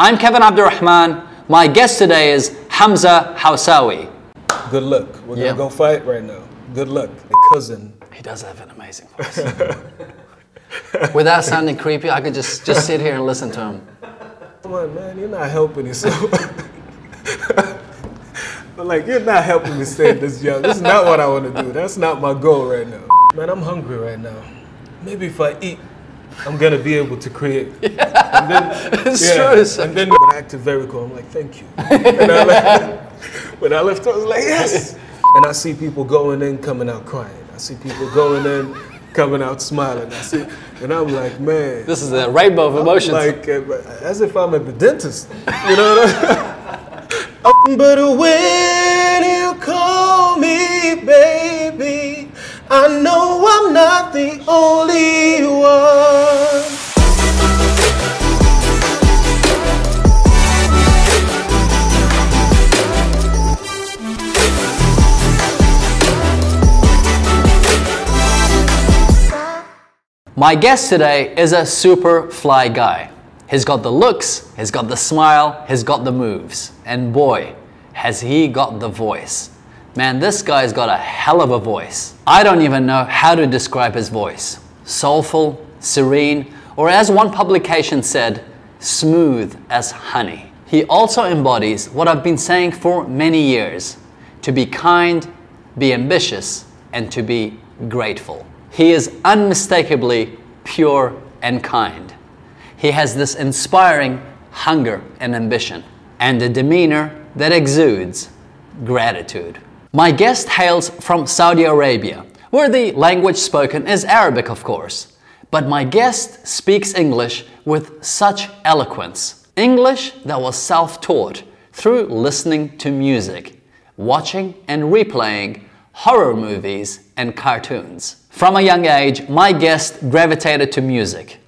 I'm Kevin Abdulrahman. My guest today is Hamza Hawsawi. Good luck. We're Yeah. gonna go fight right now. Good luck. Cousin. He does have an amazing voice. Without sounding creepy, I could just, just sit here and listen to him. Come on, man. You're not helping yourself. but like, you're not helping me stay this young. This is not what I want to do. That's not my goal right now. Man, I'm hungry right now. Maybe if I eat, I'm gonna be able to create. And then, It's true, it's- And then when I acted very cool, I'm like, thank you. And I left, when I left, I was like, yes. And I see people going in, coming out crying. I see people going in, coming out smiling. I see, and I'm like, man. This is the rainbow of emotions. Like, uh, as if I'm at the dentist. You know what I mean? but when you call me baby, I know I'm not the only one. My guest today is a super fly guy. He's got the looks, he's got the smile, he's got the moves. And boy, has he got the voice. Man, this guy's got a hell of a voice. I don't even know how to describe his voice. Soulful, serene, or as one publication said, smooth as honey. He also embodies what I've been saying for many years to be kind, be ambitious, and to be grateful. He is unmistakably pure and kind. He has this inspiring hunger and ambition, and a demeanor that exudes gratitude. My guest hails from Saudi Arabia, where the language spoken is Arabic, of course. But my guest speaks English with such eloquence. English that was self taught through listening to music, watching and replaying horror movies and cartoons. From a young age, my guest gravitated to music.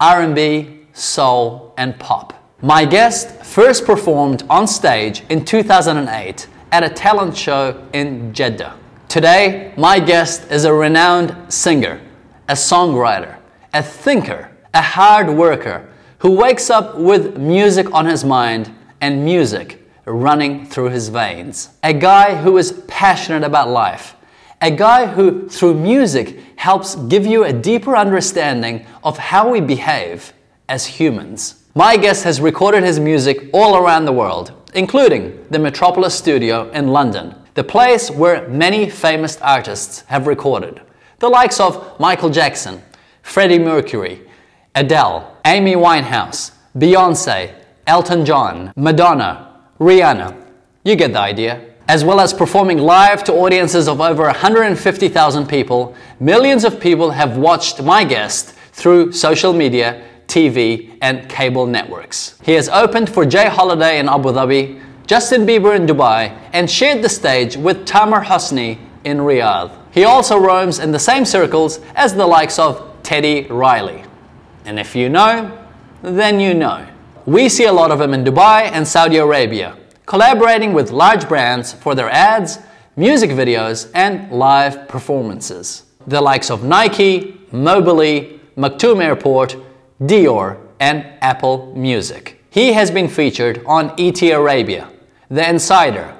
R&B, soul, and pop. My guest first performed on stage in 2008 at a talent show in Jeddah. Today, my guest is a renowned singer, a songwriter, a thinker, a hard worker who wakes up with music on his mind and music running through his veins. A guy who is passionate about life. A guy who, through music, helps give you a deeper understanding of how we behave as humans. My guest has recorded his music all around the world, including the Metropolis Studio in London, the place where many famous artists have recorded. The likes of Michael Jackson, Freddie Mercury, Adele, Amy Winehouse, Beyonce, Elton John, Madonna, Rihanna. You get the idea. As well as performing live to audiences of over 150,000 people, millions of people have watched my guest through social media, TV, and cable networks. He has opened for J-Holiday in Abu Dhabi, Justin Bieber in Dubai, and shared the stage with Tamer Hosni in Riyadh. He also roams in the same circles as the likes of Teddy Riley. And if you know, then you know. We see a lot of him in Dubai and Saudi Arabia, collaborating with large brands for their ads, music videos, and live performances. The likes of Nike, Mobily, Maktoum Airport, Dior, and Apple Music. He has been featured on ET Arabia, The Insider,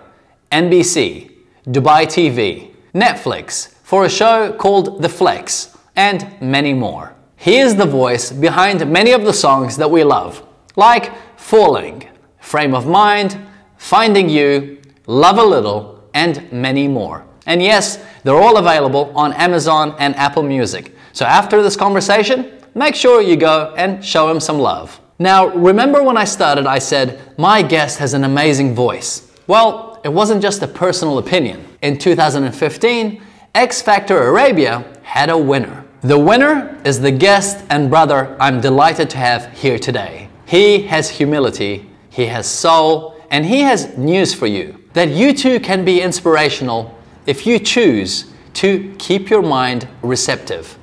MBC, Dubai TV, Netflix for a show called The Flex, and many more. He is the voice behind many of the songs that we love, like Falling, Frame of Mind, Finding You, Love a Little, and many more. And yes, they're all available on Amazon and Apple Music. So after this conversation, make sure you go and show him some love. Now, remember when I started, I said, my guest has an amazing voice. Well, it wasn't just a personal opinion. In 2015, X Factor Arabia had a winner. The winner is the guest and brother I'm delighted to have here today. He has humility, he has soul, and he has news for you that you too can be inspirational if you choose to keep your mind receptive,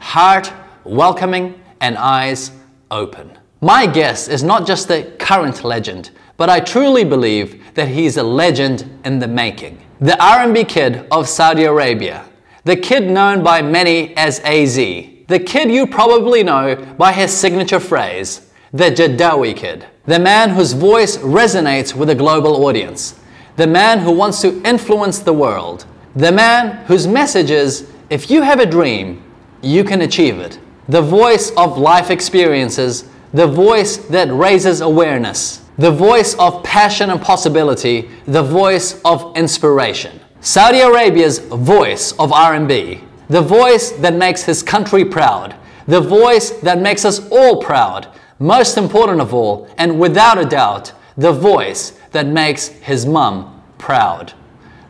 heart welcoming, and eyes open. My guest is not just a current legend, but I truly believe that he's a legend in the making. The R&B kid of Saudi Arabia, the kid known by many as Ayzee, the kid you probably know by his signature phrase, the Jeddawi kid. The man whose voice resonates with a global audience. The man who wants to influence the world. The man whose message is if you have a dream, you can achieve it. The voice of life experiences, the voice that raises awareness, the voice of passion and possibility, the voice of inspiration. Saudi Arabia's voice of R&B, the voice that makes his country proud, the voice that makes us all proud, most important of all, and without a doubt, the voice that makes his mum proud.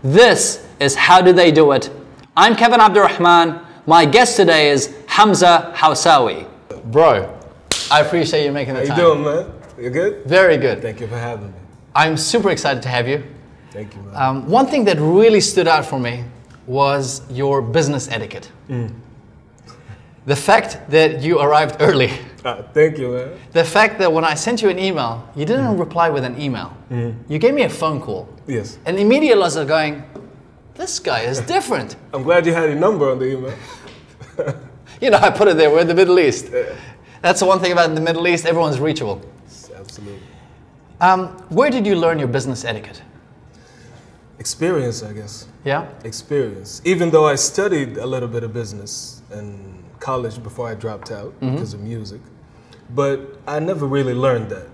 This is How Do They Do It? I'm Kevin Abdulrahman. My guest today is Hamza Hawsawi. Bro, I appreciate you making the How time. you doing, man? You good? Very good. Thank you for having me. I'm super excited to have you. Thank you, man. Um, one thing that really stood out for me was your business etiquette. The fact that you arrived early. Ah, thank you, man. The fact that when I sent you an email, you didn't reply with an email. You gave me a phone call. Yes. And immediately I was going, this guy is different. I'm glad you had your number on the email. You know, I put it there, we're in the Middle East. That's the one thing about the Middle East, everyone's reachable. Absolutely. Um, where did you learn your business etiquette? Experience, I guess. Yeah? Experience. Even though I studied a little bit of business in college before I dropped out Mm-hmm. because of music, but I never really learned that.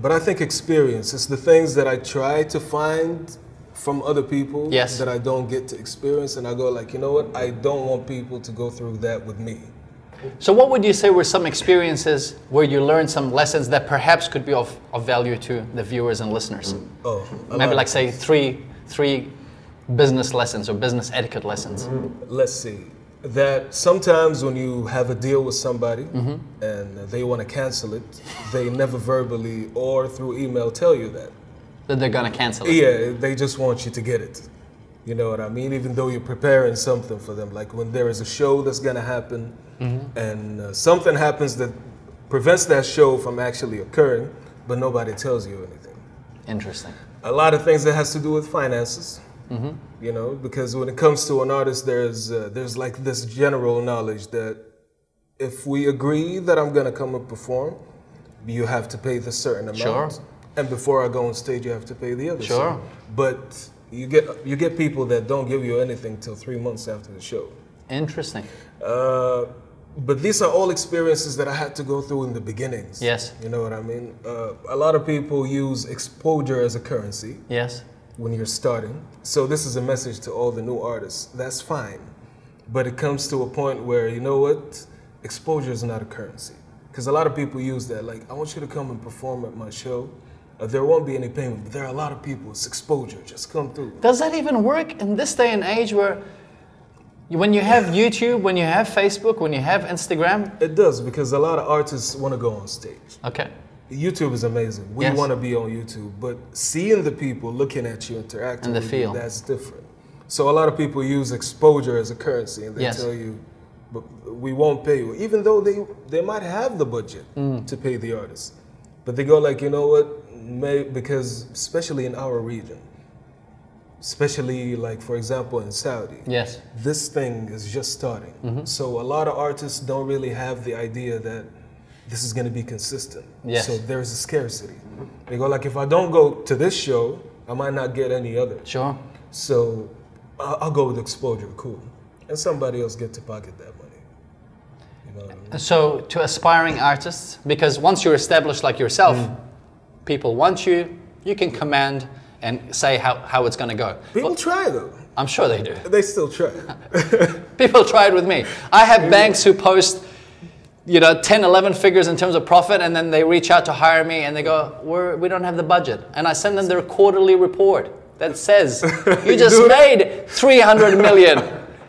But I think experience is the things that I try to find from other people Yes. that I don't get to experience, and I go like, you know what? I don't want people to go through that with me. So, what would you say were some experiences where you learned some lessons that perhaps could be of, of value to the viewers and listeners? Oh, Maybe like say three three business lessons or business etiquette lessons. let's see that sometimes when you have a deal with somebody Mm-hmm. and they want to cancel it they never verbally or through email tell you that That they're gonna cancel it. yeah they just want you to get it you know what i mean even though you're preparing something for them like when there is a show that's going to happen Mm-hmm. and uh, something happens that prevents that show from actually occurring but nobody tells you anything Interesting. a lot of things that has to do with finances you know because when it comes to an artist there's uh, there's like this general knowledge that if we agree that i'm going to come and perform you have to pay the certain amount Sure. and before i go on stage you have to pay the other Sure. but you get you get people that don't give you anything till three months after the show Interesting. uh, but these are all experiences that I had to go through in the beginnings. Yes. You know what I mean? Uh, a lot of people use exposure as a currency Yes. when you're starting. So this is a message to all the new artists. That's fine. But it comes to a point where, you know what? Exposure is not a currency. Because a lot of people use that. Like, I want you to come and perform at my show. Uh, there won't be any payment, but there are a lot of people. It's exposure. Just come through. Does that even work in this day and age where when you have YouTube, when you have Facebook, when you have Instagram? It does because a lot of artists want to go on stage. Okay. YouTube is amazing. We Yes. want to be on YouTube, but seeing the people looking at you, interacting And the with feel. you, that's different. So a lot of people use exposure as a currency, and they Yes. tell you, "But we won't pay you," even though they they might have the budget Mm. to pay the artist, but they go like, you know what? May, because especially in our region, especially like for example in Saudi, Yes. this thing is just starting. Mm-hmm. So a lot of artists don't really have the idea that this is going to be consistent. Yes. So there's a scarcity. They go like, if I don't go to this show, I might not get any other. Sure. So I'll, I'll go with exposure, cool, and somebody else get to pocket that money. You know what I mean? So to aspiring artists, because once you're established like yourself, people want you, you can command and say how, how it's gonna go. People try though. I'm sure they do. They still try. People try it with me. I have banks who post, you know, 10, 11 figures in terms of profit, and then they reach out to hire me and they go, We're, we don't have the budget. And I send them their quarterly report that says, You just do made 300 million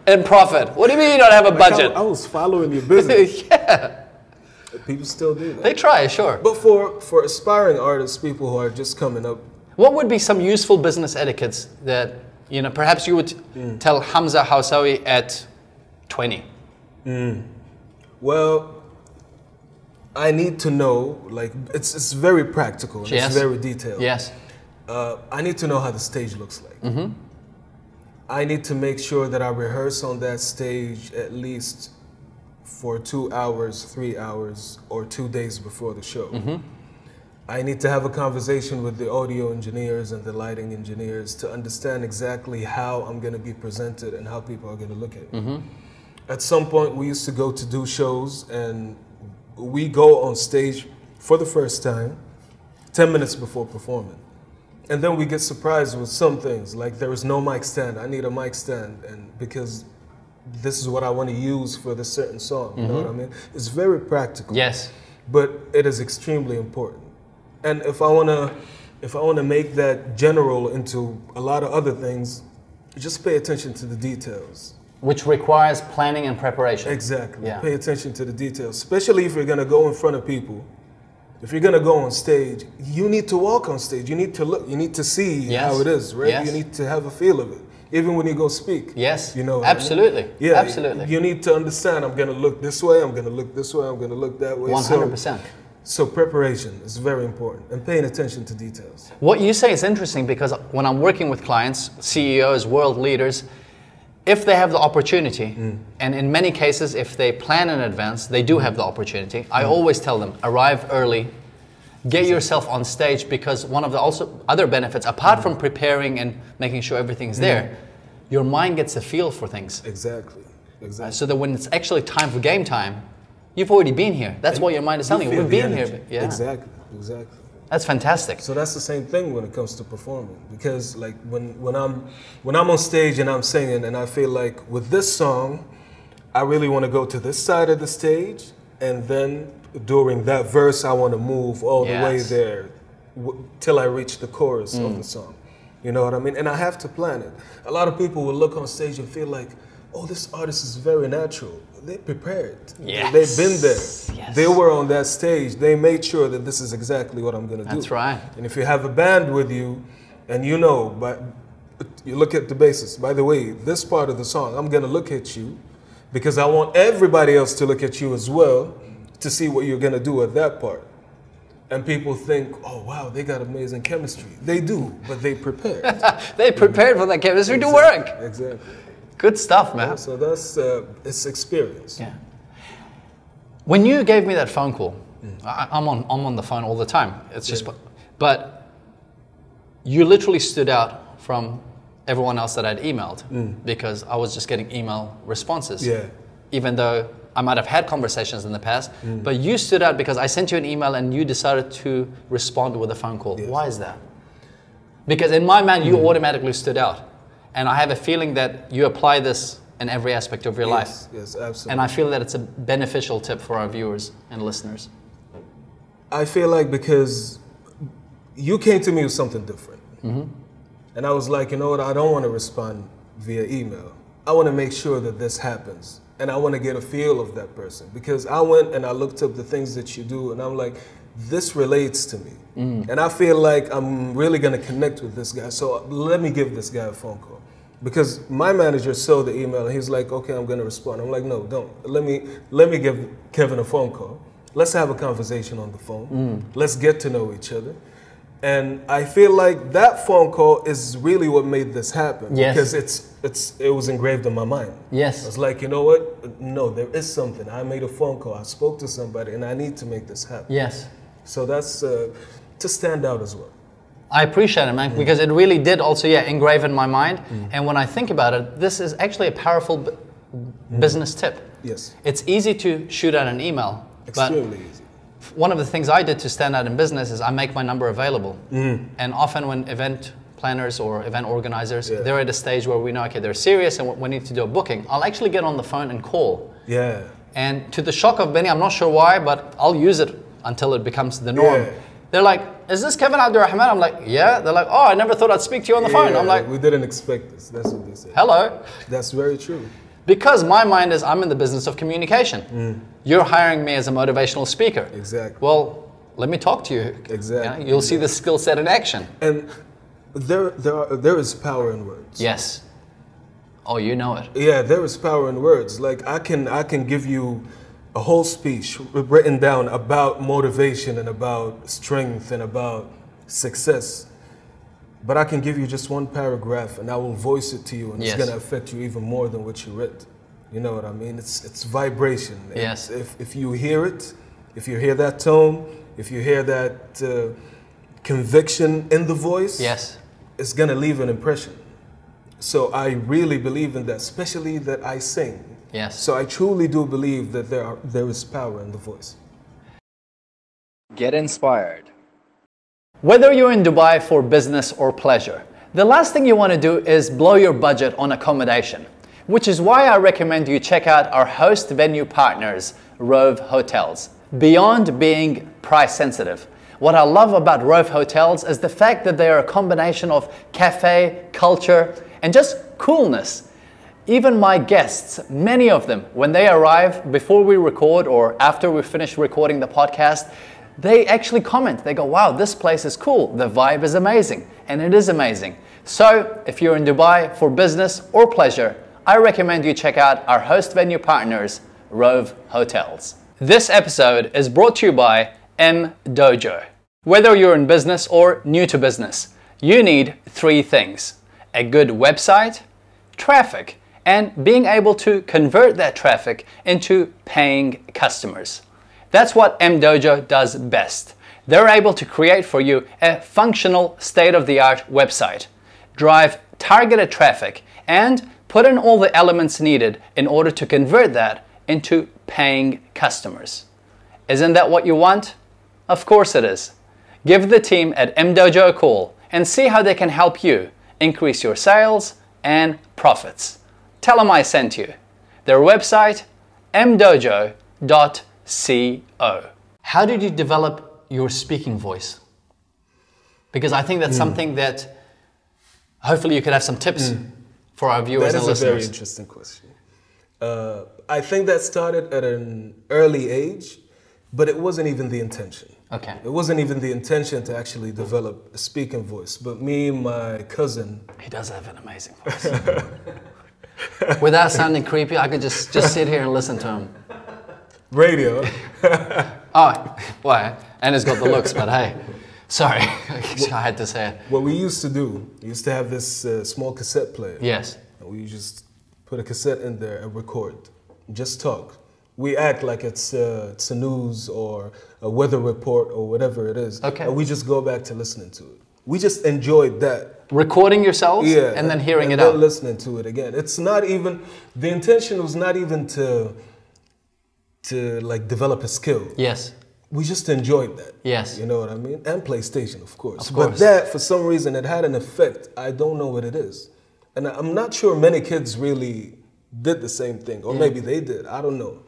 in profit. What do you mean you don't have a Like, I- budget? I, was following your business. yeah, People still do that. they try, sure. But for for aspiring artists, people who are just coming up, What would be some useful business etiquettes that, you know, perhaps you would mm. tell Hamza Hawsawi at 20? Mm. Well, I need to know, like, it's, it's very practical and Yes. it's very detailed. Yes. Uh, I need to know how the stage looks like. Mm-hmm. I need to make sure that I rehearse on that stage at least for two hours, three hours, or two days before the show. Mm-hmm. I need to have a conversation with the audio engineers and the lighting engineers to understand exactly how I'm going to be presented and how people are going to look at it. Mm-hmm. At some point, we used to go to do shows, and we go on stage for the first time 10 minutes before performing. And then we get surprised with some things, like there is no mic stand. I need a mic stand, and because this is what I want to use for this certain song. You know mm-hmm. what I mean? It's very practical Yes. but it is extremely important. And if I wanna, if I wanna make that general into a lot of other things, just pay attention to the details. Which requires planning and preparation. Exactly. Yeah. Pay attention to the details, especially if you're gonna go in front of people. If you're gonna go on stage, you need to walk on stage. You need to look. You need to see Yes. how it is, right? Yes. You need to have a feel of it, even when you go speak. Yes. You know. what I mean? Absolutely. Yeah. Absolutely. You need to understand. I'm gonna look this way. I'm gonna look this way. I'm gonna look that way. Hundred percent. So preparation is very important and paying attention to details. What you say is interesting because when I'm working with clients, CEOs, world leaders, if they have the opportunity, mm. and in many cases, if they plan in advance, they do have the opportunity. I mm. always tell them arrive early, get yourself on stage because one of the also other benefits, apart mm. from preparing and making sure everything's there, your mind gets a feel for things. Exactly. Uh, Exactly. So that when it's actually time for game time, you've already been here. That's what your mind is telling you. We've been here. Yeah. Exactly. Exactly. That's fantastic. So that's the same thing when it comes to performing because like when when I'm when I'm on stage and I'm singing and I feel like with this song I really want to go to this side of the stage and then during that verse I want to move all the way there w- till I reach the chorus of mm. the song. You know what I mean? And I have to plan it. A lot of people will look on stage and feel like, "Oh, this artist is very natural." They prepared. Yes. They've been there. Yes. They were on that stage. They made sure that this is exactly what I'm going to do. That's right. And if you have a band with you, and you know, but you look at the basis. By the way, this part of the song, I'm gonna look at you because I want everybody else to look at you as well to see what you're gonna do at that part. And people think, oh wow, they got amazing chemistry. They do, but they prepared. They prepared for that chemistry to work. Exactly. Good stuff, man. So that's uh, it's experience. Yeah. When you gave me that phone call, I, I'm on I'm on the phone all the time. It's just, Yeah. but you literally stood out from everyone else that I'd emailed because I was just getting email responses. Mm. Yeah. Even though I might have had conversations in the past, but you stood out because I sent you an email and you decided to respond with a phone call. Yes. Why is that? Because in my mind, Mm. you automatically stood out, and I have a feeling that you apply this in every aspect of your life. Yes, yes, absolutely. And I feel that it's a beneficial tip for our viewers and listeners. I feel like because you came to me with something different. Mm-hmm. And I was like, you know what? I don't want to respond via email. I want to make sure that this happens. And I want to get a feel of that person. Because I went and I looked up the things that you do, and I'm like, this relates to me. Mm. And I feel like I'm really going to connect with this guy. So let me give this guy a phone call. Because my manager saw the email and he's like, okay, I'm going to respond. I'm like, no, don't. Let me, let me give Kevin a phone call. Let's have a conversation on the phone. Mm. Let's get to know each other. And I feel like that phone call is really what made this happen. Yes. Because it's it's it was engraved in my mind. Yes. I was like, you know what? No, there is something. I made a phone call. I spoke to somebody, and I need to make this happen. Yes. So that's uh, to stand out as well. I appreciate it, man, because it really did also, yeah, engrave in my mind. Mm. And when I think about it, this is actually a powerful b- mm. business tip. Yes. It's easy to shoot out an email, but Extremely easy. one of the things I did to stand out in business is I make my number available. Mm. And often when event planners or event organizers, Yeah. they're at a stage where we know, okay, they're serious and we need to do a booking, I'll actually get on the phone and call. Yeah. And to the shock of many, I'm not sure why, but I'll use it until it becomes the norm. Yeah. They're like, is this Kevin Abdulrahman? I'm like, yeah. They're like, oh, I never thought I'd speak to you on the phone. I'm like, we didn't expect this. That's what they said. hello. That's very true. Because my mind is, I'm in the business of communication. Mm. You're hiring me as a motivational speaker. Exactly. Well, let me talk to you. Exactly. You will see the skill set in action. And there, there, are, there is power in words. Yes. Oh, you know it. Yeah, there is power in words. Like I can, I can give you a whole speech written down about motivation and about strength and about success, but I can give you just one paragraph and I will voice it to you, and Yes. it's gonna affect you even more than what you read. You know what I mean? It's it's vibration. Yes. If if you hear it, if you hear that tone, if you hear that uh, conviction in the voice, Yes. it's gonna leave an impression. So I really believe in that, especially that I sing. Yes. So I truly do believe that there are, there is power in the voice. Get inspired. Whether you're in Dubai for business or pleasure, the last thing you want to do is blow your budget on accommodation, which is why I recommend you check out our host venue partners, Rove Hotels. Beyond being price sensitive, what I love about Rove Hotels is the fact that they are a combination of cafe, culture, and just coolness. Even my guests, many of them, when they arrive before we record or after we finish recording the podcast, they actually comment. They go, wow, this place is cool. The vibe is amazing. And it is amazing. So, if you're in Dubai for business or pleasure, I recommend you check out our host venue partners, Rove Hotels. This episode is brought to you by M Dojo. Whether you're in business or new to business, you need three things a good website, traffic, and being able to convert that traffic into paying customers. That's what MDojo does best. They're able to create for you a functional, state of the art website, drive targeted traffic, and put in all the elements needed in order to convert that into paying customers. Isn't that what you want? Of course it is. Give the team at MDojo a call and see how they can help you increase your sales and profits. Tell them I sent you. Their website, mdojo.co. How did you develop your speaking voice? Because I think that's something that hopefully you could have some tips for our viewers That and is a very interesting question. Uh, I think that started at an early age, but it wasn't even the intention. Okay. It wasn't even the intention to actually develop a speaking voice. But me and my cousin, He does have an amazing voice. Without sounding creepy, I could just, just sit here and listen to him. radio, Oh, why? And he's got the looks, but hey, sorry, I had to say it. what we used to do, we used to have this uh, small cassette player. Yes. And we just put a cassette in there and record, just talk. We act like it's uh, it's a news or a weather report or whatever it is. Okay. And we just go back to listening to it. We just enjoyed that. Recording yourselves Yeah. and then hearing and it out. listening to it again. It's not even the intention was not even to to like develop a skill. Yes. We just enjoyed that. Yes. You know what I mean? And PlayStation, of course. Of course. But that, for some reason, it had an effect. I don't know what it is. And I'm not sure many kids really did the same thing, or maybe they did. I don't know.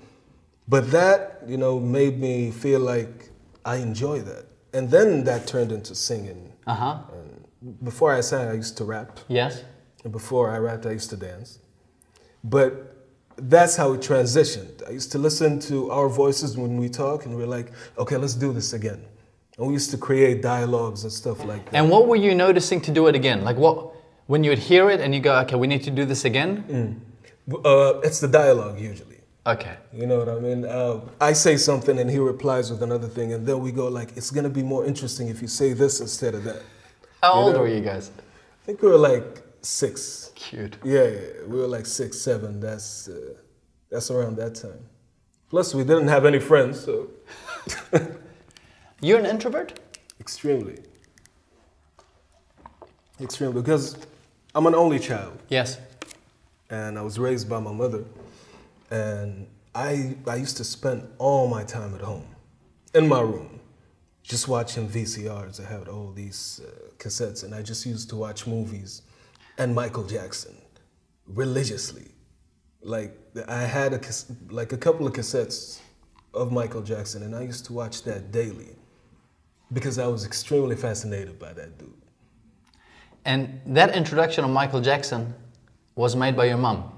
But that, you know, made me feel like I enjoy that. And then that turned into singing. Uh huh. And before I sang, I used to rap. Yes. And before I rapped, I used to dance. But that's how it transitioned. I used to listen to our voices when we talk, and we're like, okay, let's do this again. And we used to create dialogues and stuff like that. And what were you noticing to do it again? Like what, when you'd hear it and you go, okay, we need to do this again? Uh, it's the dialogue usually. Okay. You know what I mean? Uh, I say something and he replies with another thing, and then we go like, it's gonna be more interesting if you say this instead of that. How You old know? were you guys? I think we were like six. Cute. Yeah, yeah, we were like six, seven. That's uh, that's around that time. Plus, we didn't have any friends, so You're an introvert? extremely, extremely. Because I'm an only child, Yes. and I was raised by my mother, and I I used to spend all my time at home, in my room, just watching VCRs. I had all these uh, cassettes, and I just used to watch movies, and Michael Jackson, religiously. Like I had a like a couple of cassettes of Michael Jackson, and I used to watch that daily, because I was extremely fascinated by that dude. And that introduction of Michael Jackson was made by your mom.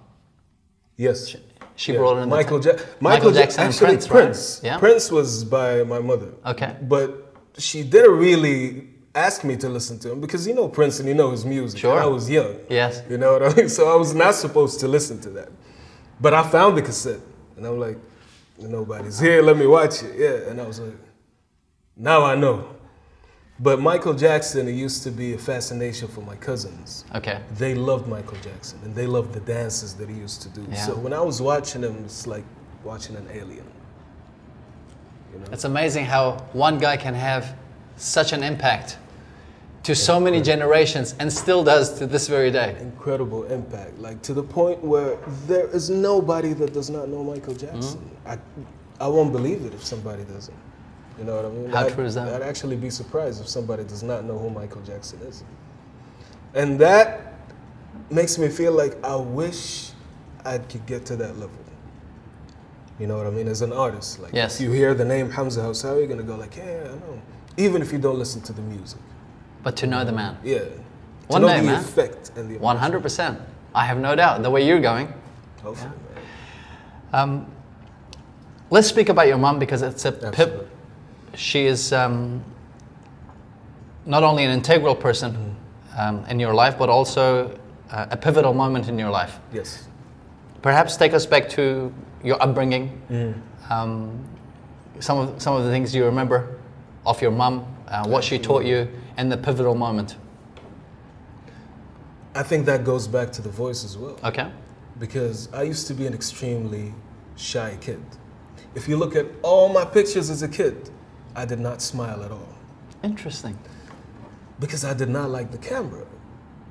Yes. She brought in Michael, ja- Michael Ja- Jackson and actually, Prince, right? Prince. Yeah. Prince was by my mother. Okay. But she didn't really ask me to listen to him because you know Prince and you know his music. Sure. I was young. Yes. You know what I mean? So I was not supposed to listen to that. But I found the cassette and I'm like, nobody's here, let me watch it. Yeah. And I was like, now I know. But Michael Jackson, it used to be a fascination for my cousins Okay. they loved Michael Jackson and they loved the dances that he used to do. Yeah. So when I was watching him, it's like watching an alien. You know? It's amazing how one guy can have such an impact to so many generations and still does to this very day. incredible impact, like to the point where there is nobody that does not know Michael Jackson. Mm-hmm. I, I won't believe it if somebody doesn't. You know what I mean? How I'd, true is that? I'd actually be surprised if somebody does not know who Michael Jackson is. And that makes me feel like I wish I could get to that level. You know what I mean? As an artist, like Yes. if you hear the name Hamza Hawsawi, you're gonna go like, yeah, I know. Even if you don't listen to the music, But to know the man, yeah. One to know day, the man. effect and the 100%. I have no doubt. The way you're going. Hopefully, man. Um, let's speak about your mum because it's a Absolutely. pip. She is um, not only an integral person Mm-hmm. um, in your life, but also uh, a pivotal moment in your life. Yes. Perhaps take us back to your upbringing, Mm-hmm. um, some of some of the things you remember of your mum, uh, what she taught you, and the pivotal moment. I think that goes back to the voice as well. Okay. Because I used to be an extremely shy kid. If you look at all my pictures as a kid, I did not smile at all. Interesting. Because I did not like the camera.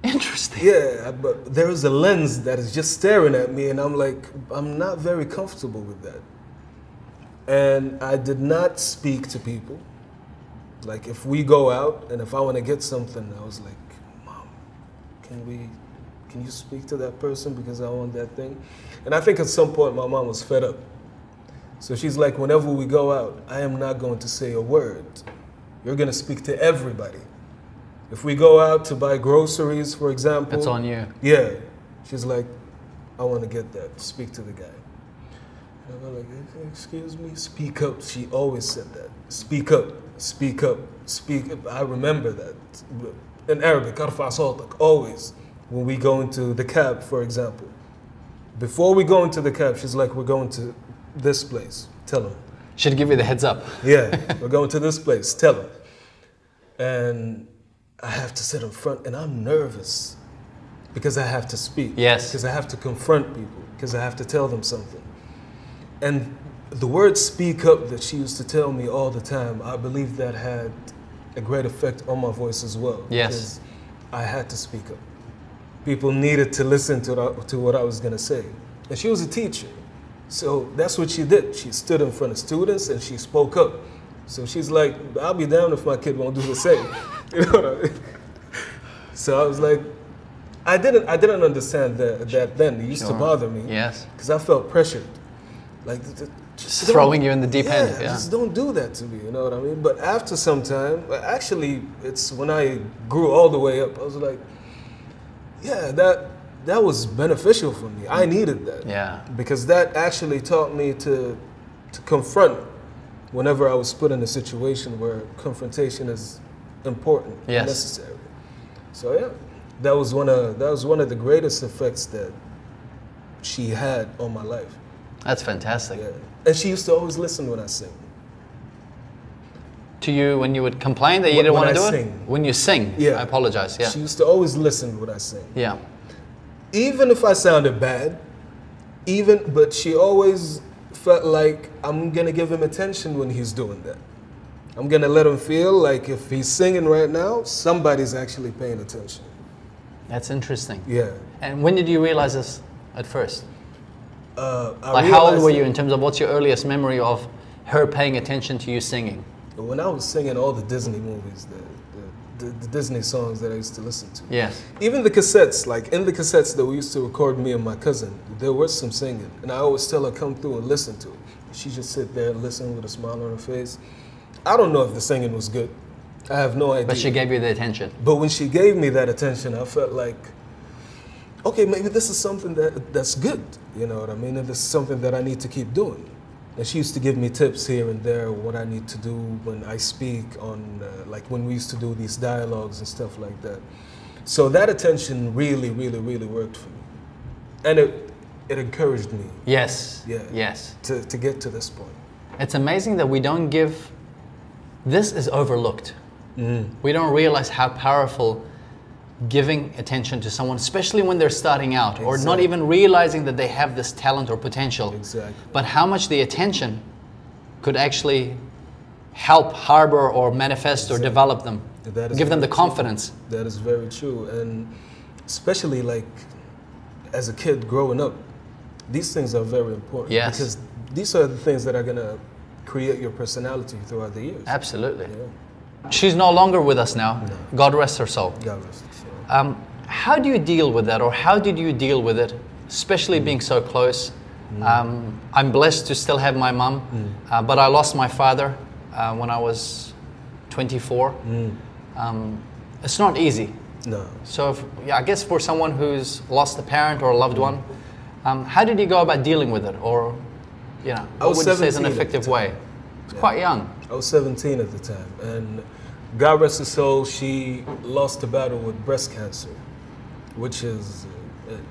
Interesting. Yeah, but there is a lens that is just staring at me, and I'm like, I'm not very comfortable with that. And I did not speak to people. Like, if we go out and if I want to get something, I was like, Mom, can we, can you speak to that person because I want that thing? And I think at some point my mom was fed up. So she's like, whenever we go out, I am not going to say a word. You're going to speak to everybody. If we go out to buy groceries, for example, It's on you. yeah. She's like, I want to get that. Speak to the guy. And I go like, excuse me, speak up. She always said that. Speak up, speak up, speak up. I remember that. In Arabic, "Arfa صوتك," always. When we go into the cab, for example. Before we go into the cab, she's like, we're going to this place. Tell him. Should give you the heads up. Yeah, we're going to this place. Tell him. And I have to sit in front, and I'm nervous because I have to speak. Yes. Because I have to confront people, because I have to tell them something. And the word speak up that she used to tell me all the time, I believe that had a great effect on my voice as well. Yes. Because I had to speak up. People needed to listen to, what- to what I was going to say. And she was a teacher. So that's what she did. She stood in front of students and she spoke up. So she's like, I'll be damned if my kid won't do the same. you know what I mean? So I was like, I didn't, I didn't understand that, that then. It used Sure. to bother me. Yes. Because I felt pressured. Like, just Throwing you in the deep end, yeah. Just don't do that to me, you know what I mean? But after some time, actually, it's when I grew all the way up, I was like, yeah, that that was beneficial for me. I needed that. Yeah. Because that actually taught me to to confront whenever I was put in a situation where confrontation is important, and Yes. necessary. So yeah, that was one of that was one of the greatest effects that she had on my life. That's fantastic. Yeah. And she used to always listen when I sing. To you, when you would complain that you When- didn't want to do it? When you sing. Yeah. I apologize. Yeah. She used to always listen when I sing. yeah. Even if I sounded bad, even but she always felt like I'm gonna give him attention when he's doing that. I'm gonna let him feel like if he's singing right now, somebody's actually paying attention. That's interesting. Yeah. And when did you realize this at first? Uh, I Like, how old were you in terms of what's your earliest memory of her paying attention to you singing? When I was singing all the Disney movies, the, the, the, the Disney songs that I used to listen to. Yes. Even the cassettes, like in the cassettes that we used to record me and my cousin, there was some singing. And I always tell her, come through and listen to it. She just sit there and listen with a smile on her face. I don't know if the singing was good. I have no idea. But she gave you the attention. But when she gave me that attention, I felt like, okay, maybe this is something that that's good. You know what I mean? And this is something that I need to keep doing. And she used to give me tips here and there what I need to do when I speak on, uh, like when we used to do these dialogues and stuff like that. So that attention really, really, really worked for me, and it it encouraged me Yes. Yeah. Yes. to, to get to this point. It's amazing that we don't give. This is overlooked. Mm. We don't realize how powerful giving attention to someone, especially when they're starting out, or not even realizing that they have this talent or potential. Exactly. But how much the attention could actually help harbor or manifest or develop them. Give them the very true. confidence. That is very true, and especially like as a kid growing up, these things are very important. Yes. Because these are the things that are gonna create your personality throughout the years. Absolutely. Yeah. She's no longer with us now. God rest her soul. God rest. Um, how do you deal with that, or how did you deal with it, especially being so close? Um, I'm blessed to still have my mum, uh, but I lost my father uh, when I was 24. Um, it's not easy. No. So, if, yeah, I guess for someone who's lost a parent or a loved one, um, how did you go about dealing with it, or you know, I what would you say is an 17 at the effective way? It's quite young. I was 17 at the time, and God rest her soul, she lost a battle with breast cancer, which is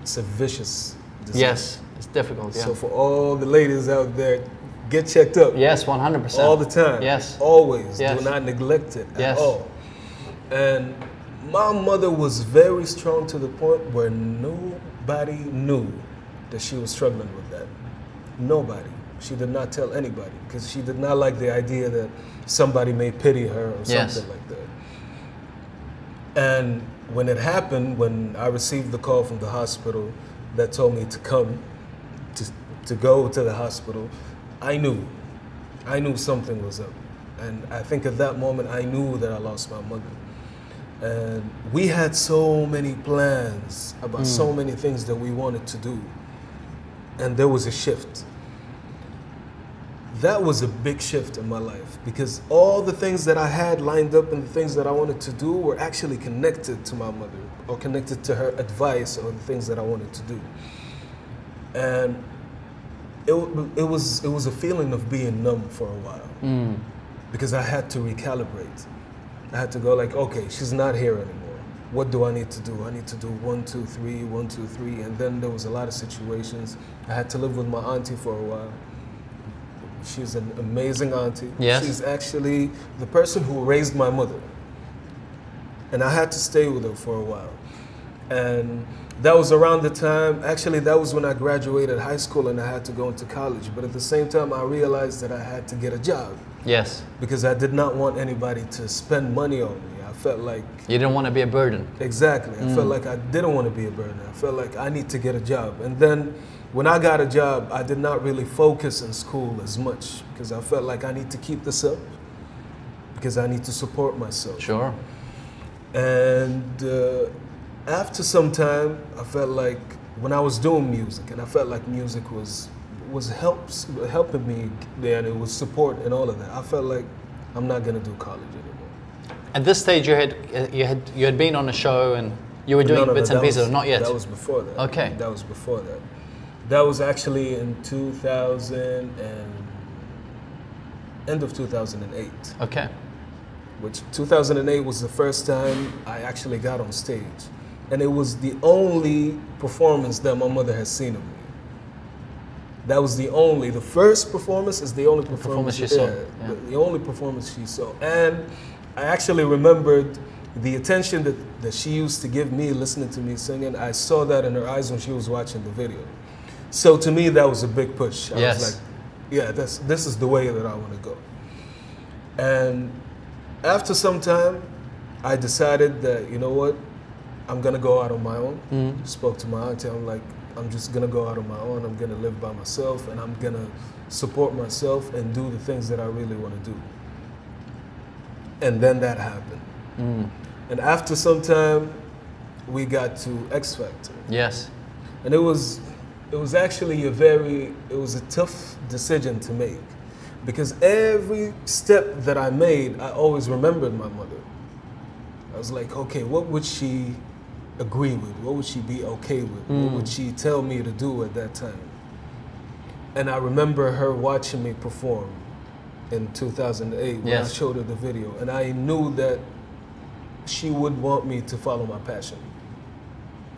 it's a vicious disease. Yes, it's difficult. Yeah. So for all the ladies out there, get checked up. yes, 100%. all the time. Yes. Always. Yes. Do not neglect it Yes. at all. And my mother was very strong to the point where nobody knew that she was struggling with that. Nobody. She did not tell anybody because she did not like the idea that somebody may pity her or Yes. something like that. And when it happened, when I received the call from the hospital that told me to come, to, to go to the hospital, I knew. I knew something was up. And I think at that moment, I knew that I lost my mother. And we had so many plans about so hmm. many things that we wanted to do. And there was a shift. That was a big shift in my life because all the things that I had lined up and the things that I wanted to do were actually connected to my mother or connected to her advice or the things that I wanted to do. And it, it was it was a feeling of being numb for a while mm. because I had to recalibrate. I had to go like, okay, she's not here anymore. What do I need to do? I need to do one, two, three, one, two, three, and then there was a lot of situations. I had to live with my auntie for a while. She's an amazing auntie. Yes. She's actually the person who raised my mother. And I had to stay with her for a while. And that was around the time, actually, that was when I graduated high school and I had to go into college. But at the same time, I realized that I had to get a job Yes. because I did not want anybody to spend money on me. I felt like, You didn't want to be a burden. exactly, I felt mm. like I didn't want to be a burden. I felt like I need to get a job. And then when I got a job, I did not really focus in school as much because I felt like I need to keep this up because I need to support myself. Sure. And uh, after some time, I felt like when I was doing music, and I felt like music was was helps helping me, and it was support and all of that. I felt like I'm not gonna do college anymore. At this stage, you had you had you had been on a show and you were doing No, no, no, bits and pieces. was- not yet. That was before that. Okay. That was before that. That was actually in 2000 and end of 2008. okay. which 2008 was the first time I actually got on stage. And it was the only performance that my mother has seen of me. That was the only, the first performance is the only performance, performance she saw, yeah, yeah. The, the only performance she saw. And I actually remembered the attention that, that she used to give me listening to me singing. I saw that in her eyes when she was watching the video. So to me, that was a big push. I Yes. was like, yeah, that's, this is the way that I want to go. And after some time, I decided that, you know what, I'm gonna go out on my own. Mm-hmm. Spoke to my auntie, I'm like, I'm just gonna go out on my own, I'm gonna live by myself, and I'm gonna support myself and do the things that I really wanna do. And then that happened. Mm. And after some time, we got to X Factor. Yes. And it was it was actually a very it was a tough decision to make because every step that I made, I always remembered my mother. I was like, okay, what would she agree with? What would she be okay with? What hmm. would she tell me to do at that time? And I remember her watching me perform in 2008 when I showed her the video, and I knew that she would want me to follow my passion,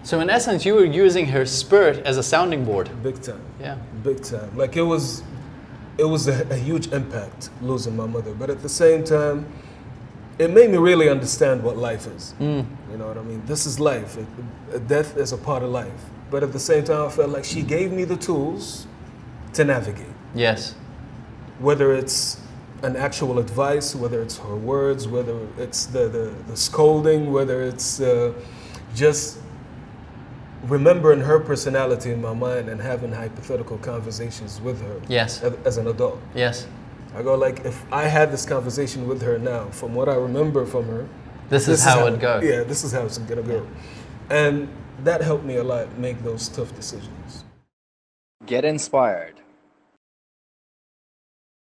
So in essence, you were using her spirit as a sounding board. big time. Yeah. big time. Like it was, it was a, a huge impact losing my mother. But at the same time, it made me really understand what life is. You know what I mean? This is life. It, it- death is a part of life. But at the same time, I felt like she gave me the tools to navigate. Yes. Whether it's an actual advice, whether it's her words, whether it's the, the, the scolding, whether it's uh, just remembering her personality in my mind and having hypothetical conversations with her Yes. as, as an adult. Yes. I go like, if I had this conversation with her now, from what I remember from her, This, is how it would go. Yeah, this is how it's gonna go, and that helped me a lot make those tough decisions. Get inspired.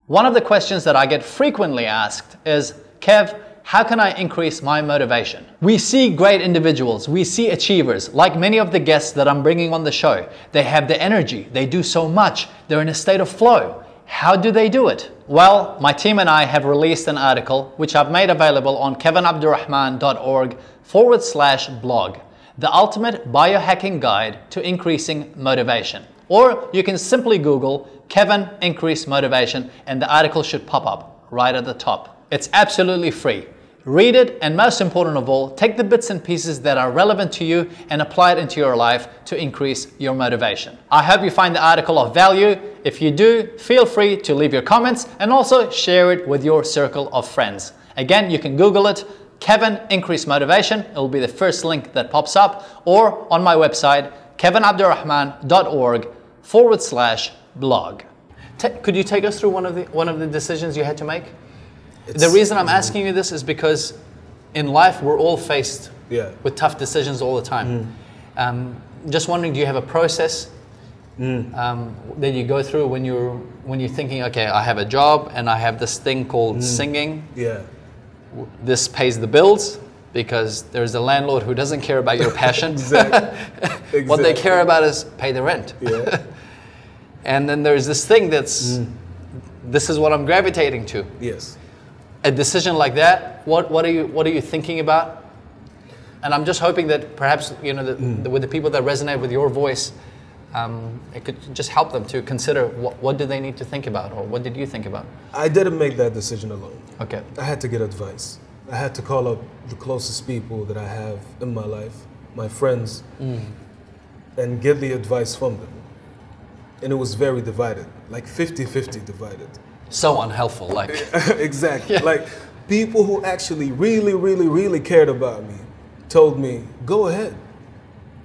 One of the questions that I get frequently asked is, Kev, how can I increase my motivation? We see great individuals, we see achievers, like many of the guests that I'm bringing on the show. They have the energy, they do so much, they're in a state of flow. How do they do it? Well, my team and I have released an article which I've made available on kevinabdulrahman.org forward slash blog, the ultimate biohacking guide to increasing motivation. Or you can simply Google Kevin Increase Motivation and the article should pop up right at the top. It's absolutely free. Read it and most important of all, take the bits and pieces that are relevant to you and apply it into your life to increase your motivation. I hope you find the article of value. If you do, feel free to leave your comments and also share it with your circle of friends. Again, you can Google it, Kevin Increase Motivation. It will be the first link that pops up or on my website, kevinabdulrahman.org forward slash blog. Ta- could you take us through one of the one of the decisions you had to make? The reason I'm asking you this is because in life we're all faced Yeah. with tough decisions all the time. Um, just wondering, do you have a process um, that you go through when you're when you're thinking, okay, I have a job and I have this thing called singing. Yeah, This pays the bills because there's a landlord who doesn't care about your passion. exactly. what they care about is pay the rent. Yeah, And then there's this thing that's this is what I'm gravitating to. yes. A decision like that, what, what, are you, what are you thinking about? And I'm just hoping that perhaps, you know, the, Mm. the, with the people that resonate with your voice, um, it could just help them to consider what, what do they need to think about or what did you think about? I didn't make that decision alone. Okay. I had to get advice. I had to call up the closest people that I have in my life, my friends, and get the advice from them. And it was very divided, like 50 50 divided. So unhelpful. Like, exactly. Like people who actually really, really, really cared about me told me, go ahead.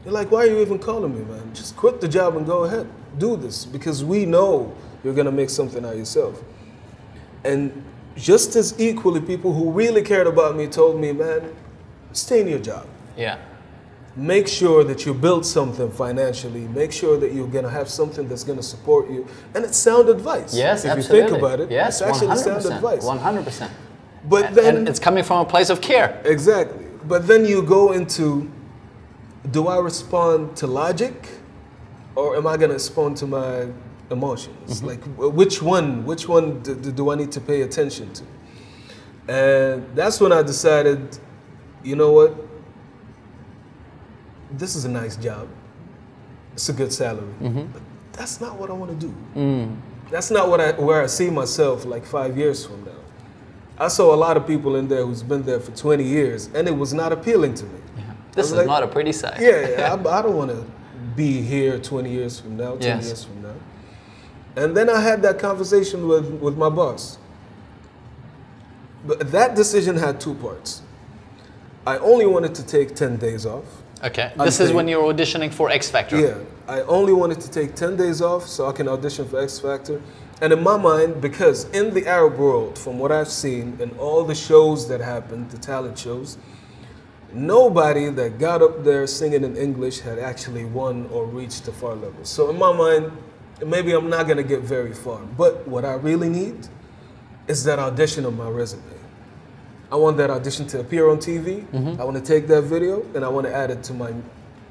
They're like, why are you even calling me, man? Just quit the job and go ahead. Do this because we know you're gonna make something out of yourself. And just as equally, people who really cared about me told me, man, stay in your job. yeah. Make sure that you build something financially. Make sure that you're gonna have something that's gonna support you. And it's sound advice. Yes, if absolutely. you think about it, yes, it's actually 100%, sound advice. 100%. But And, then and it's coming from a place of care. Exactly. But then you go into do I respond to logic or am I going to respond to my emotions? Mm-hmm. Like which one which one do- do I need to pay attention to? And that's when I decided, you know what? This is a nice job. It's a good salary. Mm-hmm. But that's not what I want to do. Mm. That's not what I where I see myself like 5 years from now. I saw a lot of people in there who's been there for 20 years, and it was not appealing to me. This is like- not a pretty sight. Yeah, yeah, I, I don't want to be here 20 years from now, 10 Yes. years from now. And then I had that conversation with, with my boss. But that decision had two parts. I only wanted to take 10 days off. Okay. This is when you're auditioning for X Factor. Yeah, I only wanted to take 10 days off so I can audition for X Factor. And in my mind, because in the Arab world, from what I've seen and all the shows that happened, the talent shows, nobody that got up there singing in English had actually won or reached the far level. So in my mind, maybe I'm not gonna get very far. But what I really need is that audition on my resume. I want that audition to appear on TV. I want to take that video and I want to add it to my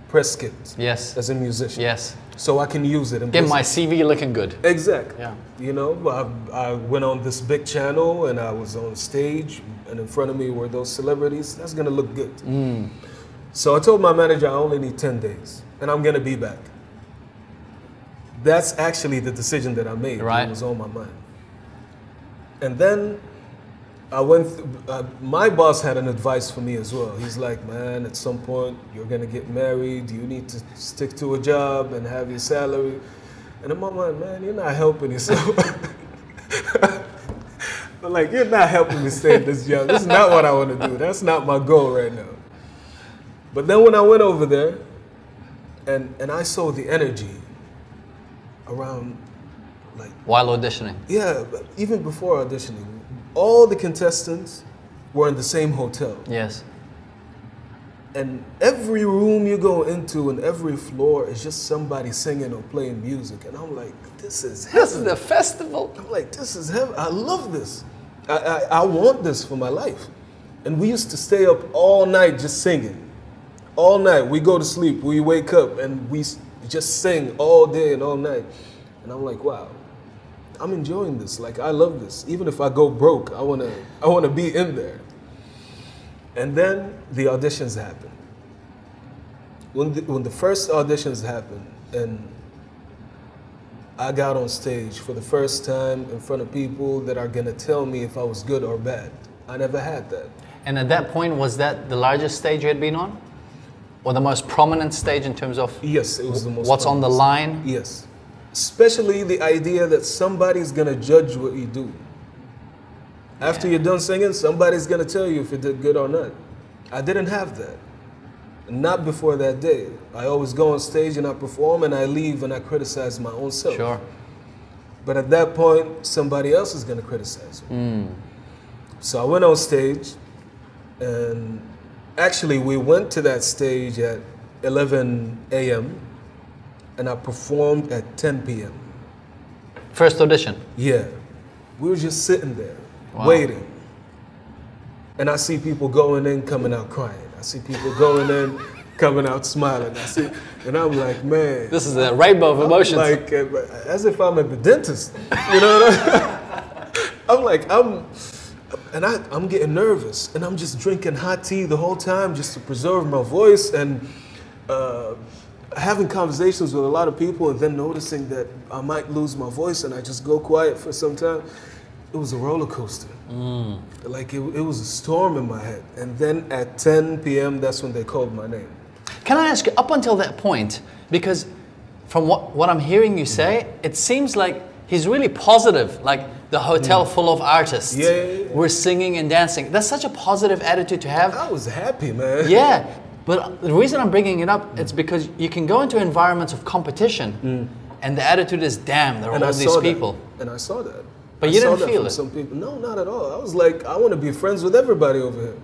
press kit Yes. as a musician. Yes. So I can use it in Get my. CV looking good. Exactly. Yeah. You know, I, I went on this big channel and I was on stage, and in front of me were those celebrities. That's gonna look good. Mm. So I told my manager I only need 10 days and I'm gonna be back. That's actually the decision that I made. Right. It was on my mind. And then I went, uh, my boss had an advice for me as well. He's like, man, at some point you're gonna get married, you need to stick to a job and have your salary. And in my mind, man, you're not helping yourself. like, you're not helping me stay this job. This is not what I want to do. That's not my goal right now. But then when I went over there, and and I saw the energy around, like While auditioning. yeah, even before auditioning, all the contestants were in the same hotel. Yes. And every room you go into and every floor is just somebody singing or playing music. And I'm like, this is heaven. This is the festival. I'm like, this is heaven. I love this. I, I, I want this for my life. And we used to stay up all night just singing. All night. We go to sleep, we wake up, and we just sing all day and all night. And I'm like, wow, I'm enjoying this. Like, I love this. Even if I go broke, I wanna, I wanna be in there. And then the auditions happen. When the, when the first auditions happened, and I got on stage for the first time in front of people that are gonna tell me if I was good or bad. I never had that. And at that point, was that the largest stage you had been on? Or the most prominent stage in terms of Yes, it was the most. what's on the line? Yes, especially the idea that somebody's gonna judge what you do. After you're done singing, somebody's gonna tell you if you did good or not. I didn't have that. Not before that day. I always go on stage and I perform and I leave and I criticize my own self. Sure. But at that point, somebody else is going to criticize me. Mm. So I went on stage, and actually, we went to that stage at 11 a.m., and I performed at 10 p.m. First audition. Yeah. We were just sitting there, Wow. waiting. And I see people going in, coming out crying. I see people going in, coming out smiling. I see, and I'm like, man. This is a rainbow of I'm emotions. Like uh, as if I'm at the dentist. You know what I I'm like I'm and I, I'm getting nervous and I'm just drinking hot tea the whole time just to preserve my voice and uh, having conversations with a lot of people and then noticing that I might lose my voice and I just go quiet for some time. It was a roller coaster. Like it, it was a storm in my head. And then at 10 p.m., that's when they called my name. Can I ask you, up until that point, because from what, what I'm hearing you say, it seems like he's really positive, like the hotel full of artists. Mm. Yeah, yeah, yeah. We're singing and dancing. That's such a positive attitude to have. I was happy, man. Yeah, but the reason I'm bringing it up, it's because you can go into environments of competition, and the attitude is, damn, there are Mm. and all I these people. That. And I saw that. But I you didn't feel it? Some people, no, not at all. I was like, I want to be friends with everybody over here.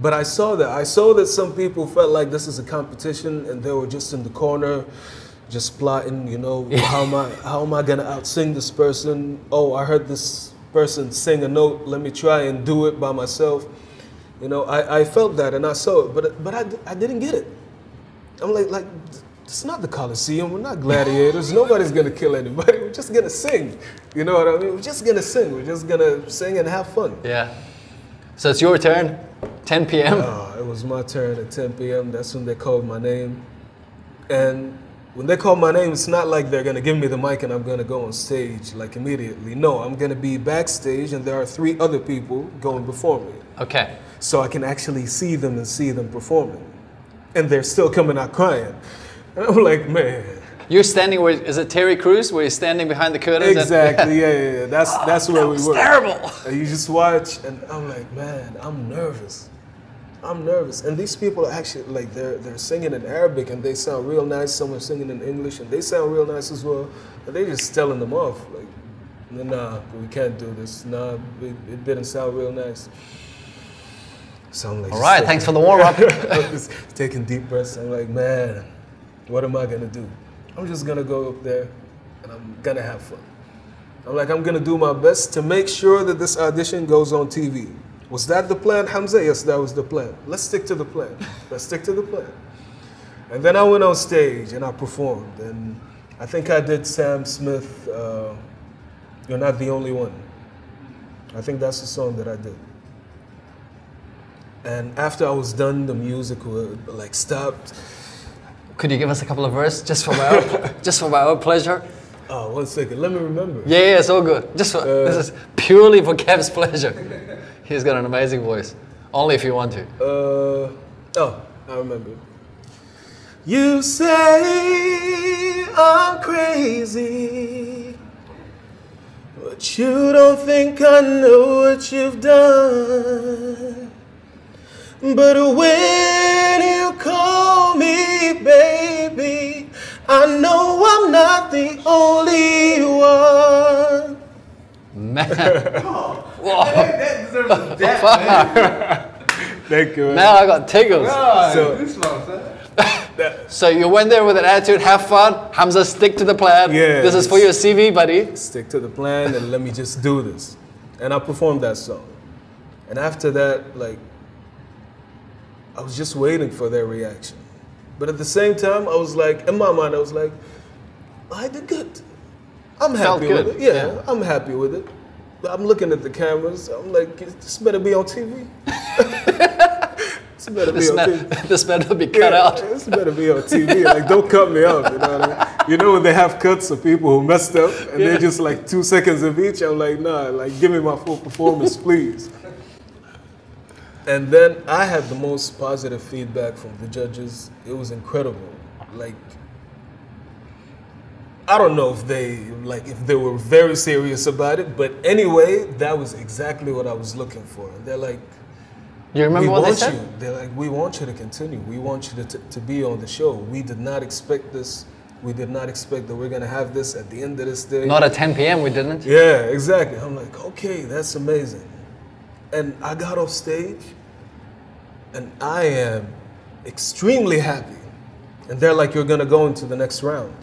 But I saw that. I saw that some people felt like this is a competition, and they were just in the corner, just plotting. You know, how am I? How am I gonna outsing this person? Oh, I heard this person sing a note. Let me try and do it by myself. You know, I, I felt that and I saw it, but but I, I didn't get it. I'm like, like, it's not the Coliseum. We're not gladiators. Nobody's gonna kill anybody. We're just gonna sing. You know what I mean? We're just gonna sing. We're just gonna sing and have fun. Yeah. So it's your turn, 10 p.m. Uh, it was my turn at 10 p.m. That's when they called my name. And when they call my name, it's not like they're gonna give me the mic and I'm gonna go on stage like immediately. No, I'm gonna be backstage and there are three other people going before me. Okay. So I can actually see them and see them performing. And they're still coming out crying. And I'm like, man. You're standing where, is it Terry Crews, where you're standing behind the curtains? and- Exactly, yeah, yeah, yeah. That's oh, that's where That we was were. terrible. And you just watch, and I'm like, man, I'm nervous. I'm nervous. And these people are actually like they're they're singing in Arabic and they sound real nice. Some are singing in English and they sound real nice as well. And they're just telling them off like, nah, we can't do this. Nah, it, it didn't sound real nice. So I'm like, All right, thanks for the warm up. I'm just taking deep breaths. I'm like, man, what am I gonna do? I'm just gonna go up there and I'm gonna have fun. I'm like, I'm gonna do my best to make sure that this audition goes on TV. Was that the plan, Hamza? Yes, that was the plan. Let's stick to the plan. Let's stick to the plan. And then I went on stage and I performed. And I think I did Sam Smith, uh, You're Not the Only One. I think that's the song that I did. And after I was done, the music would like stopped. Could you give us a couple of verses just for my own, just for my own pleasure? Oh, one second. Let me remember. Yeah, yeah, it's all good. Just for, Uh, this is purely for Kev's pleasure. He's got an amazing voice. Only if you want to. Uh, oh, I remember. You say I'm crazy, but But you don't think I know what you've done. But when you call me baby, I know I'm not the only one. Man, whoa, That deserves a dap, man. Thank you. man. now I got tingles. God, So- goosebumps. So you went there with an attitude, have fun. Hamza, stick to the plan. Yeah, This is for your CV, buddy. Stick to the plan and let me just do this. And I performed that song. And after that, like, I was just waiting for their reaction. But at the same time, I was like, in my mind, I was like, I did good. I'm Felt happy with good, it. Yeah, yeah. I'm happy with it. But I'm looking at the cameras. I'm like, this better be on TV. this better be This, on TV. this better be cut Yeah, out. This better be on TV. Like, don't cut me up. You know what I mean? You know when they have cuts of people who messed up and they're just like two seconds of each. I'm like, nah. Like, give me my full performance, please. And then I had the most positive feedback from the judges. It was incredible. Like, I don't know if they like if they were very serious about it, but anyway, that was exactly what I was looking for. They're like, You remember we what they want said? you. They're like, we want you to continue. We want you to, to be on the show. We did not expect this. We did not expect that we're gonna have this at the end of this day. Not at 10 p.m. We didn't. yeah, exactly. I'm like, okay, that's amazing. And I got off stage, and I am extremely happy. And they're like, you're gonna go into the next round.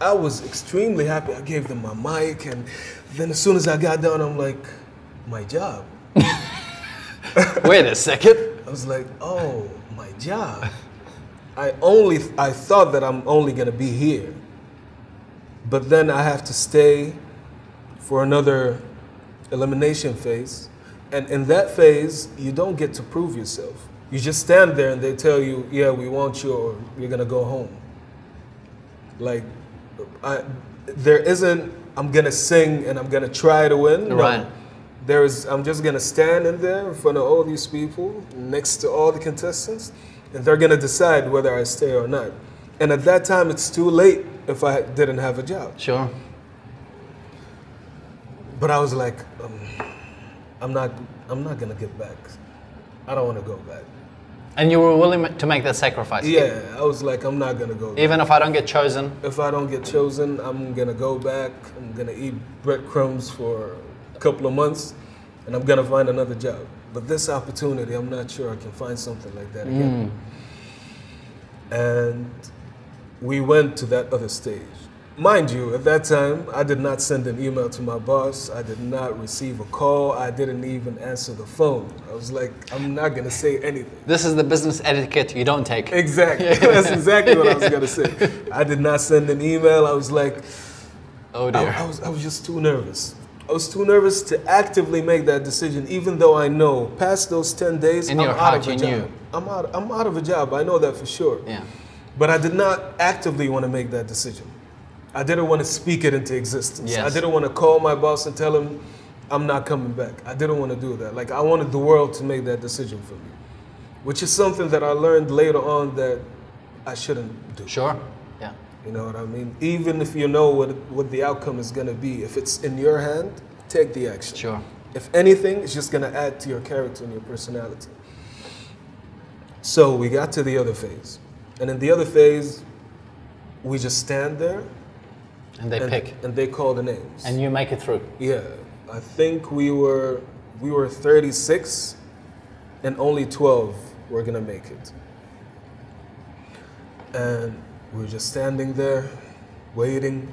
I was extremely happy. I gave them my mic, and then as soon as I got down, I'm like, my job. Wait a second. I was like, oh, my job. I only I thought that I'm only gonna be here. But then I have to stay for another elimination phase. And in that phase, you don't get to prove yourself. You just stand there and they tell you, yeah, we want you or you're gonna go home. Like I there isn't I'm gonna sing and I'm gonna try to win. No. Right. There's I'm just gonna stand in there in front of all these people, next to all the contestants, and they're gonna decide whether I stay or not. And at that time it's too late if I didn't have a job. Sure. But I was like, um, I'm not I'm not gonna get back. I don't wanna go back. And you were willing to make that sacrifice. Yeah, I was like, I'm not gonna go back. Even if I don't get chosen. If I don't get chosen, I'm gonna go back. I'm gonna eat breadcrumbs for a couple of months, and I'm gonna find another job. But this opportunity, I'm not sure I can find something like that again. Mm. And we went to that other stage. Mind you, at that time, I did not send an email to my boss. I did not receive a call. I didn't even answer the phone. I was like, I'm not gonna say anything. This is the business etiquette you don't take. Exactly. That's exactly what I was gonna say. I did not send an email. I was like, Oh I, dear. I was, I was just too nervous. I was too nervous to actively make that decision, even though I know past those 10 days, In I'm your out heart of a you job. knew. I'm out, I'm out of a job. I know that for sure. Yeah. But I did not actively want to make that decision. I didn't want to speak it into existence. I didn't want to call my boss and tell him I'm not coming back. I didn't want to do that. Like I wanted the world to make that decision for me, which is something that I learned later on that I shouldn't do. Sure. Yeah. You know what I mean? Even if you know what what the outcome is going to be, if it's in your hand, take the action. Sure. If anything, it's just going to add to your character and your personality. So we got to the other phase. And in the other phase, we just stand there And they and, pick. and they call the names. And you make it through. yeah, I think we were we were 36 and only 12 were going to make it. And we were just standing there waiting.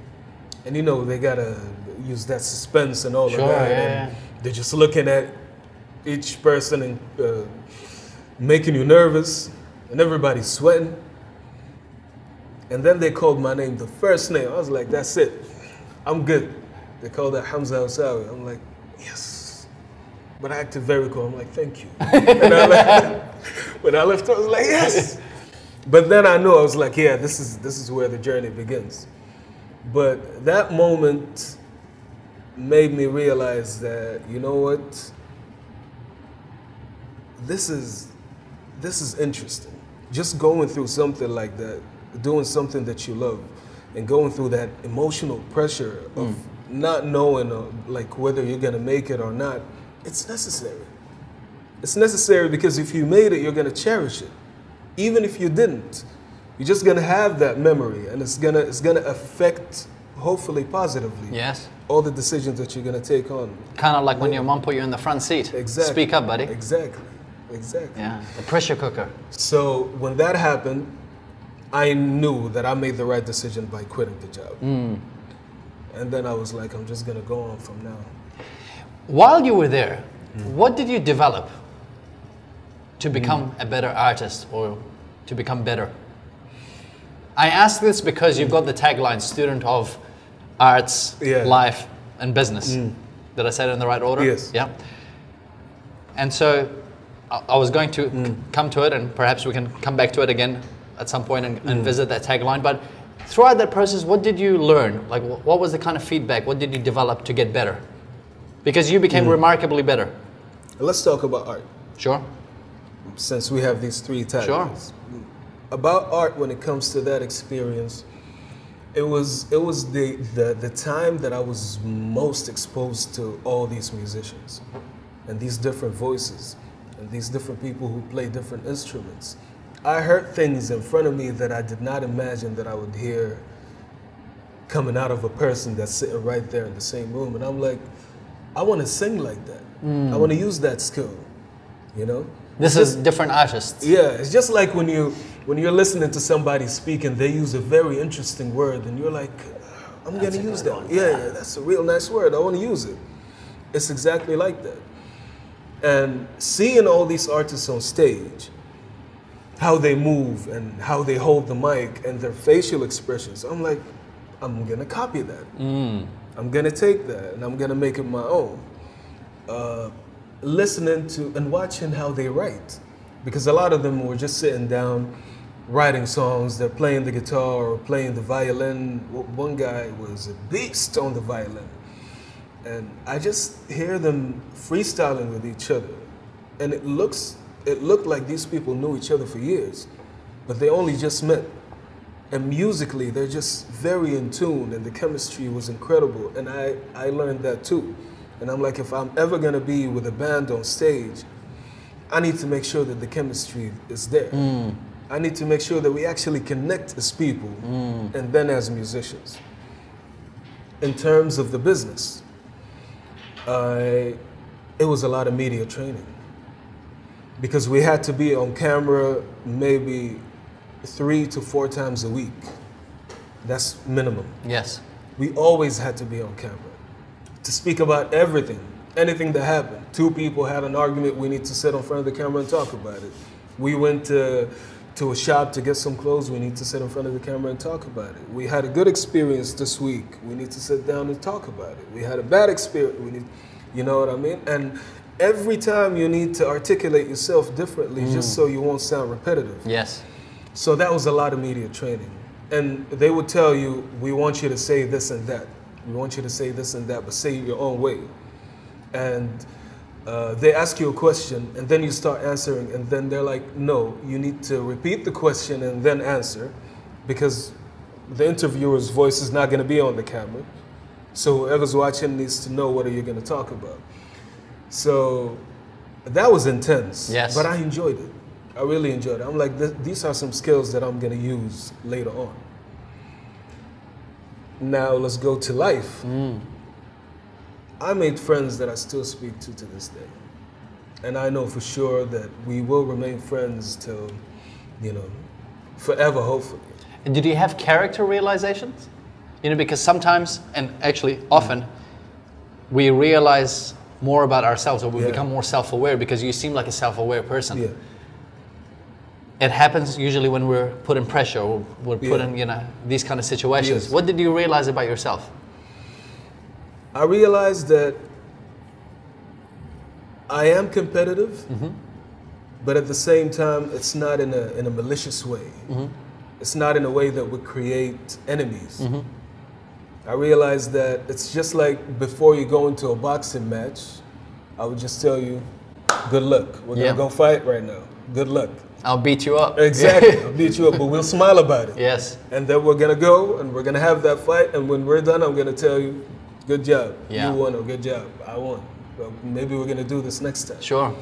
And you know, they got to use that suspense and all Sure, of that. yeah, and they're just looking at each person and uh, making you nervous, and everybody's sweating. And then they called my name, the first name. I was like, that's it. I'm good. They called that Hamza Hawsawi. I'm like, yes. But I acted very cool. I'm like, thank you. and I when I left, I was like, yes. But then I knew I was like, yeah, this is this is where the journey begins. But that moment made me realize that you know what this is this is interesting just going through something like that doing something that you love and going through that emotional pressure of not knowing uh, like whether you're gonna make it or not, it's necessary. It's necessary because if you made it, you're gonna cherish it. Even if you didn't, you're just gonna have that memory, and it's gonna it's gonna affect, hopefully positively, Yes. all the decisions that you're gonna take on. Kind of like when your mom put you in the front seat. Exactly. Speak up, buddy. Exactly. Exactly. Yeah. The pressure cooker. So when that happened, I knew that I made the right decision by quitting the job. Hmm. And then I was like, I'm just gonna go on from now. While you were there, what did you develop to become hmm. a better artist or to become better? I ask this because you've got the tagline student of arts, Yeah. life, and business. Hmm. Did I say it in the right order? Yes. Yeah. And so I, was going to c- come to it, and perhaps we can come back to it again at some point and, and mm. visit that tagline. But throughout that process, what did you learn? Like, what was the kind of feedback? What did you develop to get better? Because you became mm. remarkably better. Let's talk about art, Sure. since we have these three taglines. About art, when it comes to that experience, it was it was the, the the time that I was most exposed to all these musicians, and these different voices, and these different people who play different instruments. I heard things in front of me that I did not imagine that I would hear coming out of a person that's sitting right there in the same room. And I'm like, I want to sing like that. I hmm. want to use that skill, you know? This It's is just- different artists. yeah, it's just like when you when you're listening to somebody speak and they use a very interesting word and you're like, I'm gonna use that. Yeah, yeah, that's a real nice word. I want to use it. It's exactly like that. And seeing all these artists on stage, how they move and how they hold the mic and their facial expressions, I'm like, I'm gonna copy that. I'm gonna take that and I'm gonna make it my own. Uh, listening to and watching how they write, because a lot of them were just sitting down, writing songs. They're playing the guitar or playing the violin. One guy was a beast on the violin, and I just hear them freestyling with each other, and it looks it looked like these people knew each other for years, but they only just met. And musically, they're just very in tune, and the chemistry was incredible. And I, I learned that too. And I'm like, if I'm ever gonna be with a band on stage, I need to make sure that the chemistry is there. Mm. I need to make sure that we actually connect as people mm. and then as musicians. In terms of the business, I, it was a lot of media training because we had to be on camera maybe three to four times a week. That's minimum. Yes. We always had to be on camera to speak about everything, anything that happened. Two people had an argument, we need to sit in front of the camera and talk about it. We went to, to a shop to get some clothes, we need to sit in front of the camera and talk about it. We had a good experience this week, we need to sit down and talk about it. We had a bad experience, we need, you know what I mean? And every time you need to articulate yourself differently just so you won't sound repetitive. Yes. So that was a lot of media training. And they would tell you, we want you to say this and that. We want you to say this and that, but say it your own way. And uh, they ask you a question, and then you start answering, and then they're like, no, you need to repeat the question and then answer, because the interviewer's voice is not going to be on the camera. So whoever's watching needs to know what are you going to talk about. So that was intense. Yes. But I enjoyed it. I really enjoyed it. I'm like, th- these are some skills that I'm going to use later on. Now let's go to life. Mm. I made friends that I still speak to to this day. And I know for sure that we will remain friends till, you know, forever, hopefully. And did you have character realizations? You know, because sometimes, and actually often, we realize more about ourselves or we Yeah. become more self aware because you seem like a self aware person. Yeah. It happens usually when we're put in pressure or we're put Yeah. in, you know, these kind of situations. Yes. What did you realize about yourself? I realized that I am competitive, mm-hmm. but at the same time, it's not in a, in a malicious way. Mm-hmm. It's not in a way that would create enemies. Mm-hmm. I realized that it's just like before you go into a boxing match, I would just tell you, good luck. We're Yeah. gonna go fight right now. Good luck. I'll beat you up. Exactly. I'll beat you up, but we'll smile about it. yes. And then we're gonna go and we're gonna have that fight. And when we're done, I'm gonna tell you, good job. Yeah. You won, or good job, I won. Well, maybe we're gonna do this next time. Sure.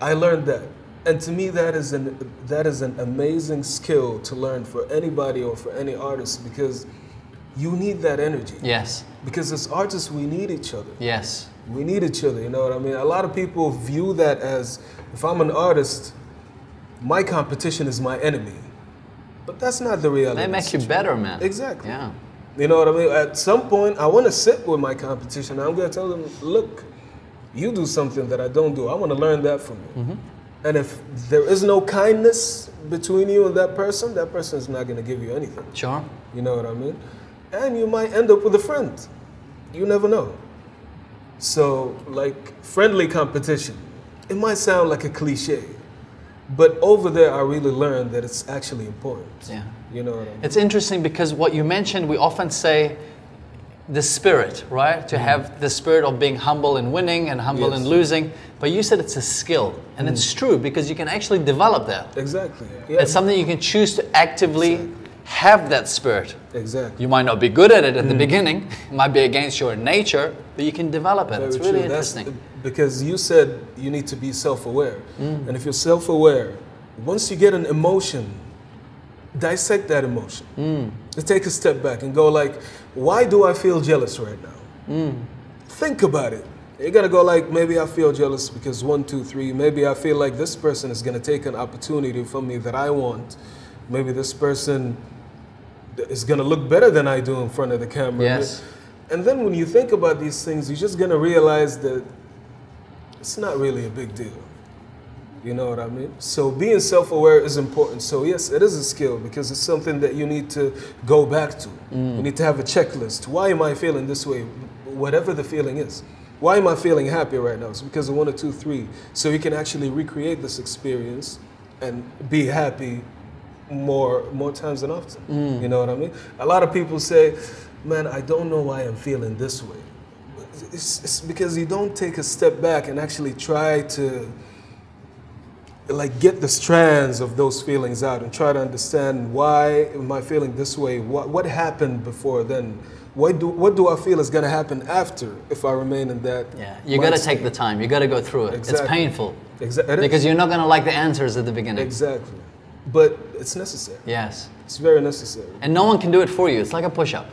I learned that. And to me, that is an that is an amazing skill to learn for anybody or for any artist because you need that energy. Yes. Because as artists, we need each other. Yes. We need each other. You know what I mean? A lot of people view that as if I'm an artist, my competition is my enemy. But that's not the reality. They makes you better, man. Exactly. Yeah. You know what I mean? At some point, I want to sit with my competition. I'm going to tell them, look, you do something that I don't do. I want to learn that from you. Mm-hmm. And if there is no kindness between you and that person, that person is not going to give you anything. Sure. You know what I mean? And you might end up with a friend. You never know. So, like friendly competition, it might sound like a cliche, but over there, I really learned that it's actually important. Yeah. You know I mean? It's interesting because what you mentioned, we often say the spirit, right? To mm-hmm. have the spirit of being humble in winning and humble Yes. in losing. But you said it's a skill. And it's mm. true because you can actually develop that. Exactly. Yeah. It's something you can choose to actively have that spirit. exactly. You might not be good at it at the beginning, it might be against your nature, but you can develop it. Very it's really true. That's- interesting. because you said you need to be self-aware, Mm. and if you're self-aware, once you get an emotion, dissect that emotion. Mm. Just take a step back and go like, why do I feel jealous right now? Mm. Think about it. You're gonna go like, maybe I feel jealous because one, two, three. Maybe I feel like this person is gonna take an opportunity from me that I want. Maybe this person is gonna look better than I do in front of the camera. Yes. And then when you think about these things, you're just gonna realize that it's not really a big deal. You know what I mean? So being self-aware is important. So yes, it is a skill because it's something that you need to go back to. You mm. need to have a checklist. Why am I feeling this way? Whatever the feeling is. Why am I feeling happy right now? It's because of one or two, three. So you can actually recreate this experience and be happy more more times than often. Mm. You know what I mean? A lot of people say, "Man, I don't know why I'm feeling this way." It's, it's because you don't take a step back and actually try to like get the strands of those feelings out and try to understand why am I feeling this way? What what happened before then? What do what do I feel is going to happen after if I remain in that? Yeah, you got to take the time. You got to go through it. It's painful Exactly. because you're not going to like the answers at the beginning. exactly, but it's necessary. Yes. It's very necessary. And no one can do it for you. It's like a push-up.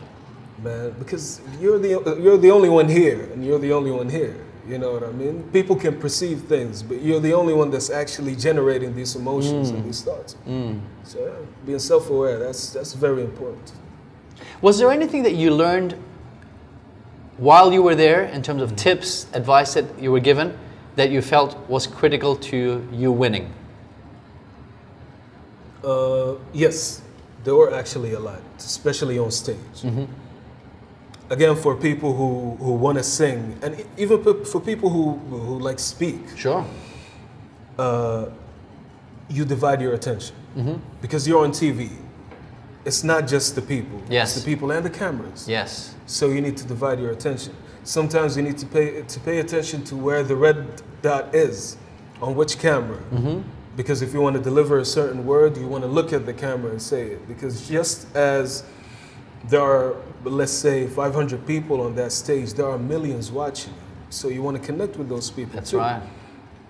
man, because you're the you're the only one here, and you're the only one here. You know what I mean? People can perceive things, but you're the only one that's actually generating these emotions and mm. these thoughts. Mm. So yeah, being self-aware that's that's very important. Was there anything that you learned while you were there in terms of mm. tips, advice that you were given that you felt was critical to you winning? Uh, yes, there were actually a lot, especially on stage. Again, for people who, who want to sing, and even for, for people who, who like speak, Sure. uh, you divide your attention because you're on TV. It's not just the people. Yes. It's the people and the cameras. Yes. So you need to divide your attention. Sometimes you need to pay to pay attention to where the red dot is on which camera. Because if you want to deliver a certain word, you want to look at the camera and say it. Because just as there are, let's say, 500 people on that stage, there are millions watching. So you want to connect with those people. That's too. right.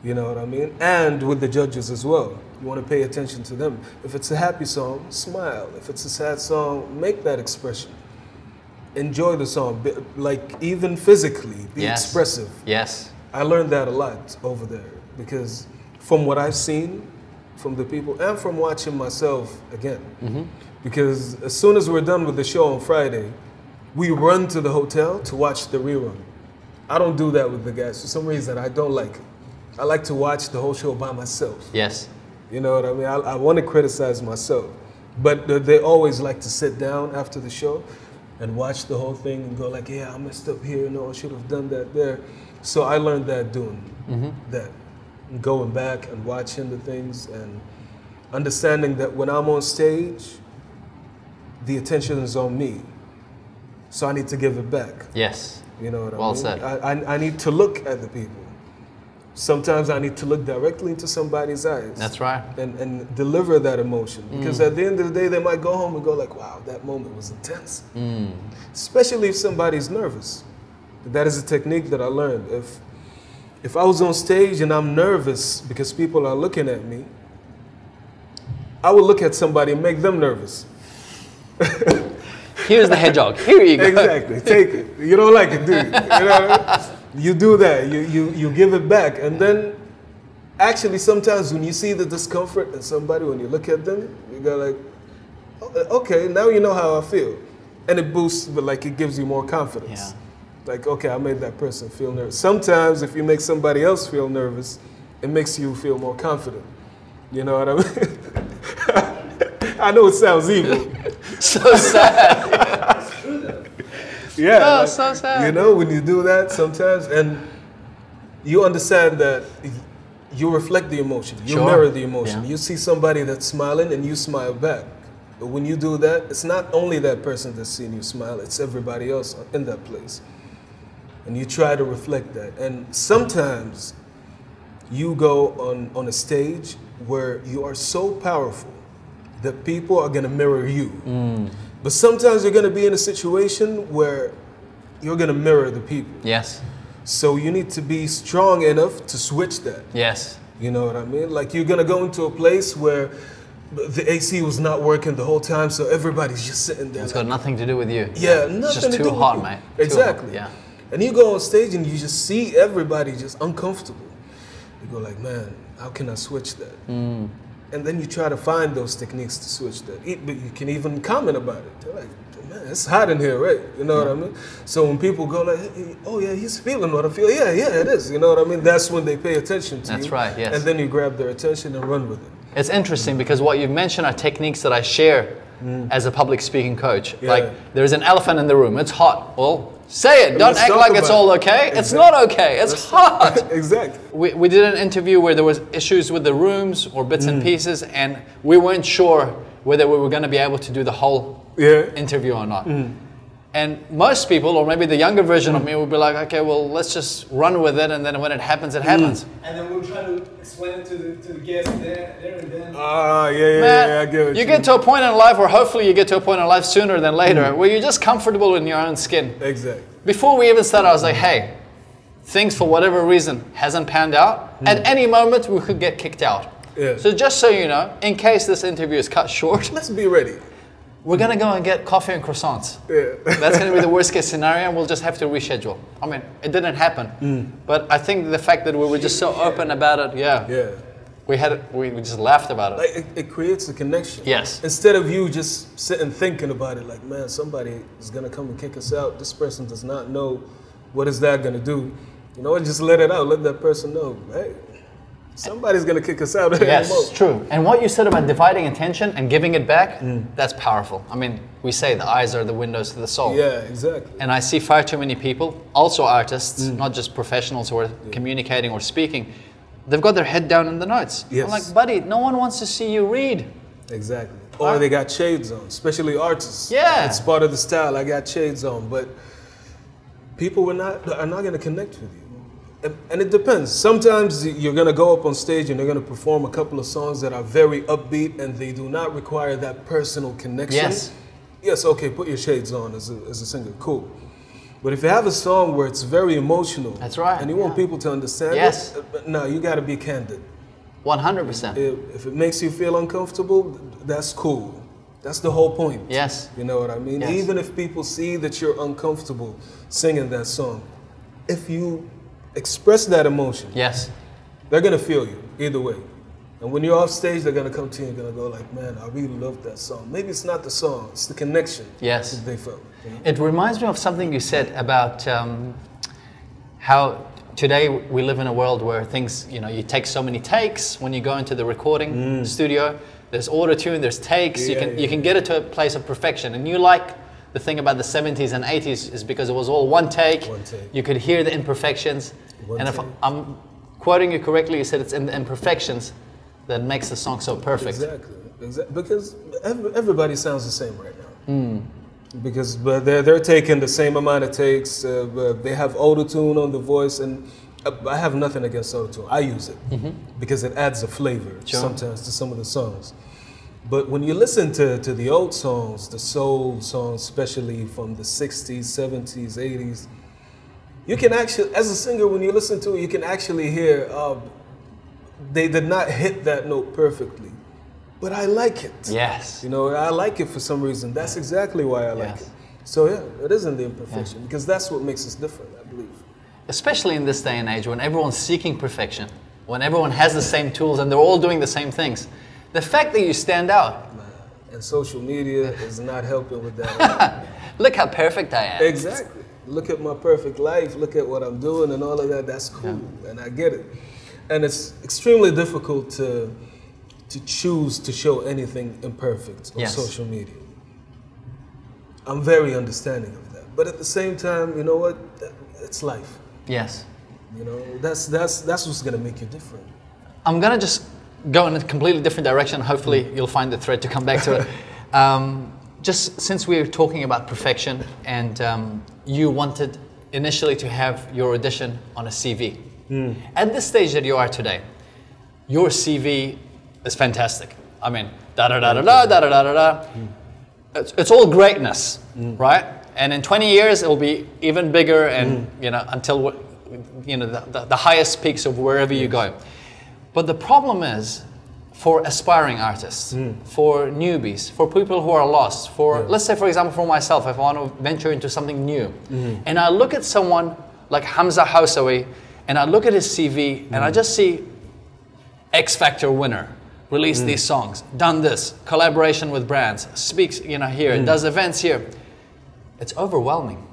You know what I mean? And with the judges as well. You want to pay attention to them. If it's a happy song, smile. If it's a sad song, make that expression. Enjoy the song, like even physically, be Yes. expressive. Yes. I learned that a lot over there because from what I've seen from the people and from watching myself again. Mm-hmm. Because as soon as we're done with the show on Friday, we run to the hotel to watch the rerun. I don't do that with the guys. For some reason, I don't like it. I like to watch the whole show by myself. Yes. You know what I mean? I, I want to criticize myself. But they always like to sit down after the show and watch the whole thing and go like, yeah, I messed up here. No, I should have done that there. So I learned that doing mm-hmm. that. Going back and watching the things and understanding that when I'm on stage, the attention is on me. So I need to give it back. Yes. You know what I Well mean? said. I, I, I need to look at the people. Sometimes I need to look directly into somebody's eyes. That's right. And, and deliver that emotion. Because Mm. at the end of the day, they might go home and go like, wow, that moment was intense. Mm. Especially if somebody's nervous. That is a technique that I learned. If if I was on stage and I'm nervous because people are looking at me, I would look at somebody and make them nervous. Here's the hedgehog. Here you go. Exactly. Take it. You don't like it, do you? You, know what I mean? you do that. You, you you give it back, and then actually sometimes when you see the discomfort in somebody, when you look at them, you go like, "Oh, okay, now you know how I feel, and it boosts, but like it gives you more confidence. Yeah. Like okay, I made that person feel nervous. Sometimes if you make somebody else feel nervous, it makes you feel more confident. You know what I mean? I know it sounds evil. So sad. Yeah. Oh, like, so sad. You know, when you do that sometimes, and you understand that you reflect the emotion, you Sure. mirror the emotion. Yeah. You see somebody that's smiling and you smile back. But when you do that, it's not only that person that's seeing you smile, it's everybody else in that place. And you try to reflect that. And sometimes you go on, on a stage where you are so powerful that people are going to mirror you. Mm. But sometimes you're going to be in a situation where you're going to mirror the people. yes. So you need to be strong enough to switch that. Yes. You know what I mean? Like you're going to go into a place where the AC was not working the whole time, so everybody's just sitting there. It's like, got nothing to do with you. yeah, It's nothing just to too do with hot, mate. Too hot, Exactly. Yeah. And you go on stage and you just see everybody just uncomfortable. You go like, man, how can I switch that? Mm. And then you try to find those techniques to switch that. But you can even comment about it. They're like, man, it's hot in here, right? You know what I mean? So when people go like, hey, oh yeah, he's feeling what I feel. Yeah, yeah, it is. You know what I mean? That's when they pay attention to That's you. right, yes. And then you grab their attention and run with it. It's interesting because what you've mentioned are techniques that I share as a public speaking coach. Mm. Yeah. Like, there's an elephant in the room, it's hot. Well, say it. Don't Let's act like it's all okay. It's not okay. It's hard. exactly. we, we did an interview where there was issues with the rooms or bits Mm. and pieces, and we weren't sure whether we were going to be able to do the whole Yeah. interview or not. Mm. And most people, or maybe the younger version of me, would be like, okay, well, let's just run with it, and then when it happens, Mm. it happens. And then we'll try to explain it to the, to the guests there, there and then. Ah, yeah, yeah, Man, yeah, I get what you you get to a point in life, or hopefully you get to a point in life sooner than later, Mm. where you're just comfortable in your own skin. Exactly. Before we even started, I was like, hey, things for whatever reason hasn't panned out. At any moment, we could get kicked out. Mm. Yeah. So just so you know, in case this interview is cut short, Let's be ready. We're gonna go and get coffee and croissants. Yeah. That's gonna be the worst case scenario, and we'll just have to reschedule. I mean, it didn't happen, mm. but I think the fact that we were just so open about it, yeah, Yeah. we had, we, we just laughed about it. Like it, it creates a connection. Yes. Instead of you just sitting thinking about it, like, man, somebody is gonna come and kick us out. This person does not know what is that gonna do. You know what? Just let it out. Let that person know. Hey, somebody's gonna kick us out. Yes, true. And what you said about dividing attention and giving it back, that's powerful. I mean, we say the eyes are the windows to the soul. Yeah, exactly. And I see far too many people, also artists, Mm. not just professionals who are communicating or speaking, they've got their head down in the notes. Yes. I'm like, buddy, no one wants to see you read. Exactly. Or they got shades on, especially artists. Yeah. It's part of the style. I got shades on, but people are not are not gonna connect with you. And, it depends. Sometimes you're gonna go up on stage and they're gonna perform a couple of songs that are very upbeat and they do not require that personal connection. Yes. Yes, okay, put your shades on as a, as a singer, cool. But if you have a song where it's very emotional, That's right, and you want people to understand Yes. it, uh, but no, you got to be candid. 100%. If, if it makes you feel uncomfortable, that's cool. That's the whole point. Yes. You know what I mean? Yes. Even if people see that you're uncomfortable singing that song, if you express that emotion, Yes. they're gonna feel you either way. And when you're off stage, they're gonna come to you and gonna go like, "Man, I really love that song." Maybe it's not the song; it's the connection Yes. they felt. you know? It reminds me of something you said about um, how today we live in a world where things, you know, you take so many takes when you go into the recording studio. There's auto tune, there's takes. you Mm. Yeah, can yeah, you can get it to a place of perfection. And you like the thing about the 70s and 80s is because it was all one take. One take. You could hear the imperfections. One and if take. I'm quoting you correctly, you said it's in the imperfections that makes the song so perfect. Exactly. Exactly. Because ev- everybody sounds the same right now. Because but they're, they're taking the same amount of takes. Uh, but they have auto tune on the voice, and uh, I have nothing against auto tune. I use it because it adds a flavor Sure. sometimes to some of the songs. But when you listen to, to the old songs, the soul songs, especially from the 60s, 70s, 80s, you can actually, as a singer, when you listen to it, you can actually hear um, they did not hit that note perfectly, but I like it. Yes. You know, I like it for some reason. That's exactly why I like Yes. it. So yeah, it isn't the imperfection because that's what makes us different, I believe. Especially in this day and age when everyone's seeking perfection, when everyone has the same tools and they're all doing the same things. The fact that you stand out, And social media is not helping with that. look how perfect I am. exactly. Look at my perfect life. Look at what I'm doing and all of that. That's cool, and I get it. And it's extremely difficult to to choose to show anything imperfect on Yes. social media. I'm very understanding of that, but at the same time, you know what? It's life. Yes. You know, that's that's that's what's gonna make you different. I'm gonna just go in a completely different direction. Hopefully, mm. you'll find the thread to come back to it. Um, just since we were talking about perfection, and um, you wanted initially to have your audition on a CV. Mm. At this stage that you are today, your CV is fantastic. I mean, da da da da da da da da da. da. Mm. It's, it's all greatness, right? And in 20 years, it'll be even bigger, and you know, until you know the, the, the highest peaks of wherever you go. But the problem is for aspiring artists, hmm. for newbies, for people who are lost, for let's say for example for myself, if I want to venture into something new, hmm. and I look at someone like Hamza Hawsawi, and I look at his CV, and I hmm. just see X Factor winner, released these songs, done this, collaboration with brands, speaks you know here, does events here. It's overwhelming.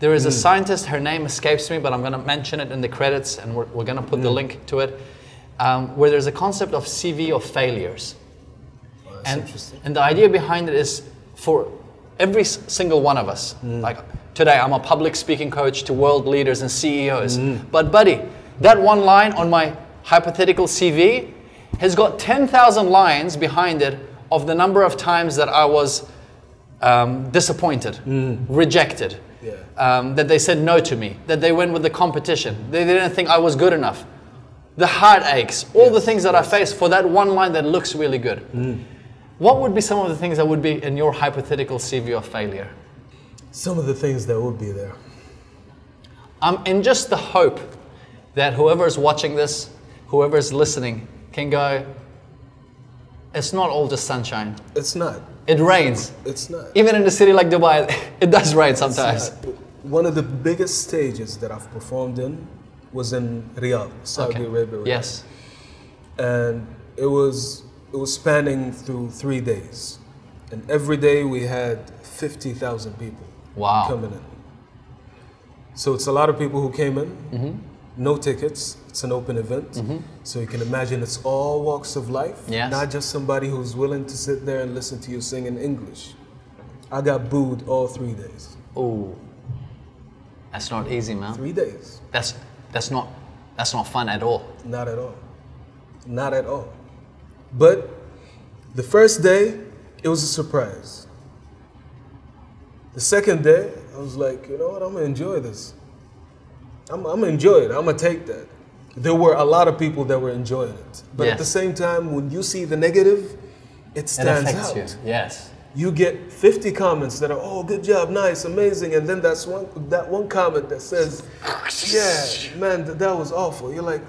There is a scientist, her name escapes me, but I'm going to mention it in the credits and we're, we're going to put the link to it, um, where there's a concept of CV of failures. That's And, and the idea behind it is for every single one of us, like today, I'm a public speaking coach to world leaders and CEOs. But, buddy, that one line on my hypothetical CV has got 10,000 lines behind it of the number of times that I was um, disappointed, rejected, Yeah. um, that they said no to me, that they went with the competition, they didn't think I was good enough. The heartaches, all the things that I face for that one line that looks really good. Mm. What would be some of the things that would be in your hypothetical CV of failure? Some of the things that would be there. I'm in just the hope that whoever is watching this, whoever is listening, can go, it's not all just sunshine. It's not. It rains. It's not. Even in a city like Dubai, it does rain sometimes. One of the biggest stages that I've performed in was in Riyadh, Saudi Okay. Arabia. Yes. and it was it was spanning through three days, and every day we had fifty thousand people Wow. coming in. So it's a lot of people who came in, mm-hmm. no tickets. It's an open event, mm-hmm. so you can imagine it's all walks of life, Yes. not just somebody who's willing to sit there and listen to you sing in English. I got booed all three days. Oh, that's not easy, man. Three days, That's that's not that's not fun at all. not at all, not at all. But the first day, it was a surprise. The second day, I was like, you know what, I'm gonna enjoy this. I'm, I'm gonna enjoy it. I'm gonna take that. There were a lot of people that were enjoying it, but at the same time, when you see the negative, it It stands affects out. you. Yes. You get 50 comments that are, oh, good job, nice, amazing, and then that's one that one comment that says, yeah, man, that, that was awful. You're like,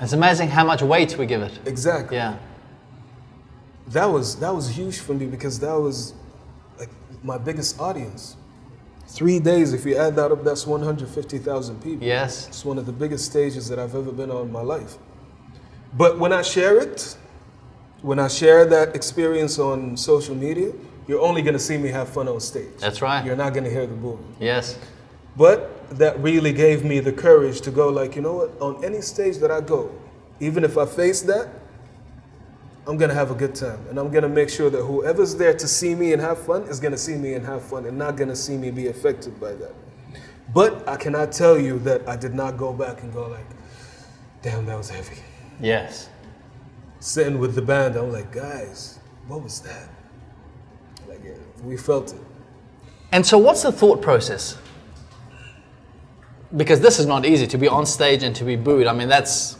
It's amazing how much weight we give it. exactly. Yeah. that was that was huge for me because that was like my biggest audience. Three days, if you add that up, that's 150,000 people. Yes. It's one of the biggest stages that I've ever been on in my life. But when I share it, when I share that experience on social media, you're only gonna see me have fun on stage. That's right. You're not gonna hear the booing. Yes. But that really gave me the courage to go like, you know what, on any stage that I go, even if I face that, I'm gonna have a good time. And I'm gonna make sure that whoever's there to see me and have fun is gonna see me and have fun and not gonna see me be affected by that. But I cannot tell you that I did not go back and go like, damn, that was heavy. Yes. Sitting with the band, I'm like, guys, what was that? Like, yeah, we felt it. And so, what's the thought process? Because this is not easy to be on stage and to be booed. I mean, that's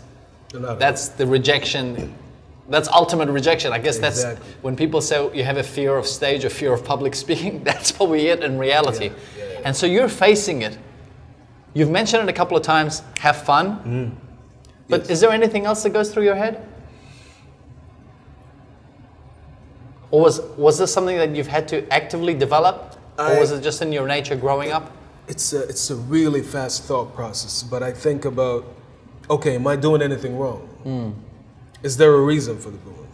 that's the rejection. That's ultimate rejection. I guess that's when people say you have a fear of stage or fear of public speaking. That's probably it in reality. Yeah, yeah, And so you're facing it. You've mentioned it a couple of times. Have fun. Mm. But Yes. is there anything else that goes through your head? Or was was this something that you've had to actively develop, or was it just in your nature growing up? It's a, it's a really fast thought process, but I think about, okay, am I doing anything wrong? Hmm. Is there a reason for the booing?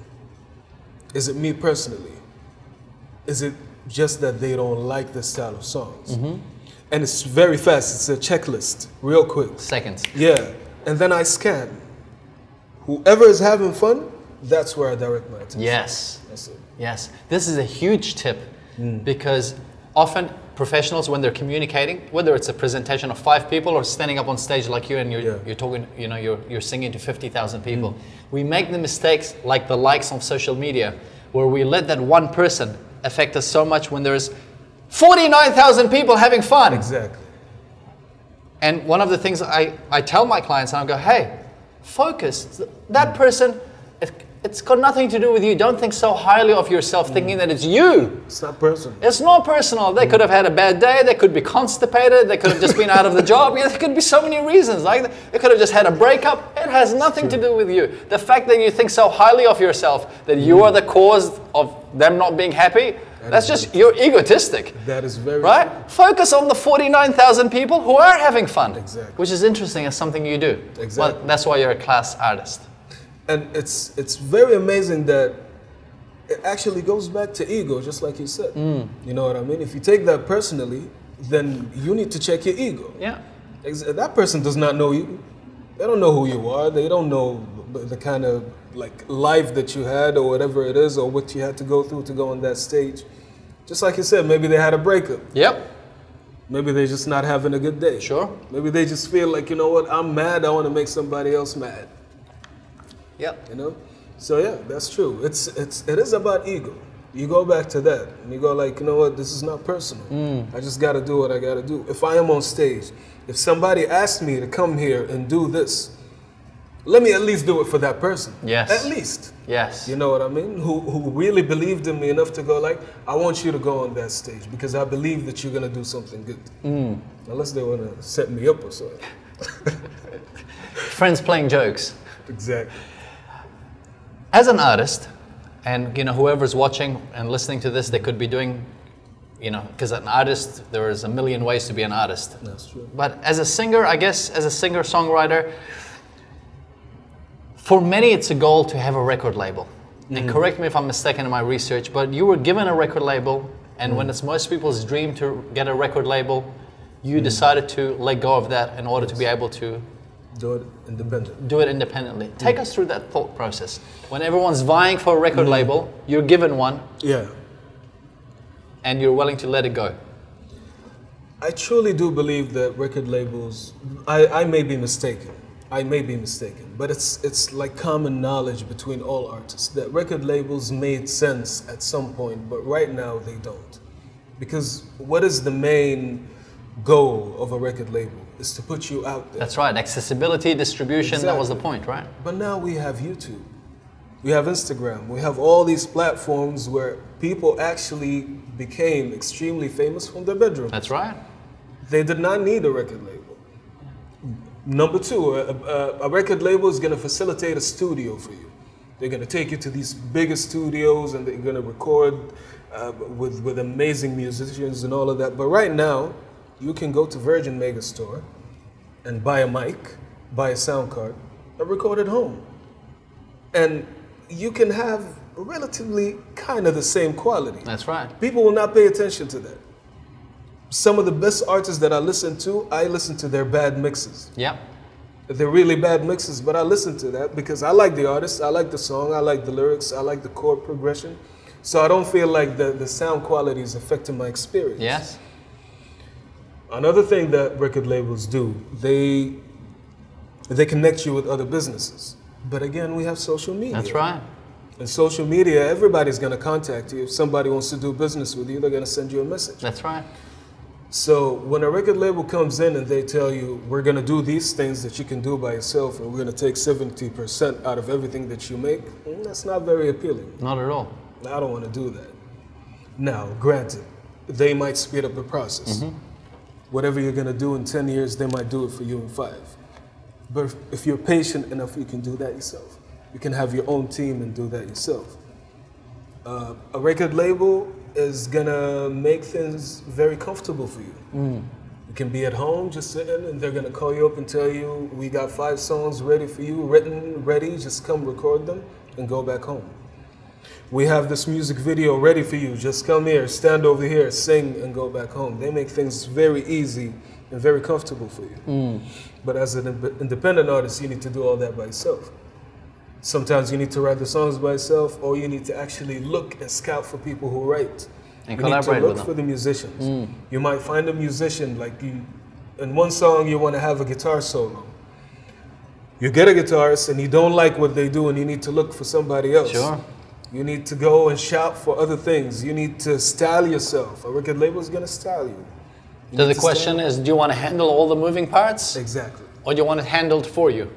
Is it me personally? Is it just that they don't like this style of songs? Mm-hmm. And it's very fast. It's a checklist, real quick. Seconds. Yeah, and then I scan. Whoever is having fun, that's where I direct my attention. Yes. That's it. Yes, this is a huge tip hmm. because often professionals, when they're communicating, whether it's a presentation of five people or standing up on stage like you and you're, Yeah. you're talking, you know, you're, you're singing to 50,000 people, hmm. we make the mistakes like the likes on social media where we let that one person affect us so much when there's 49,000 people having fun. Exactly. And one of the things I, I tell my clients, and I go, hey, focus. That hmm. person, it, it's got nothing to do with you. Don't think so highly of yourself, mm. thinking that it's you. It's not personal. It's not personal. They mm. could have had a bad day. They could be constipated. They could have just been out of the job. Yeah, there could be so many reasons. Like they could have just had a breakup. It has nothing to do with you. The fact that you think so highly of yourself that you mm. are the cause of them not being happy, that's just you're egotistic. That is very Right? Focus on the 49,000 people who are having fun. Exactly. Which is interesting as something you do. Exactly. Well, that's why you're a class artist. And it's it's very amazing that it actually goes back to ego, just like you said. Mm. You know what I mean? If you take that personally, then you need to check your ego. Yeah. That person does not know you. They don't know who you are. They don't know the the kind of like life that you had or whatever it is or what you had to go through to go on that stage. Just like you said, maybe they had a breakup. Yep. Maybe they're just not having a good day. Sure. Maybe they just feel like, you know what, I'm mad, I want to make somebody else mad. Yep. You know? So yeah, that's true. It's it's it is about ego. You go back to that and you go like, you know what, this is not personal. Mm. I just gotta do what I gotta do. If I am on stage, if somebody asked me to come here and do this, let me at least do it for that person. Yes. At least. Yes. You know what I mean? Who who really believed in me enough to go like, I want you to go on that stage because I believe that you're gonna do something good. Mm. Unless they wanna set me up or something. Friends playing jokes. Exactly. As an artist, and you know whoever's watching and listening to this, they could be doing, you know, because an artist there is a million ways to be an artist. That's true. But as a singer, I guess, as a singer songwriter, for many it's a goal to have a record label. And mm. correct me if I'm mistaken in my research, but you were given a record label, and when mm. it's most people's dream to get a record label, you mm. decided to let go of that in order to be able to Do it independent. do it independently. Take mm. us through that thought process. When everyone's vying for a record mm. label, you're given one, Yeah. and you're willing to let it go. I truly do believe that record labels. I, I may be mistaken. I may be mistaken, but it's it's like common knowledge between all artists that record labels made sense at some point, but right now they don't. Because what is the main goal of a record label? Is to put you out there. That's right. Accessibility, distribution, that was the point, right? But now we have YouTube, we have Instagram, we have all these platforms where people actually became extremely famous from their bedroom. That's right. They did not need a record label. Number two, a, a, a record label is going to facilitate a studio for you. They're going to take you to these bigger studios and they're going to record uh, with, with amazing musicians and all of that. But right now, you can go to Virgin Megastore and buy a mic, buy a sound card, and record at home. And you can have relatively kind of the same quality. That's right. People will not pay attention to that. Some of the best artists that I listen to, I listen to their bad mixes. Yep. They're really bad mixes, but I listen to that because I like the artist, I like the song, I like the lyrics, I like the chord progression. So I don't feel like the, the sound quality is affecting my experience. Yes. Another thing that record labels do, they they connect you with other businesses. But again, we have social media. That's right. And social media, everybody's gonna contact you. If somebody wants to do business with you, they're gonna send you a message. That's right. So when a record label comes in and they tell you, we're gonna do these things that you can do by yourself, and we're gonna take 70% out of everything that you make, mm, that's not very appealing. Not at all. I don't wanna do that. Now, granted, they might speed up the process. Whatever you're gonna do in 10 years, they might do it for you in five. But if, if you're patient enough, you can do that yourself. You can have your own team and do that yourself. Uh, a record label is gonna make things very comfortable for you. You can be at home just sitting, and they're gonna call you up and tell you, "We got five songs ready for you, written, ready. Just come record them and go back home." We have this music video ready for you. Just come here, stand over here, sing, and go back home. They make things very easy and very comfortable for you. But as an independent artist, you need to do all that by yourself. Sometimes you need to write the songs by yourself, or you need to actually look and scout for people who write. And you need to look for the musicians. You might find a musician like you. In one song, you want to have a guitar solo. You get a guitarist and you don't like what they do, and you need to look for somebody else. Sure. You need to go and shout for other things. You need to style yourself. A record label is going to style you. You So the question is, do you want to handle all the moving parts, exactly. or do you want it handled for you?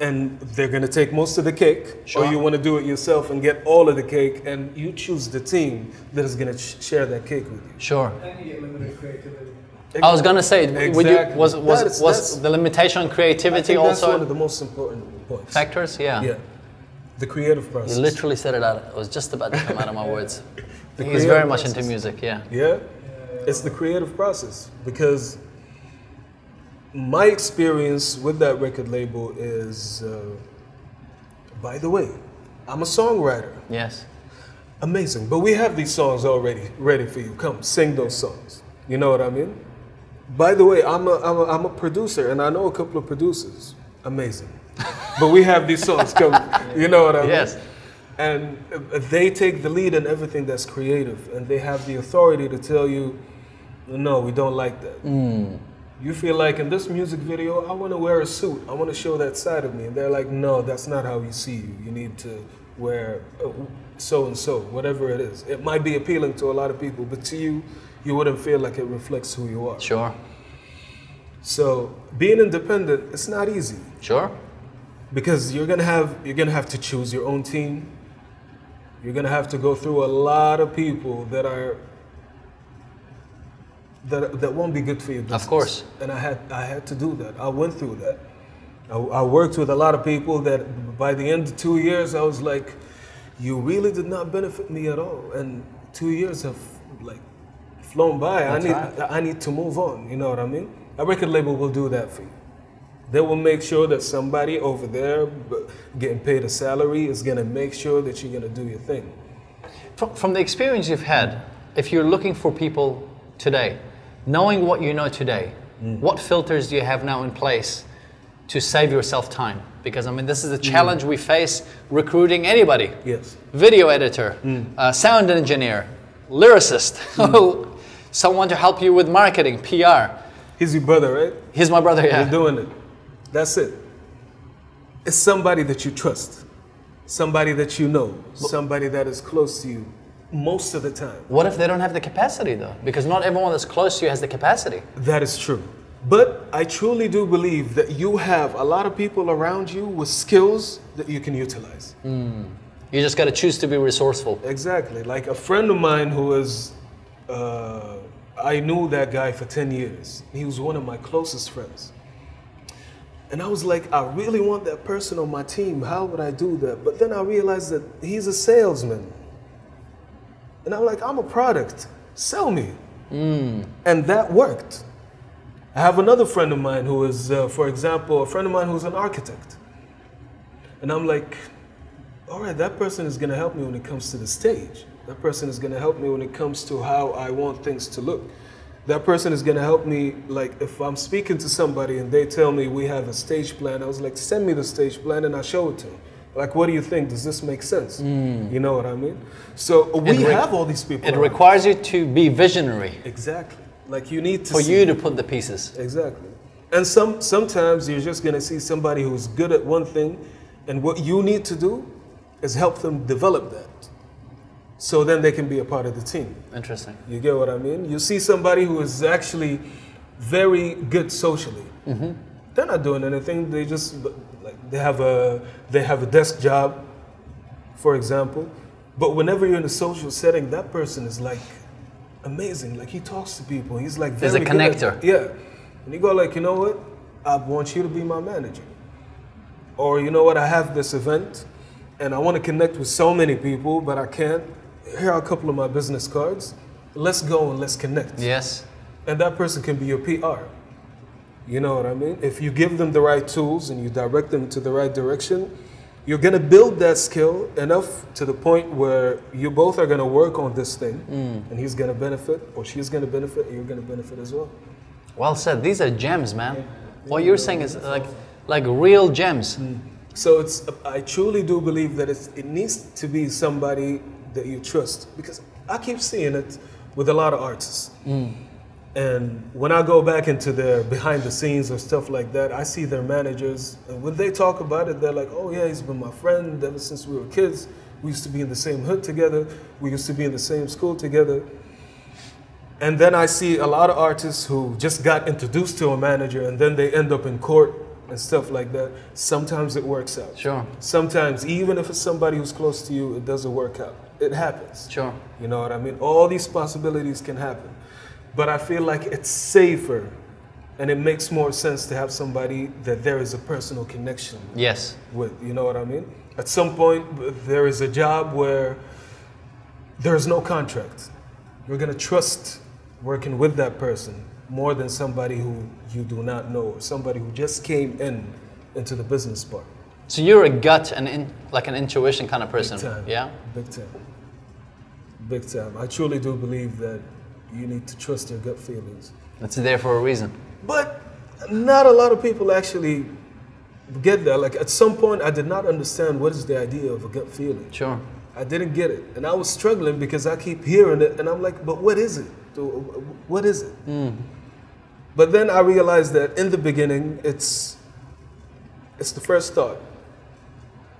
And they're going to take most of the cake, Sure. or you want to do it yourself and get all of the cake, and you choose the team that is going to sh- share that cake with you. Sure. And you get creativity. I was gonna say, would you, was was That is- was that's- the limitation on creativity that's one of the most important points. factors? Yeah. Yeah. The creative process. You literally said it out. It was just about to come out of my words. He's very much process. into music. Yeah. Yeah, it's the creative process because my experience with that record label is, uh, by the way, I'm a songwriter. Yes. Amazing, but we have these songs already ready for you. Come, sing those songs. You know what I mean? By the way, I'm a, I'm a, I'm a producer and I know a couple of producers. Amazing. But we have these songs come, you know what I mean? Yes. And they take the lead in everything that's creative, and they have the authority to tell you, no, we don't like that. Hmm. You feel like in this music video, I want to wear a suit. I want to show that side of me. And they're like, no, that's not how we see you. You need to wear so and so, whatever it is. It might be appealing to a lot of people, but to you, you wouldn't feel like it reflects who you are. Sure. So being independent, it's not easy Sure. Because you're gonna have you're gonna have to choose your own team. You're gonna have to go through a lot of people that are that that won't be good for you. Of course. And I had I had to do that. I went through that. I, I worked with a lot of people that by the end of two years I was like, you really did not benefit me at all. And two years have like flown by. That's I need right. I need to move on. You know what I mean? A record label will do that for you. They will make sure that somebody over there getting paid a salary is going to make sure that you're going to do your thing. From, from the experience you've had, if you're looking for people today, knowing what you know today, mm. what filters do you have now in place to save yourself time? Because I mean, this is a challenge mm. we face recruiting anybody. Yes. Video editor, mm. uh, sound engineer, lyricist, someone to help you with marketing, PR. He's your brother, right? He's my brother, yeah. You're doing it. That's it. It's somebody that you trust, somebody that you know, somebody that is close to you most of the time. What if they don't have the capacity though? Because not everyone that's close to you has the capacity. That is true. But I truly do believe that you have a lot of people around you with skills that you can utilize. You just got to choose to be resourceful. Exactly. Like a friend of mine who is, uh, I knew that guy for 10 years. He was one of my closest friends. And I was like, I really want that person on my team. How would I do that? But then I realized that he's a salesman. And I'm like, I'm a product. Sell me. And that worked. I have another friend of mine who is, uh, for example, a friend of mine who's an architect. And I'm like, all right, that person is going to help me when it comes to the stage. That person is going to help me when it comes to how I want things to look. That person is going to help me, like, if I'm speaking to somebody and they tell me we have a stage plan, I was like, send me the stage plan and I show it to them. Like, what do you think? Does this make sense? Mm. You know what I mean? So uh, we re- have all these people. It around. requires you to be visionary Exactly. Like, you need to for you to put the pieces. Exactly. And some sometimes you're just gonna see somebody who's good at one thing, and what you need to do is help them develop that. So then they can be a part of the team. Interesting. You get what I mean? You see somebody who is actually very good socially. Mm-hmm. They're not doing anything. They just like they have a they have a desk job, for example. But whenever you're in a social setting, that person is like amazing. Like he talks to people. He's like He's a very good at- connector. yeah. And you go like, you know what? I want you to be my manager. Or you know what? I have this event, and I want to connect with so many people, but I can't. Here are a couple of my business cards. Let's go and let's connect. Yes. And that person can be your PR. You know what I mean? If you give them the right tools and you direct them to the right direction, you're gonna build that skill enough to the point where you both are gonna work on this thing, mm. and he's gonna benefit, or she's gonna benefit, and you're gonna benefit as well. Well said. These are gems, man. What you're saying is like like real gems. Mm. So it's I truly do believe that it's, it needs to be somebody that you trust because I keep seeing it with a lot of artists. Mm. And when I go back into their behind the scenes or stuff like that, I see their managers, and when they talk about it, they're like, "Oh yeah, he's been my friend ever since we were kids. We used to be in the same hood together. We used to be in the same school together." And then I see a lot of artists who just got introduced to a manager, and then they end up in court and stuff like that. Sometimes it works out. Sure. Sometimes, even if it's somebody who's close to you, it doesn't work out. It happens. Sure. You know what I mean? All these possibilities can happen. But I feel like it's safer and it makes more sense to have somebody that there is a personal connection Yes. with. You know what I mean? At some point, there is a job where there is no contract. You're going to trust working with that person more than somebody who you do not know or somebody who just came in into the business part. So you're a gut and in, like an intuition kind of person. Big time. Yeah. Big time. Big time. Um, I truly do believe that you need to trust your gut feelings. It's there for a reason. But not a lot of people actually get that. Like at some point, I did not understand what is the idea of a gut feeling. Sure. I didn't get it, and I was struggling because I keep hearing it, and I'm like, but what is it? What is it? Hmm. But then I realized that in the beginning, it's it's the first thought.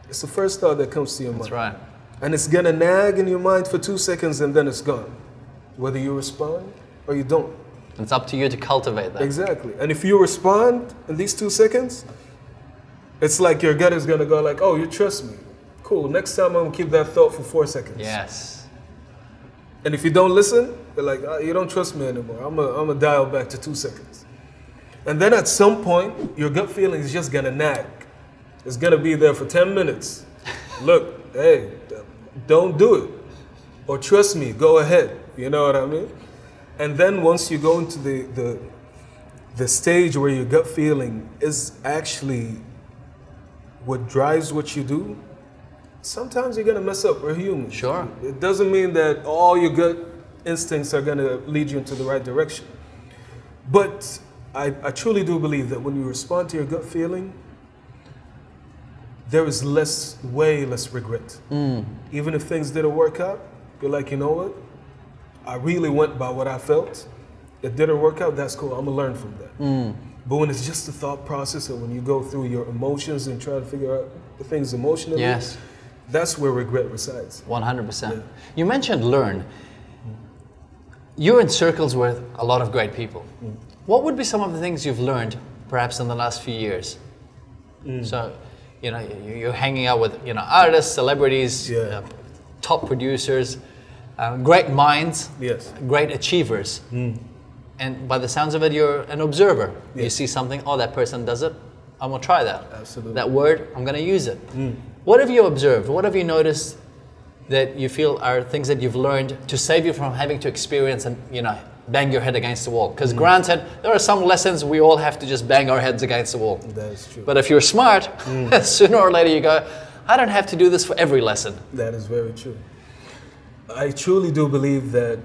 It's the first thought that comes to your mind. That's right. And it's gonna nag in your mind for two seconds and then it's gone. Whether you respond or you don't. It's up to you to cultivate that. Exactly. And if you respond in these two seconds, it's like your gut is gonna go like, oh, you trust me. Cool. Next time I'm gonna keep that thought for four seconds. Yes. And if you don't listen, they're like, "Ah, you don't trust me anymore. I'm gonna I'm dial back to two seconds. And then at some point, your gut feeling is just gonna nag. It's gonna be there for 10 minutes. Look, hey, don't do it. Or trust me, go ahead. You know what I mean? And then once you go into the, the, the stage where your gut feeling is actually what drives what you do, sometimes you're gonna mess up. We're human. Sure. It doesn't mean that all your gut instincts are gonna lead you into the right direction. But I, I truly do believe that when you respond to your gut feeling, there is less, way less regret. Mm. Even if things didn't work out, you're like, you know what? I really went by what I felt. It didn't work out, that's cool. I'm gonna learn from that. Mm. But when it's just a thought process or when you go through your emotions and try to figure out the things emotionally, Yes. that's where regret resides. 100%. You mentioned learn. You're in circles with a lot of great people. Mm. What would be some of the things you've learned perhaps in the last few years? So, you know, you- you're hanging out with, you know, artists, celebrities, Yeah. uh, top producers, uh, great minds, Yes. great achievers. And by the sounds of it, you're an observer. You see something, oh, that person does it, I'm gonna try that. Absolutely. That word, I'm gonna use it. What have you observed? What have you noticed that you feel are things that you've learned to save you from having to experience and, you know, bang your head against the wall? Because mm. granted, there are some lessons we all have to just bang our heads against the wall. That is true. But if you're smart, mm. sooner or later you go, I don't have to do this for every lesson. That is very true. I truly do believe that,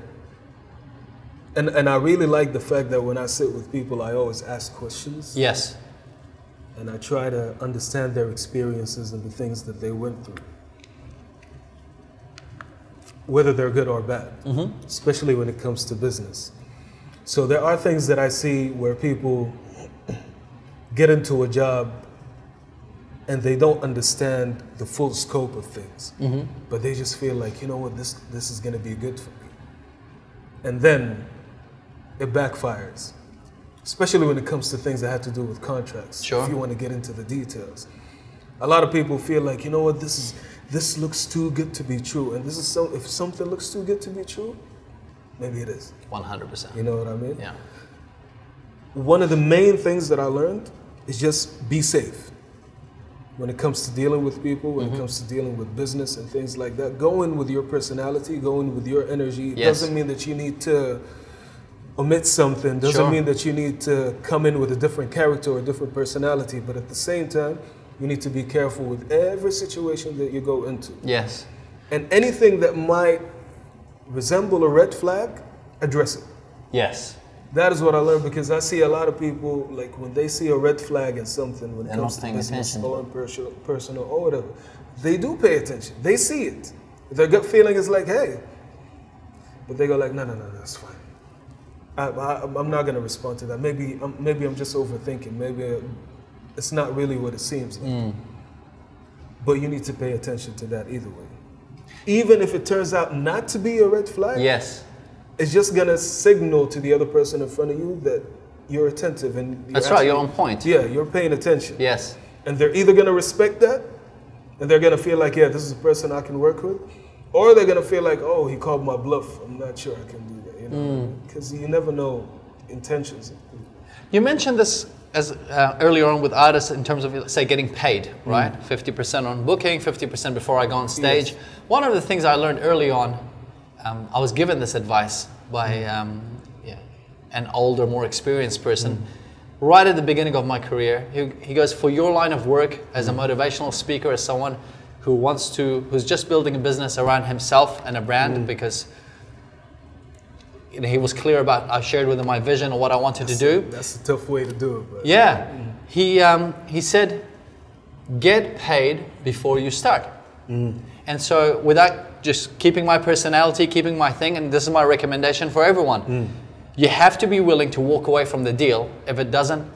and, and I really like the fact that when I sit with people, I always ask questions Yes. and I try to understand their experiences and the things that they went through, whether they're good or bad, especially when it comes to business. So there are things that I see where people get into a job and they don't understand the full scope of things, but they just feel like, you know what, this this is going to be good for me, and then it backfires, especially when it comes to things that have to do with contracts. Sure. If you want to get into the details, a lot of people feel like, you know what, this is this looks too good to be true, and this is so. If something looks too good to be true, maybe it is. 100%. You know what I mean? Yeah. One of the main things that I learned is just be safe. When it comes to dealing with people, when it comes to dealing with business and things like that, go in with your personality, go in with your energy. It Yes. doesn't mean that you need to omit something, doesn't Sure. mean that you need to come in with a different character or a different personality, but at the same time, you need to be careful with every situation that you go into. Yes. And anything that might resemble a red flag, address it. Yes. That is what I learned because I see a lot of people like when they see a red flag in something when it They're comes not to business attention. or personal, personal or whatever, they do pay attention. They see it. Their gut feeling is like, hey, but they go like, no, no, no, that's fine. I, I, I'm not gonna respond to that. Maybe, I'm, maybe I'm just overthinking. Maybe it's not really what it seems like. Mm. But you need to pay attention to that either way. Even if it turns out not to be a red flag, Yes. it's just gonna signal to the other person in front of you that you're attentive and you're That's right, you're on point. Yeah, you're paying attention. Yes. And they're either gonna respect that, and they're gonna feel like, yeah, this is a person I can work with, or they're gonna feel like, oh, he called my bluff. I'm not sure I can do that. You know, Mm. because you never know intentions. You mentioned this as uh, earlier on with artists in terms of say getting paid, right? Fifty percent on booking, fifty percent before I go on stage. Yes. One of the things I learned early on, um, I was given this advice by um, yeah, an older, more experienced person. Right at the beginning of my career, he, he goes, for your line of work as a motivational speaker, as someone who wants to, who's just building a business around himself and a brand, because you know, he was clear about, I shared with him my vision of what I wanted to do. That's a tough way to do it. But Yeah. He, um, he said, get paid before you start. Mm. And so, without just keeping my personality, keeping my thing, and this is my recommendation for everyone, mm. you have to be willing to walk away from the deal if it doesn't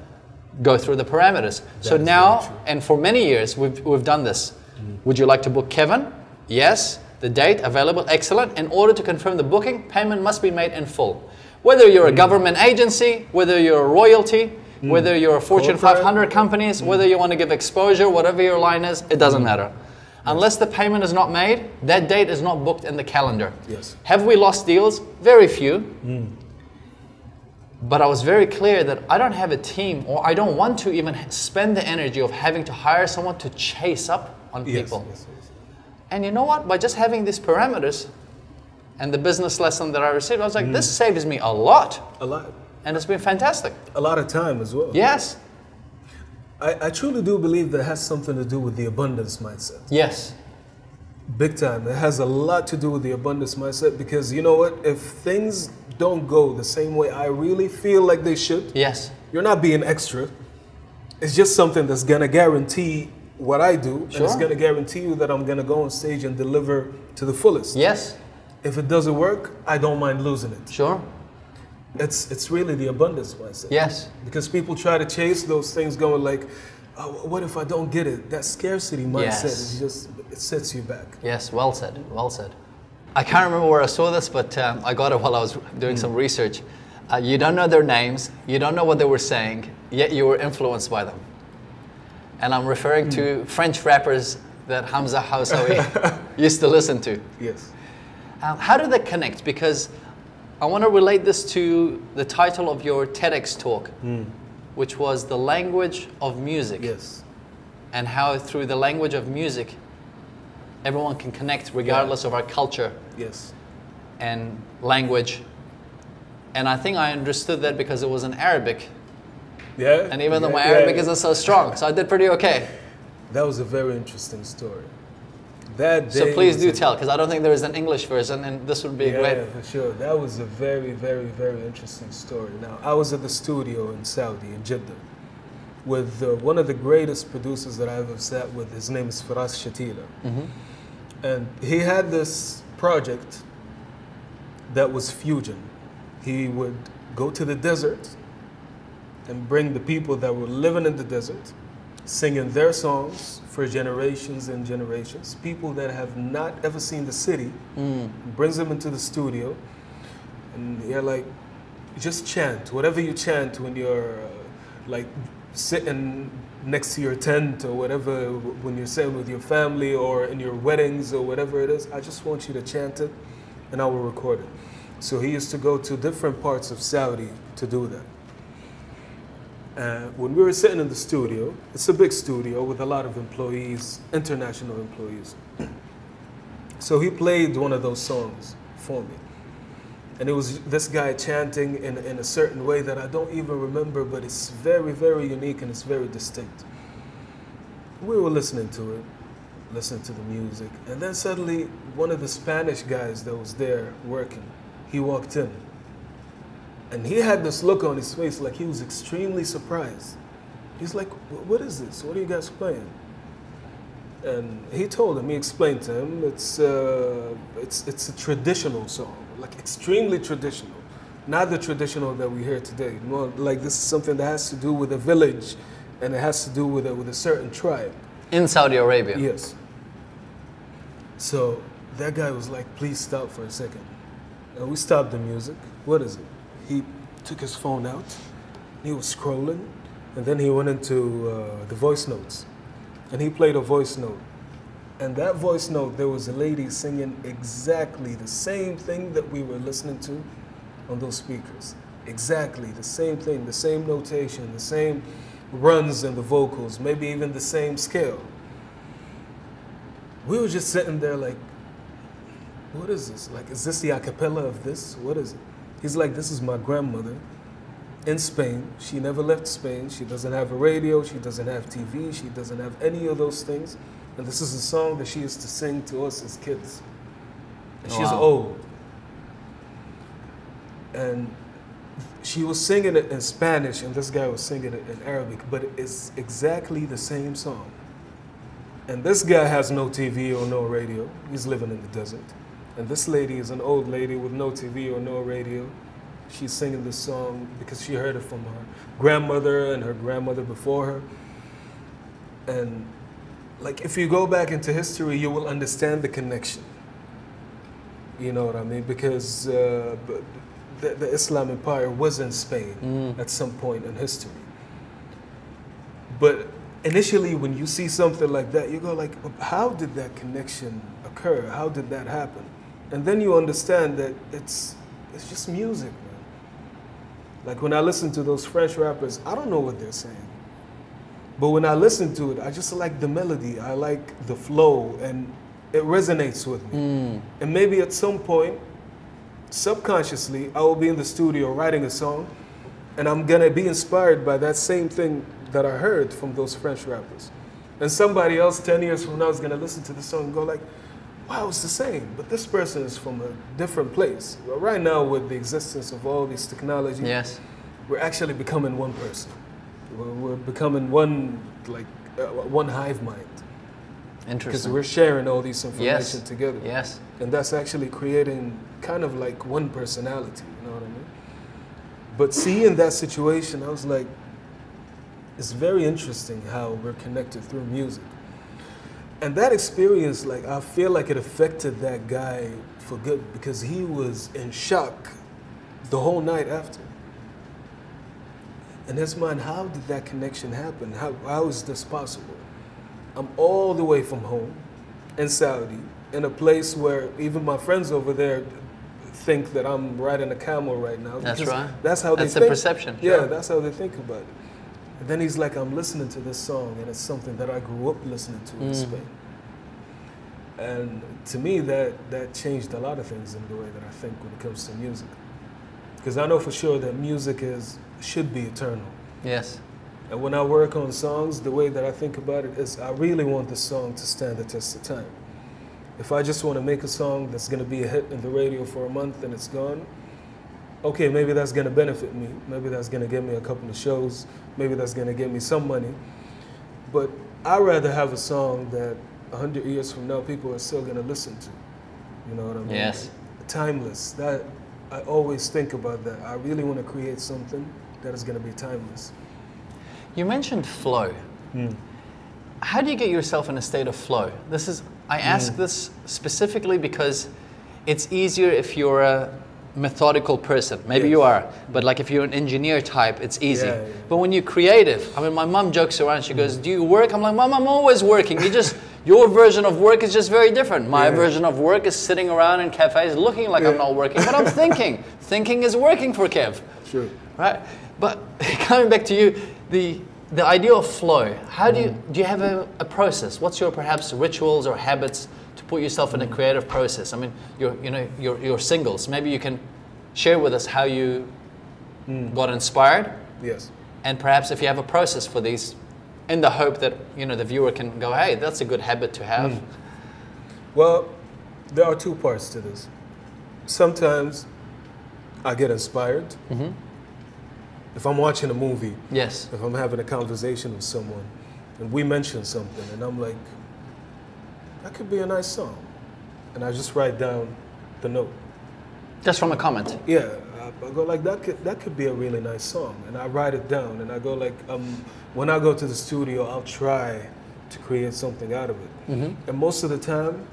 go through the parameters. so, now, and for many years, we've, we've done this. Mm. Would you like to book Kevin? Yes. The date available, excellent. In order to confirm the booking, payment must be made in full. Whether you're a hmm. government agency, whether you're a royalty, hmm. whether you're a Fortune Corporate. 500 companies, hmm. whether you want to give exposure, whatever your line is, it doesn't matter. Unless the payment is not made, that date is not booked in the calendar. Yes. Have we lost deals? Very few. But I was very clear that I don't have a team or I don't want to even spend the energy of having to hire someone to chase up on Yes, people. yes. And you know what? By just having these parameters and the business lesson that I received, I was like, mm. this saves me a lot. A lot, And it's been fantastic. a lot of time as well. Yes. I, I truly do believe that has something to do with the abundance mindset. Yes. Big time. It has a lot to do with the abundance mindset because you know what? If things don't go the same way I really feel like they should, Yes. you're not being extra. It's just something that's gonna guarantee what I do, and it's gonna guarantee you that I'm gonna go on stage and deliver to the fullest. Yes. If it doesn't work, I don't mind losing it. Sure. It's it's really the abundance mindset. Yes. Because people try to chase those things, going like, oh, "What if I don't get it?" That scarcity mindset Yes. is just it sets you back. Yes, well said, well said. I can't remember where I saw this, but um, I got it while I was doing some research. Uh, you don't know their names, you don't know what they were saying, yet you were influenced by them. And I'm referring to French rappers that Hamza Hawsawi used to listen to. Yes. Um, how do they connect? Because I want to relate this to the title of your TEDx talk, which was The Language of Music Yes. and how through the language of music everyone can connect regardless of our culture Yes. and language and i think i understood that because it was in arabic Yeah. and even though my yeah, arabic yeah. isn't so strong so i did pretty okay That was a very interesting story. That so please do tell because i don't think there is an english version and this would be Yeah, great for sure. That was a very, very, very interesting story. Now, I was at the studio in Saudi, in Jeddah, with uh, one of the greatest producers that I've ever sat with. His name is Faraz Shatila. And he had this project that was fusion. He would go to the desert and bring the people that were living in the desert, singing their songs for generations and generations. People that have not ever seen the city, brings them into the studio, and you're like, just chant whatever you chant when you're uh, like sitting next to your tent or whatever when you're sitting with your family or in your weddings or whatever it is. I just want you to chant it, and I will record it. So he used to go to different parts of Saudi to do that. Uh, when we were sitting in the studio, it's a big studio with a lot of employees, international employees. so he played one of those songs for me. And it was this guy chanting in, in a certain way that I don't even remember, but it's very, very unique and it's very distinct. We were listening to it, listening to the music, and then suddenly one of the Spanish guys that was there working, he walked in. And he had this look on his face like he was extremely surprised. He's like, What is this? What are you guys playing? And he told him, he explained to him, it's, uh, it's, it's a traditional song, like extremely traditional. Not the traditional that we hear today. More like this is something that has to do with a village and it has to do with a, with a certain tribe. In Saudi Arabia. Yes. So that guy was like, please stop for a second. And we stopped the music. What is it? He took his phone out, he was scrolling, and then he went into uh, the voice notes. And he played a voice note. And that voice note, there was a lady singing exactly the same thing that we were listening to on those speakers. Exactly the same thing, the same notation, the same runs in the vocals, maybe even the same scale we were just sitting there like, what is this? Like, is this the a cappella of this? What is it? He's like, this is my grandmother in Spain. She never left Spain. She doesn't have a radio. She doesn't have TV. She doesn't have any of those things. And this is a song that she used to sing to us as kids. And she's old. And she was singing it in Spanish, and this guy was singing it in Arabic, but it's exactly the same song. And this guy has no TV or no radio. He's living in the desert. And this lady is an old lady with no TV or no radio. She's singing this song because she heard it from her grandmother and her grandmother before her. And like if you go back into history, you will understand the connection. You know what I mean? Because uh, the, the Islam Empire was in Spain at some point in history. But initially, when you see something like that, you go like, "How did that connection occur? How did that happen?" And then you understand that it's it's just music, man. Like when I listen to those French rappers, I don't know what they're saying. But when I listen to it, I just like the melody. I like the flow, and it resonates with me. Mm. And maybe at some point, subconsciously, I will be in the studio writing a song, and I'm gonna be inspired by that same thing that I heard from those French rappers. And somebody else 10 years from now is gonna listen to the song and go like, wow, it's the same, but this person is from a different place. Well, right now, with the existence of all these technologies, Yes. we're actually becoming one person. We're, we're becoming one, like, uh, one hive mind. Interesting. Because we're sharing all these information yes. together. Yes. And that's actually creating kind of like one personality, you know what I mean? But seeing that situation, I was like, it's very interesting how we're connected through music. And that experience, like, I feel like it affected that guy for good because he was in shock the whole night after. And his mind, how did that connection happen? How, how is this possible? I'm all the way from home in Saudi, in a place where even my friends over there think that I'm riding a camel right now. That's right. That's how That's they the think. perception, Yeah, sure. that's how they think about it. And then he's like, I'm listening to this song, and it's something that I grew up listening to in Mm. Spain. And to me, that, that changed a lot of things in the way that I think when it comes to music. Because I know for sure that music is should be eternal. Yes. And when I work on songs, the way that I think about it is I really want the song to stand the test of time. If I just want to make a song that's going to be a hit in the radio for a month and it's gone, okay, maybe that's going to benefit me. Maybe that's going to get me a couple of shows. Maybe that's going to get me some money. But I'd rather have a song that 100 years from now people are still going to listen to. You know what I mean? Yes. Timeless. That I always think about that. I really want to create something that is going to be timeless. You mentioned flow. Hmm. How do you get yourself in a state of flow? This is I ask Hmm. this specifically because it's easier if you're a methodical person. Maybe you are, but like if you're an engineer type, it's easy. Yeah, yeah. But when you're creative, I mean, my mom jokes around. She goes, "Do you work?" I'm like, "Mom, I'm always working. You just Your version of work is just very different. My Yeah. version of work is sitting around in cafes looking like I'm not working, but I'm thinking. thinking is working for Kev. Sure. Right? But coming back to you, the the idea of flow, how do you do you have a, a process? What's your perhaps rituals or habits put yourself in a creative process? I mean, you're you know, you're, you're singles. Maybe you can share with us how you hmm. got inspired Yes. and perhaps if you have a process for these in the hope that you know the viewer can go, hey, that's a good habit to have. Hmm. Well, there are two parts to this. Sometimes I get inspired. Mm-hmm. If I'm watching a movie, Yes. if I'm having a conversation with someone, and we mention something, and I'm like, that could be a nice song. And I just write down the note. Just from a comment. Yeah, I, go like that. Could, that could be a really nice song, and I write it down. And I go like, um, when I go to the studio, I'll try to create something out of it. And most of the time,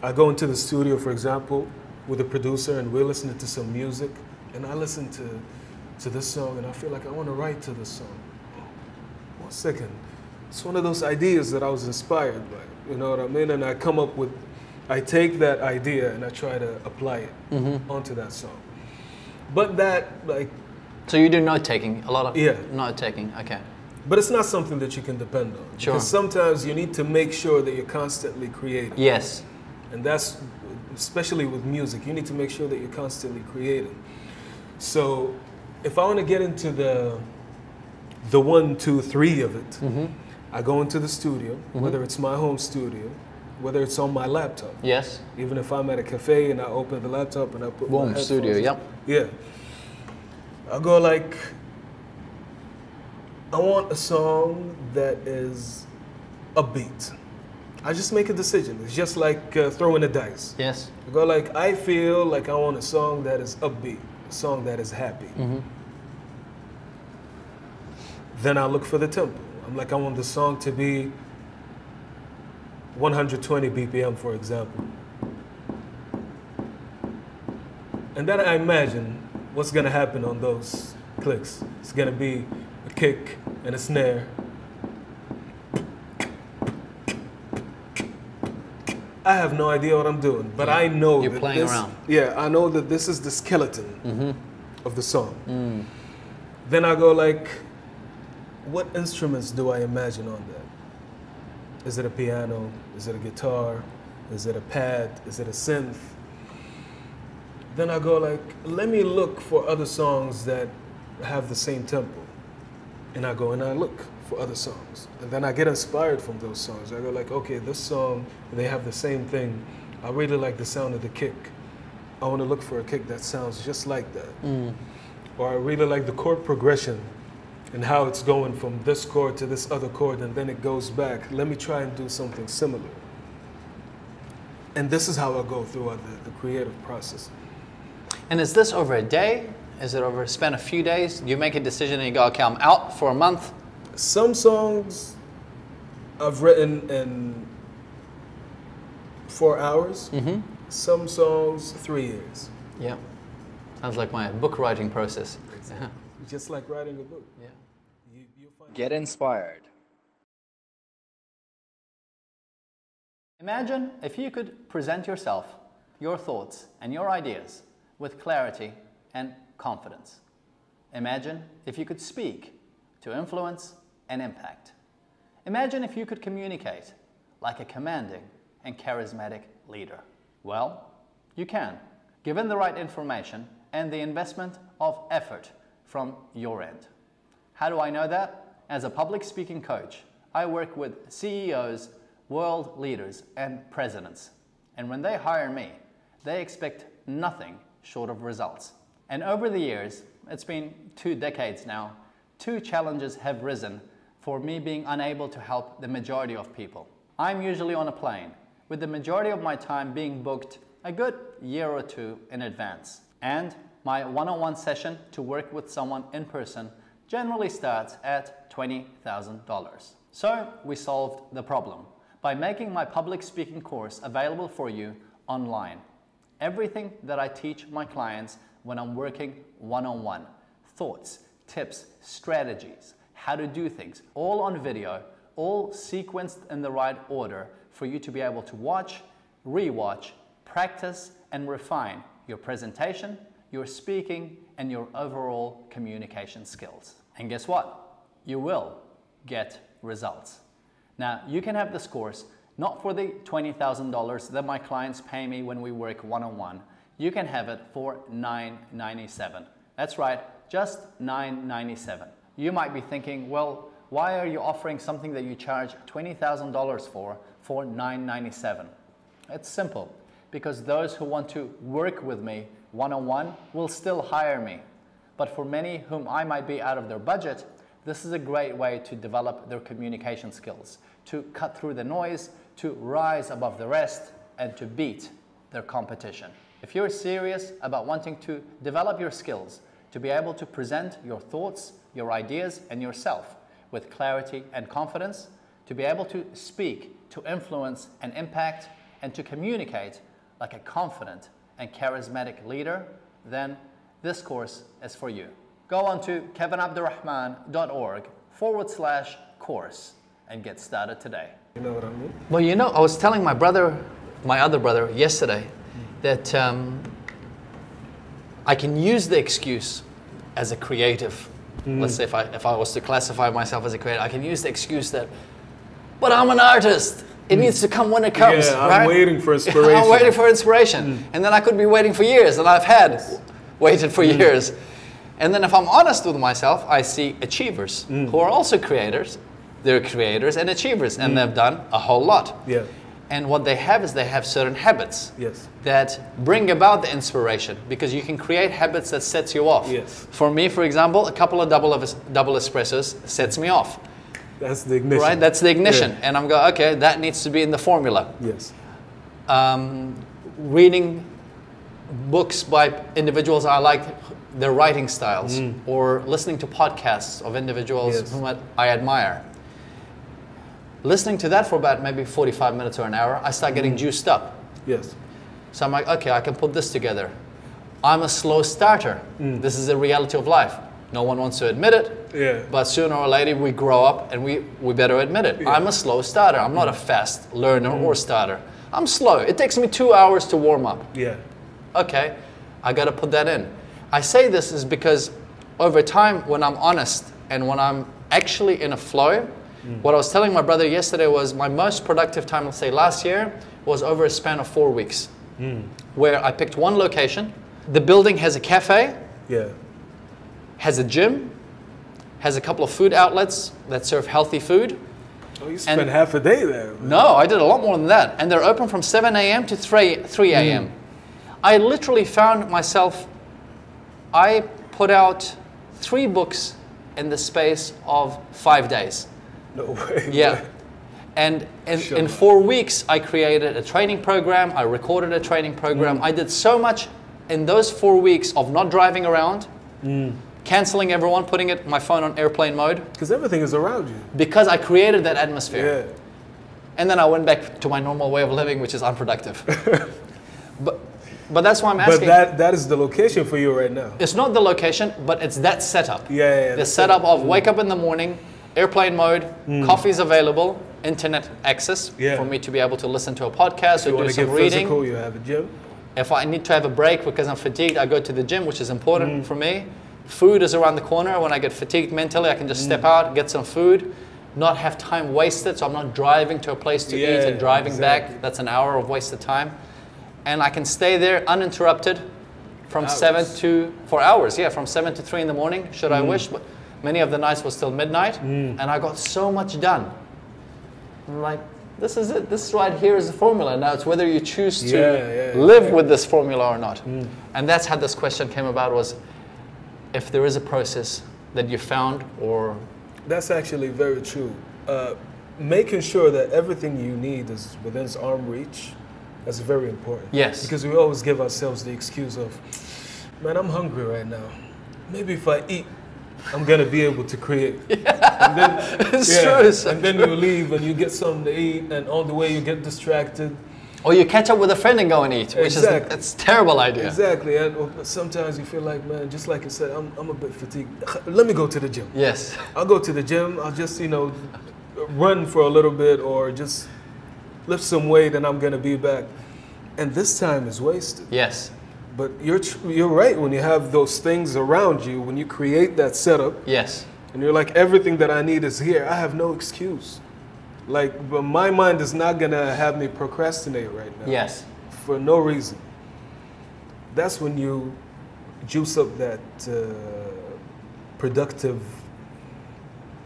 I go into the studio, for example, with a producer, and we're listening to some music, and I listen to to this song, and I feel like I want to write to this song. One second, it's one of those ideas that I was inspired by. You know what I mean? And I come up with, I take that idea and I try to apply it onto that song. But that, like, So you do note taking, a lot of Yeah. note taking. Okay. but it's not something that you can depend on. Sure. Because sometimes you need to make sure that you're constantly creating. Yes. And that's, especially with music, you need to make sure that you're constantly creating. So if I want to get into the, the one, two, three of it, Mm-hmm. I go into the studio, whether it's my home studio, whether it's on my laptop. Yes. Even if I'm at a cafe and I open the laptop and I put my Boom. headphones Studio. Yep. Yeah. I go like, I want a song that is upbeat. I just make a decision. It's just like uh, throwing a dice. Yes. I go like, I feel like I want a song that is upbeat, a song that is happy. Then I look for the tempo. I'm like, I want the song to be 120 BPM, for example. And then I imagine what's gonna happen on those clicks. It's gonna be a kick and a snare. I have no idea what I'm doing, but I know You're that playing this, around. Yeah, I know that this is the skeleton Mm-hmm. of the song. Mm. Then I go like, what instruments do I imagine on that? Is it a piano? Is it a guitar? Is it a pad? Is it a synth? Then I go like, let me look for other songs that have the same tempo. And I go and I look for other songs. And then I get inspired from those songs. I go like, okay, this song, they have the same thing. I really like the sound of the kick. I want to look for a kick that sounds just like that. Mm. Or I really like the chord progression and how it's going from this chord to this other chord and then it goes back. Let me try and do something similar. And this is how I go throughout the, the creative process. And is this over a day? Is it over span a few days? You make a decision and you go, okay, I'm out for a month. Some songs I've written in four hours. Mm-hmm. Some songs three years. Yeah. Sounds like my book writing process. Just like writing a book. yeah. You, you find Get inspired. Imagine if you could present yourself, your thoughts, and your ideas with clarity and confidence. Imagine if you could speak to influence and impact. Imagine if you could communicate like a commanding and charismatic leader. Well, you can, given the right information and the investment of effort from your end. How do I know that? As a public speaking coach, I work with CEOs, world leaders, and presidents. And when they hire me, they expect nothing short of results. And over the years, it's been two decades now, two challenges have risen for me being unable to help the majority of people. I'm usually on a plane, with the majority of my time being booked a good year or two in advance. And my one on one session to work with someone in person generally starts at $20,000. So we solved the problem by making my public speaking course available for you online. Everything that I teach my clients when I'm working one on one thoughts, tips, strategies, how to do things, all on video, all sequenced in the right order for you to be able to watch, rewatch, practice, and refine your presentation, your speaking, and your overall communication skills. And guess what? You will get results. Now, you can have this course not for the $20,000 that my clients pay me when we work one on one. You can have it for 997. That's right, just 997. You might be thinking, well, why are you offering something that you charge $20,000 for for $997? It's simple because those who want to work with me one on one will still hire me. But for many whom I might be out of their budget, this is a great way to develop their communication skills, to cut through the noise, to rise above the rest, and to beat their competition. If you're serious about wanting to develop your skills, to be able to present your thoughts, your ideas, and yourself with clarity and confidence, to be able to speak, to influence and impact, and to communicate like a confident and charismatic leader, then this course is for you. Go on to kevinabdulrahman.org forward slash course and get started today. You know what I mean? Well, you know, I was telling my brother, my other brother, yesterday mm. that um, I can use the excuse as a creative. Mm. Let's say if I, if I was to classify myself as a creative, I can use the excuse that, but I'm an artist. It mm. needs to come when it comes. Yeah, I'm right? waiting for inspiration. I'm waiting for inspiration. And then I could be waiting for years, and I've had waited for years. And then if I'm honest with myself, I see achievers who are also creators. They're creators and achievers, and they've done a whole lot. Yeah. And what they have is they have certain habits Yes. that bring about the inspiration because you can create habits that sets you off. Yes. For me, for example, a couple of double, double espressos sets me off. That's the ignition. Right? That's the ignition. Yeah. And I'm going, okay, that needs to be in the formula. Yes. Um, reading books by individuals I like their writing styles, or listening to podcasts of individuals Mm. Yes. whom I- admire. Listening to that for about maybe 45 minutes or an hour, I start Mm. getting juiced up. Yes. So I'm like, okay, I can put this together. I'm a slow starter. Mm. This is the reality of life. No one wants to admit it, Yeah. but sooner or later we grow up and we, we better admit it. I'm a slow starter. I'm not a fast learner or starter. I'm slow. It takes me two hours to warm up. Yeah. Okay, I got to put that in. I say this is because over time, when I'm honest and when I'm actually in a flow, mm. what I was telling my brother yesterday was my most productive time, let's say last year, was over a span of four weeks, mm. where I picked one location. The building has a cafe, Yeah. has a gym, has a couple of food outlets that serve healthy food. Oh, you spent half a day there. man. No, I did a lot more than that. And they're open from 7 a.m. to 3, 3 a.m. Mm. I literally found myself, I put out three books in the space of five days. No way. Yeah. And in, Sure. in four weeks, I created a training program, I recorded a training program. Mm. I did so much in those four weeks of not driving around, mm. canceling everyone, putting it, my phone on airplane mode, Because everything is around you. because I created that atmosphere. Yeah. And then I went back to my normal way of living, which is unproductive. but, but that's why I'm asking. But that that is the location for you right now. it's not the location, but it's that setup. Yeah, yeah, yeah, the setup it. of wake up in the morning, airplane mode, coffee's available, internet access Mm. Yeah. for me to be able to listen to a podcast You or do some reading. physical, you have a gym. If I need to have a break because I'm fatigued, I go to the gym, which is important Mm. for me. Food is around the corner. When I get fatigued mentally, I can just Mm. step out, get some food, not have time wasted. So I'm not driving to a place to eat and driving exactly. back. That's an hour of wasted time. And I can stay there uninterrupted from seven to for hours. Yeah, from seven to three in the morning, should Mm. I wish. But many of the nights was till midnight, and I got so much done. I'm like, this is it. This right here is the formula. Now it's whether you choose to Yeah, yeah, live yeah. with this formula or not. And that's how this question came about was if there is a process that you found or That's actually very true. Uh, making sure that everything you need is within arm reach, that's very important. Yes. Because we always give ourselves the excuse of, man, I'm hungry right now. Maybe if I eat, I'm gonna be able to create. And then, It's true, it's so and then you leave and you get something to eat, and on the way you get distracted. or you catch up with a friend and go and eat, which Exactly. is it's a terrible idea. Exactly. And uh, sometimes you feel like, man, just like you said, I'm, I'm a bit fatigued. Let me go to the gym. Yes. I'll go to the gym. I'll just, you know, run for a little bit or just lift some weight, and I'm gonna be back. And this time is wasted. Yes. But you're you're right when you have those things around you, when you create that setup, Yes. and you're like everything that I need is here. I have no excuse. Like, but my mind is not gonna have me procrastinate right now. Yes. For no reason. That's when you juice up that uh, productive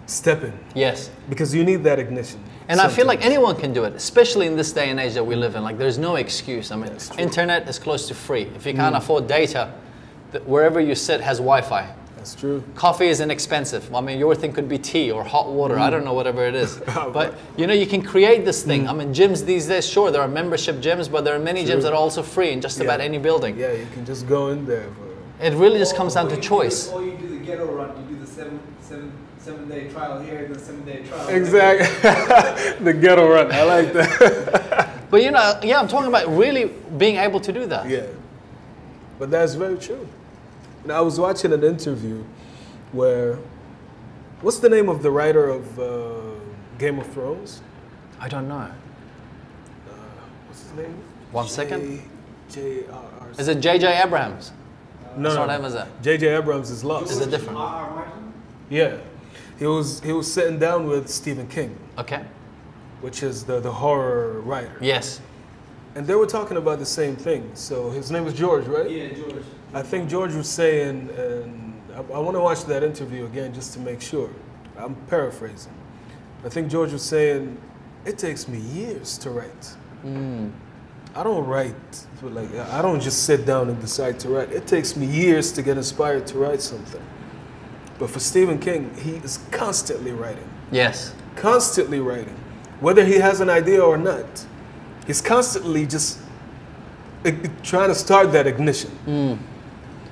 stepping Yes. because you need that ignition. And I feel like anyone can do it, especially in this day and age that we live in. Like, there's no excuse. I mean, That's true. Mm. internet is close to free. If you can't afford data, wherever you sit has Wi-Fi. That's true. Coffee is inexpensive. I mean, your thing could be tea or hot water. Mm. I don't know, whatever it is. but you know, you can create this thing. Mm. I mean, gyms these days, sure, there are membership gyms, but there are many True. gyms that are also free in just Yeah. about any building. Yeah, you can just go in there. For, It really just comes down to you do choice. Or you do the ghetto run. You do the seven, seven, seven day trial here, and the seven day trial. there. exactly. the ghetto run. I like that. But you know, yeah, I'm talking about really being able to do that. Yeah, but that's very true. And I was watching an interview where, what's the name of the writer of uh, Game of Thrones? I don't know. What's his name? One second. J. R. R. Is it J.J. Abrams? No, That's no, what no. name is that? J.J. Abrams is lost. Is it different? R. R. Martin? Yeah, he was he was sitting down with Stephen King, Okay. which is the the horror writer, Yes. and they were talking about the same thing. So his name was George, right? Yeah, George. I think George was saying, and I, I want to watch that interview again just to make sure. I'm paraphrasing. I think George was saying, it takes me years to write. Hmm. I don't write, like I don't just sit down and decide to write. It takes me years to get inspired to write something. But for Stephen King, he is constantly writing, Yes. constantly writing, whether he has an idea or not. He's constantly just trying to start that ignition. Mm.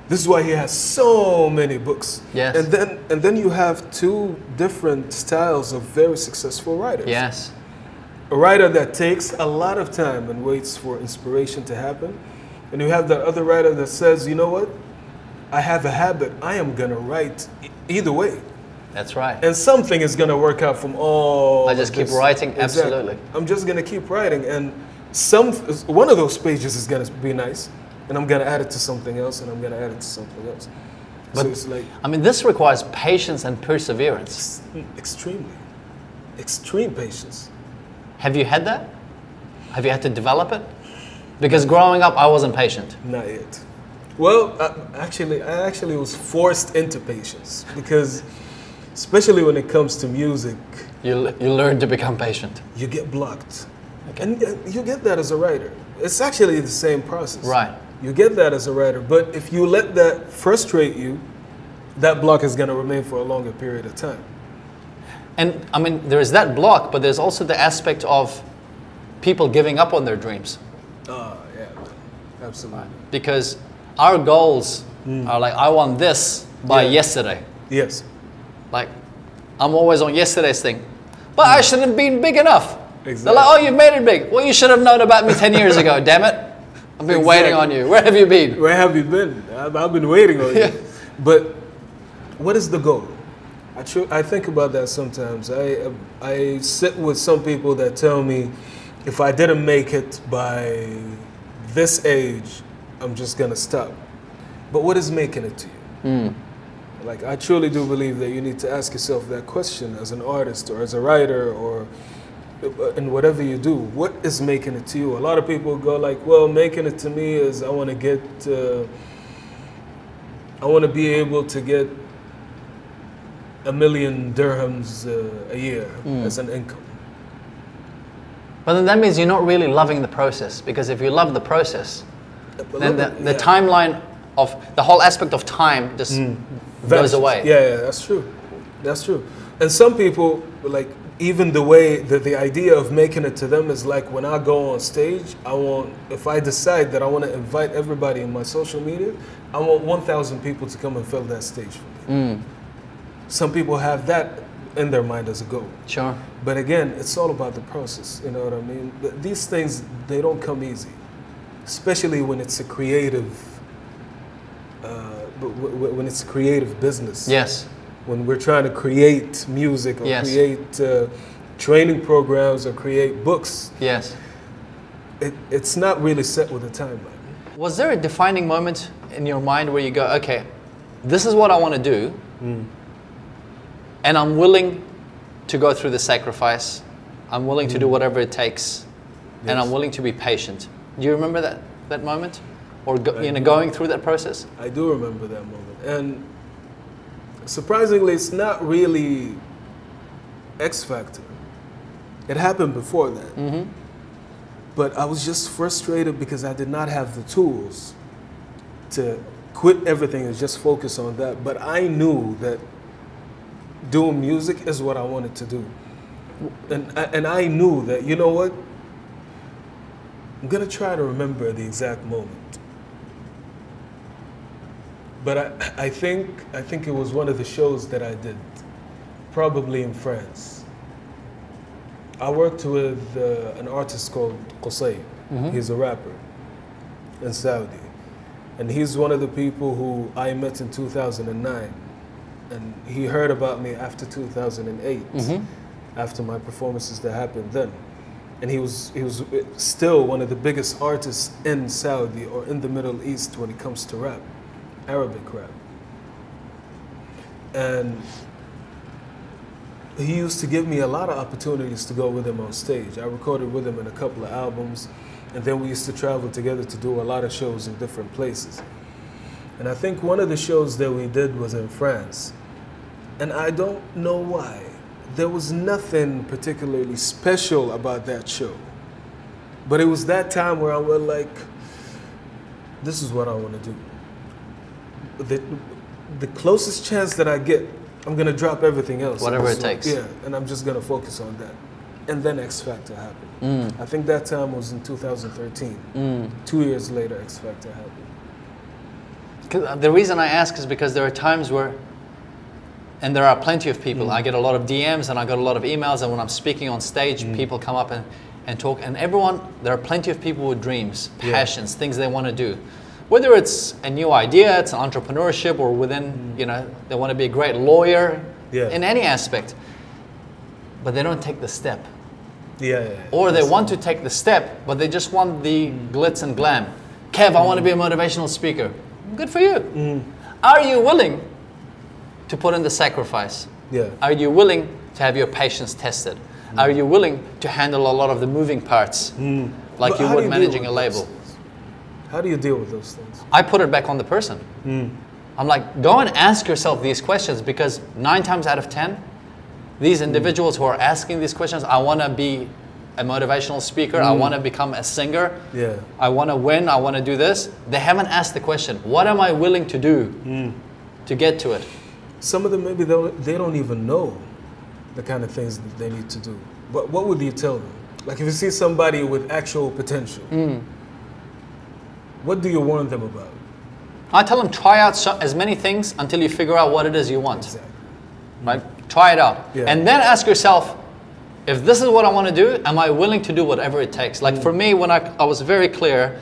This is why he has so many books. Yes. And then and then you have two different styles of very successful writers. Yes. A writer that takes a lot of time and waits for inspiration to happen. And you have that other writer that says, you know what? I have a habit. I am gonna write e- either way. That's right. And something is gonna work out from all I just keep this. writing, Exactly. absolutely. I'm just gonna keep writing and some one of those pages is gonna be nice. And I'm gonna add it to something else and I'm gonna add it to something else. But- so it's like I mean, this requires patience and perseverance. extremely, extreme patience. Have you had that? Have you had to develop it? Because growing up, I wasn't patient. Not yet. Well, I, actually, I actually was forced into patience because, especially when it comes to music, You, you learn to become patient. you get blocked, and uh, you get that as a writer. It's actually the same process. Right. You get that as a writer, but if you let that frustrate you, that block is going to remain for a longer period of time. And I mean, there is that block, but there's also the aspect of people giving up on their dreams. Oh, yeah, absolutely. Because our goals hmm. are like, I want this by Yeah. yesterday. Yes, Like, I'm always on yesterday's thing. But I hmm. shouldn't have been big enough. Exactly. They're like, oh, you've made it big. Well, you should have known about me 10 years ago, damn it. I've been waiting on you. Where have you been? Where have you been? I've, I've been waiting on Yeah. you. But what is the goal? I, I think about that sometimes. I, I sit with some people that tell me if I didn't make it by this age, I'm just going to stop. But what is making it to you? Like, I truly do believe that you need to ask yourself that question as an artist or as a writer or in whatever you do. What is making it to you? A lot of people go like, well, making it to me is I want to get, uh, I want to be able to get a million dirhams uh, a year as an income. But then that means you're not really loving the process. Because if you love the process, then the, the Yeah. timeline of the whole aspect of time just mm. goes vanishes. away. Yeah, yeah, that's true. That's true. And some people, like, even the way that the idea of making it to them is like when I go on stage, I want, if I decide that I want to invite everybody in my social media, I want 1,000 people to come and fill that stage for me. Mm. Some people have that in their mind as a goal. Sure. But again, it's all about the process. You know what I mean? But these things they don't come easy, especially when it's a creative. Uh, when it's a creative business. Yes. When we're trying to create music or Yes. create uh, training programs or create books. Yes. It, it's not really set with a timeline. Was there a defining moment in your mind where you go, okay, this is what I want to do, and I'm willing to go through the sacrifice. I'm willing to do whatever it takes, and I'm willing to be patient. Do you remember that, that moment? Or go, you know, going through that process? I do remember that moment. And surprisingly, it's not really X Factor. It happened before that. Mm-hmm. But I was just frustrated because I did not have the tools to quit everything and just focus on that. But I knew that doing music is what I wanted to do. And, and I knew that, you know what? I'm going to try to remember the exact moment. But I, I think I think it was one of the shows that I did, probably in France. I worked with uh, an artist called Qusay. He's a rapper in Saudi, and he's one of the people who I met in 2009, and he heard about me after 2008, after my performances that happened then, and he was he was still one of the biggest artists in Saudi or in the Middle East when it comes to rap. Arabic rap. And he used to give me a lot of opportunities to go with him on stage. I recorded with him in a couple of albums, and then we used to travel together to do a lot of shows in different places. And I think one of the shows that we did was in France. And I don't know why. There was nothing particularly special about that show. But it was that time where I was like, this is what I want to do the, the closest chance that I get, I'm gonna drop everything else. Whatever it takes. Yeah, and I'm just gonna focus on that. And then X Factor happened. Mm. I think that time was in 2013. Two years later, X Factor happened. uh, The reason I ask is because there are times where, and there are plenty of people, mm. I get a lot of DMs and I get a lot of emails, and when I'm speaking on stage, mm. people come up and, and talk, and everyone, there are plenty of people with dreams, Yeah. passions, things they want to do. Whether it's a new idea, it's an entrepreneurship, or within, mm. you know, they want to be a great lawyer, Yeah. in any aspect, but they don't take the step. Yeah, yeah, yeah. Or they want to take the step, but they just want the glitz and glam. Kev, I want to be a motivational speaker. Good for you. Are you willing to put in the sacrifice? Yeah. Are you willing to have your patience tested? Are you willing to handle a lot of the moving parts hmm. like But you would deal managing a label? things? How do you deal with those things? I put it back on the person. Hmm. I'm like, go and ask yourself these questions because nine times out of 10, these hmm. individuals who are asking these questions, I want to be a motivational speaker, I want to become a singer, Yeah. I want to win, I want to do this. They haven't asked the question, what am I willing to do to get to it? Some of them maybe they don't, they don't even know the kind of things that they need to do. But what would you tell them? Like if you see somebody with actual potential, hmm. what do you warn them about? I tell them, try out so, as many things until you figure out what it is you want. Exactly. right? Try it out. Yeah. And then ask yourself, if this is what I want to do, am I willing to do whatever it takes? Like hmm. for me, when I, I was very clear,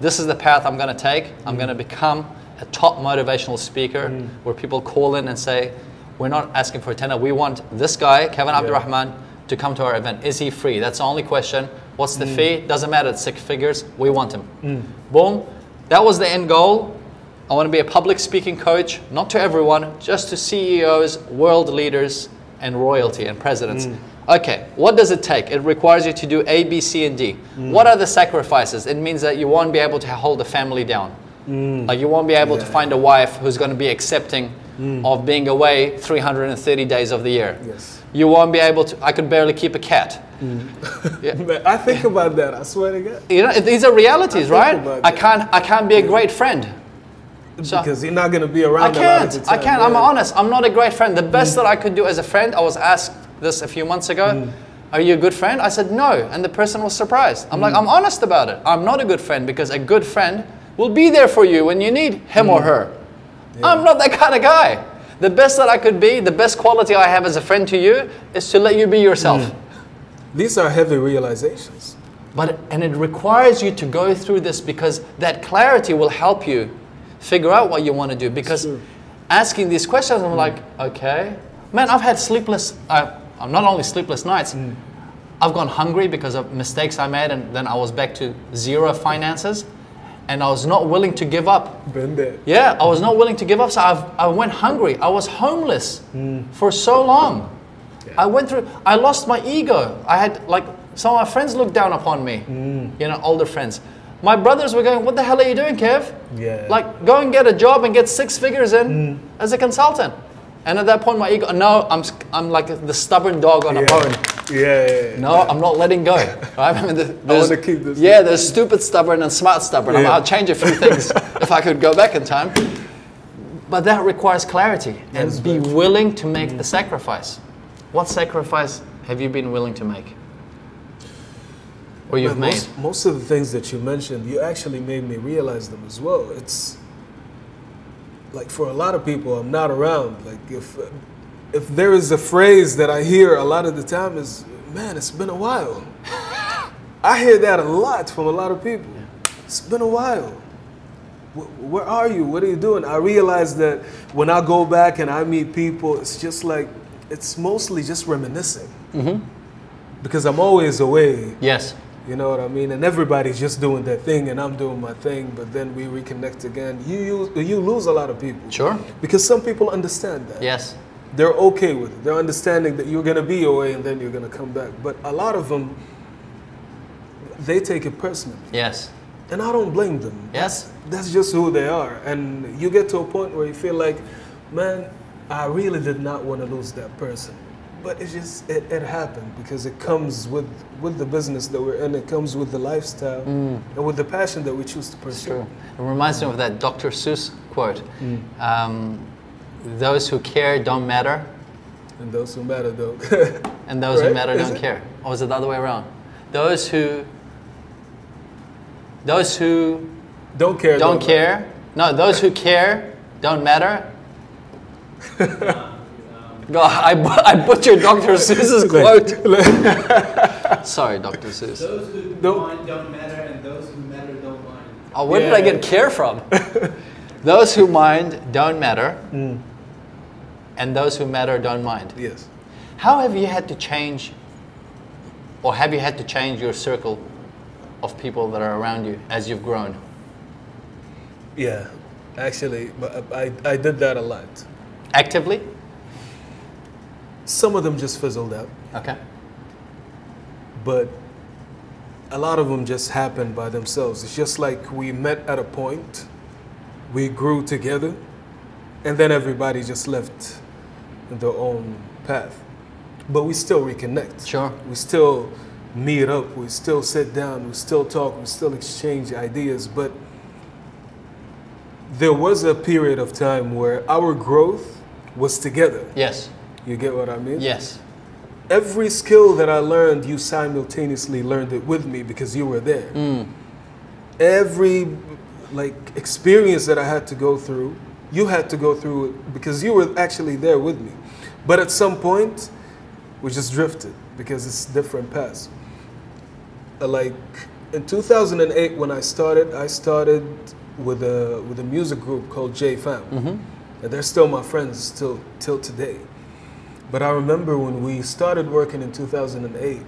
this is the path I'm going to take. I'm hmm. going to become a top motivational speaker hmm. where people call in and say, we're not asking for a tenner. We want this guy, Kevin Abdulrahman, to come to our event. Is he free? That's the only question. What's the hmm. fee? Doesn't matter. It's six figures. We want him. Hmm. Boom. That was the end goal. I want to be a public speaking coach, not to everyone, just to CEOs, world leaders, and royalty and presidents. Okay, what does it take? It requires you to do A, B, C, and D. What are the sacrifices? It means that you won't be able to hold the family down. Mm. Like you won't be able to find a wife who's going to be accepting mm. of being away 330 days of the year. Yes. You won't be able to. I could barely keep a cat. Mm. But I think about that. I swear to God. You know, these are realities, think right? I can't. I can't be a great friend. So- because you're not going to be I around a lot of the can't. time. I can't. I'm honest. I'm not a great friend. The best that I could do as a friend, I was asked this a few months ago. Are you a good friend? I said no, and the person was surprised. I'm like, I'm honest about it. I'm not a good friend because a good friend will be there for you when you need him or mm. her. I'm not that kind of guy. The best that I could be, the best quality I have as a friend to you, is to let you be yourself. Mm. These are heavy realizations. But and it requires you to go through this because that clarity will help you figure out what you want to do. Because asking these questions, I'm mm. like, okay, man, I've had sleepless. Uh, I'm not only sleepless nights. I've gone hungry because of mistakes I made, and then I was back to zero finances, and I was not willing to give up. Been there. Yeah, I was not willing to give up, so I've, I went hungry. I was homeless for so long. I went through, I lost my ego. I had, like, some of my friends looked down upon me, mm. you know, older friends. My brothers were going, What the hell are you doing, Kev? Yeah. Like, go and get a job and get six figures in mm. as a consultant. And at that point, my ego, no, I'm, I'm like the stubborn dog on a bone. Yeah. yeah, yeah. No, I'm not letting go. Right? I mean, the- there's- wanna keep this- Yeah, there's stupid stubborn and smart stubborn. I mean, I'll change a few things if I could go back in time. But that requires clarity and be willing to make mm. the sacrifice. What sacrifice have you been willing to make? Or you've made? most, most of the things that you mentioned, you actually made me realize them as well. It's like for a lot of people, I'm not around. Like if if there is a phrase that I hear a lot of the time is, "Man, it's been a while." I hear that a lot from a lot of people. It's been a while. Where are you? What are you doing? I realize that when I go back and I meet people, it's just like it's mostly just reminiscing. Mm-hmm. Because I'm always away Yes. you know what I mean? And everybody's just doing their thing, and I'm doing my thing. But then we reconnect again. You you, you lose a lot of people Sure. because some people understand that. Yes. They're okay with it. They're understanding that you're gonna be away and then you're gonna come back. But a lot of them, they take it personally, Yes. and I don't blame them. Yes. That's just who they are. And you get to a point where you feel like, man, I really did not want to lose that person. But it just it, it happened because it comes with with the business that we're in. It comes with the lifestyle and with the passion that we choose to pursue. True. It reminds me of that Dr. Seuss quote. Um, those who care don't matter, And those who matter, though. and those who matter don't care. Or is it the other way around? Those who those who don't care. don't though, care. No, those who care don't matter. Go, I, bu- I butchered Dr. Seuss's quote. Sorry, Dr. Seuss. Those who Don't- mind don't matter, and those who matter don't mind. Oh, where did I get care from? those who mind don't matter, Mm. And those who matter don't mind. Yes. How have you had to change, or have you had to change your circle of people that are around you as you've grown? Yeah. Actually, but uh, I, I did that a lot. Actively? Some of them just fizzled out. Okay. but a lot of them just happened by themselves. It's just like we met at a point, we grew together, and then everybody just left their own path. But we still reconnect. Sure. We still meet up, we still sit down, we still talk, we still exchange ideas. But there was a period of time where our growth was together. Yes. You get what I mean? Yes. every skill that I learned, you simultaneously learned it with me because you were there. Mm. Every like experience that I had to go through, you had to go through it because you were actually there with me. But at some point, we just drifted because it's different paths. Uh, Like in 2008, when I started, I started with a with a music group called J Fam, and they're still my friends still till today. But I remember when we started working in 2008,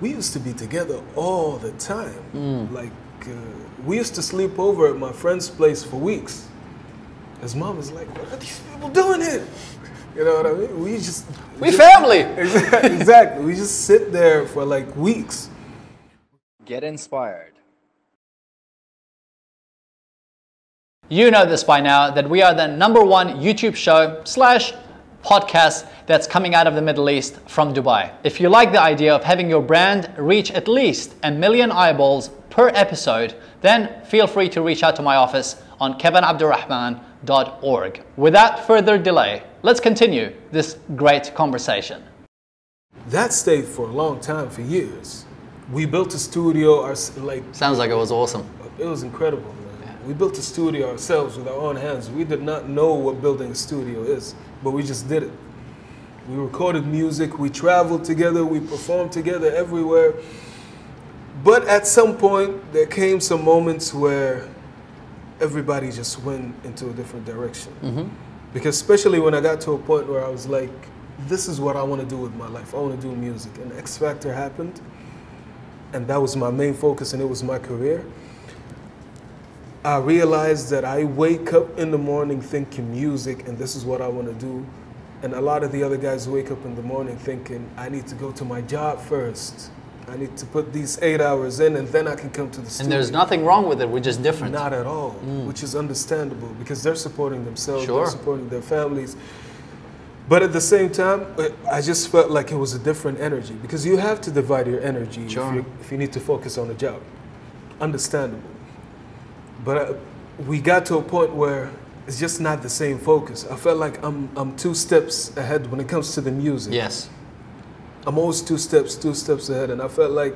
we used to be together all the time. Like, uh, we used to sleep over at my friend's place for weeks. His mom is like, What are these people doing here? You know what I mean? We just. We just- family. exactly. We just sit there for like weeks. Get inspired. You know this by now that we are the number one YouTube show slash podcast that's coming out of the Middle East from Dubai. If you like the idea of having your brand reach at least a million eyeballs per episode, then feel free to reach out to my office on kevinabdulrahman.org. Without further delay, let's continue this great conversation. That stayed for a long time, for years. We built a studio, our, like Sounds like it was awesome. It was incredible, man. We built a studio ourselves with our own hands. We did not know what building a studio is, but we just did it. We recorded music, we traveled together, we performed together everywhere. But at some point, there came some moments where everybody just went into a different direction. Mm-hmm. Because especially when I got to a point where I was like, this is what I want to do with my life. I want to do music. And X Factor happened, and that was my main focus, and it was my career. I realized that I wake up in the morning thinking music, and this is what I want to do. And a lot of the other guys wake up in the morning thinking, I need to go to my job first. I need to put these eight hours in, and then I can come to the studio. And there's nothing wrong with it. We're just different. Not at all, which is understandable because they're supporting themselves, Sure. they're supporting their families. But at the same time, I just felt like it was a different energy because you have to divide your energy Sure. if, you, if you need to focus on a job. Understandable. But uh, we got to a point where it's just not the same focus. I felt like I'm, I'm two steps ahead when it comes to the music. Yes. I'm always two steps, two steps ahead, and I felt like,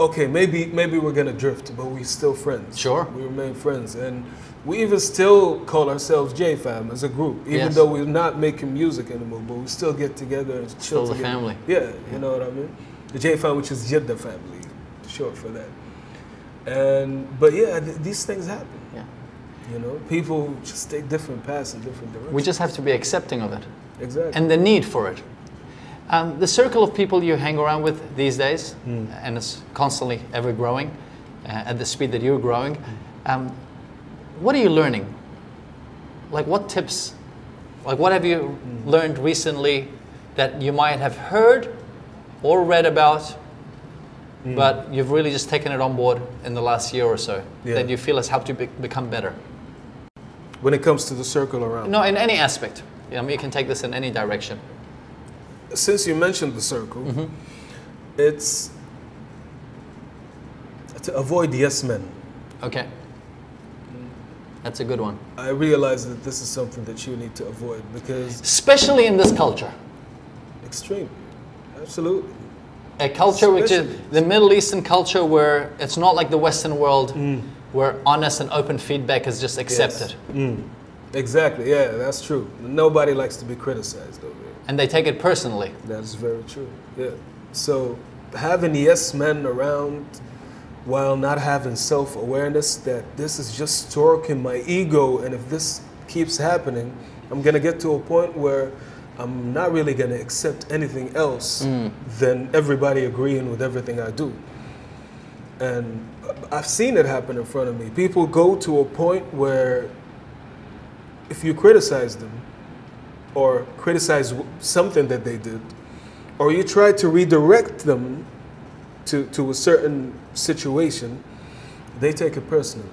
okay, maybe maybe we're gonna drift, but we're still friends. Sure. we remain friends, and we even still call ourselves J Fam as a group, even Yes. though we're not making music anymore. But we still get together and chill Still the together. family. Yeah, you know what I mean. The J Fam, which is Jeddah family, short for that. And but yeah, th- these things happen. Yeah. You know, people just take different paths in different directions. We just have to be accepting of it exactly. and the need for it. Um, the circle of people you hang around with these days, and it's constantly ever growing uh, at the speed that you're growing. Um, what are you learning? Like, what tips, like, what have you learned recently that you might have heard or read about, but you've really just taken it on board in the last year or so Yeah. that you feel has helped you be- become better? when it comes to the circle around. No, in any aspect. I mean, you can take this in any direction. Since you mentioned the circle, Mm-hmm. it's to avoid yes men. Okay. That's a good one. I realize that this is something that you need to avoid because Especially in this culture. extreme, absolutely. A culture which is the Middle Eastern culture where it's not like the Western world where honest and open feedback is just accepted. Exactly. Yeah, that's true. Nobody likes to be criticized here. And they take it personally. That is very true. Yeah. So having yes men around while not having self awareness that this is just stroking my ego, and if this keeps happening, I'm gonna get to a point where I'm not really gonna accept anything else mm. than everybody agreeing with everything I do. And I've seen it happen in front of me. People go to a point where if you criticize them, or criticize something that they did, or you try to redirect them to, to a certain situation, they take it personally.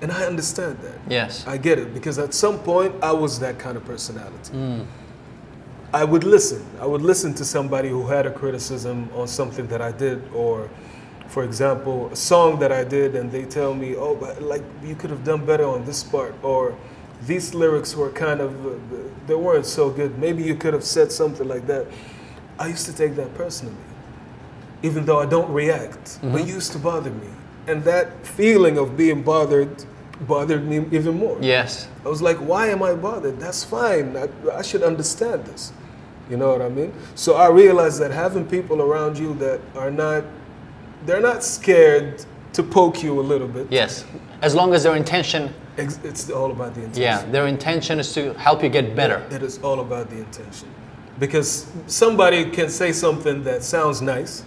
And I understand that. Yes. I get it because at some point I was that kind of personality. Mm. I would listen. I would listen to somebody who had a criticism on something that I did, or, for example, a song that I did, and they tell me, "Oh, but like you could have done better on this part," or these lyrics were kind of uh, they weren't so good. Maybe you could have said something like that. I used to take that personally, even though I don't react, but it used to bother me, and that feeling of being bothered bothered me even more. Yes. I was like, why am I bothered? That's fine. I, I should understand this. You know what I mean? So I realized that having people around you that are not, they're not scared to poke you a little bit. Yes. As long as their intention, It's all about the intention. yeah, their intention is to help you get better. It is all about the intention. Because somebody can say something that sounds nice,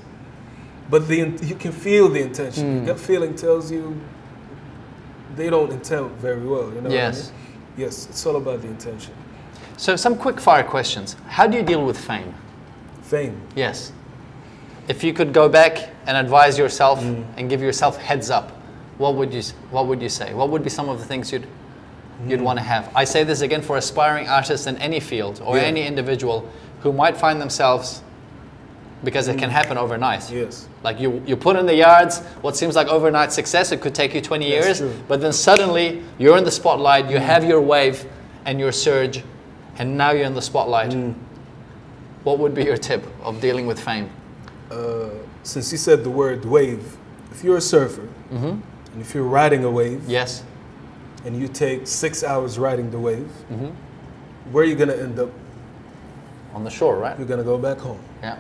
but the, you can feel the intention. Your gut feeling tells you they don't intend very well. You know what I Yes. mean? Yes, it's all about the intention. So, some quick fire questions. How do you deal with fame? Fame. Yes. If you could go back and advise yourself hmm. and give yourself heads up, what would you what would you say? What would be some of the things you'd you'd want to have? I say this again for aspiring artists in any field or Yeah. any individual who might find themselves because it can mm. happen overnight. Yes. Like you, you put in the yards, what seems like overnight success, it could take you 20 That's years, true. but then suddenly you're in the spotlight, you have your wave and your surge, and now you're in the spotlight. Mm. What would be your tip of dealing with fame? Uh, since you said the word wave, if you're a surfer mm-hmm. And if you're riding a wave Yes. and you take six hours riding the wave, mm-hmm. where are you gonna end up? On the shore, right? You're gonna go back home. Yeah.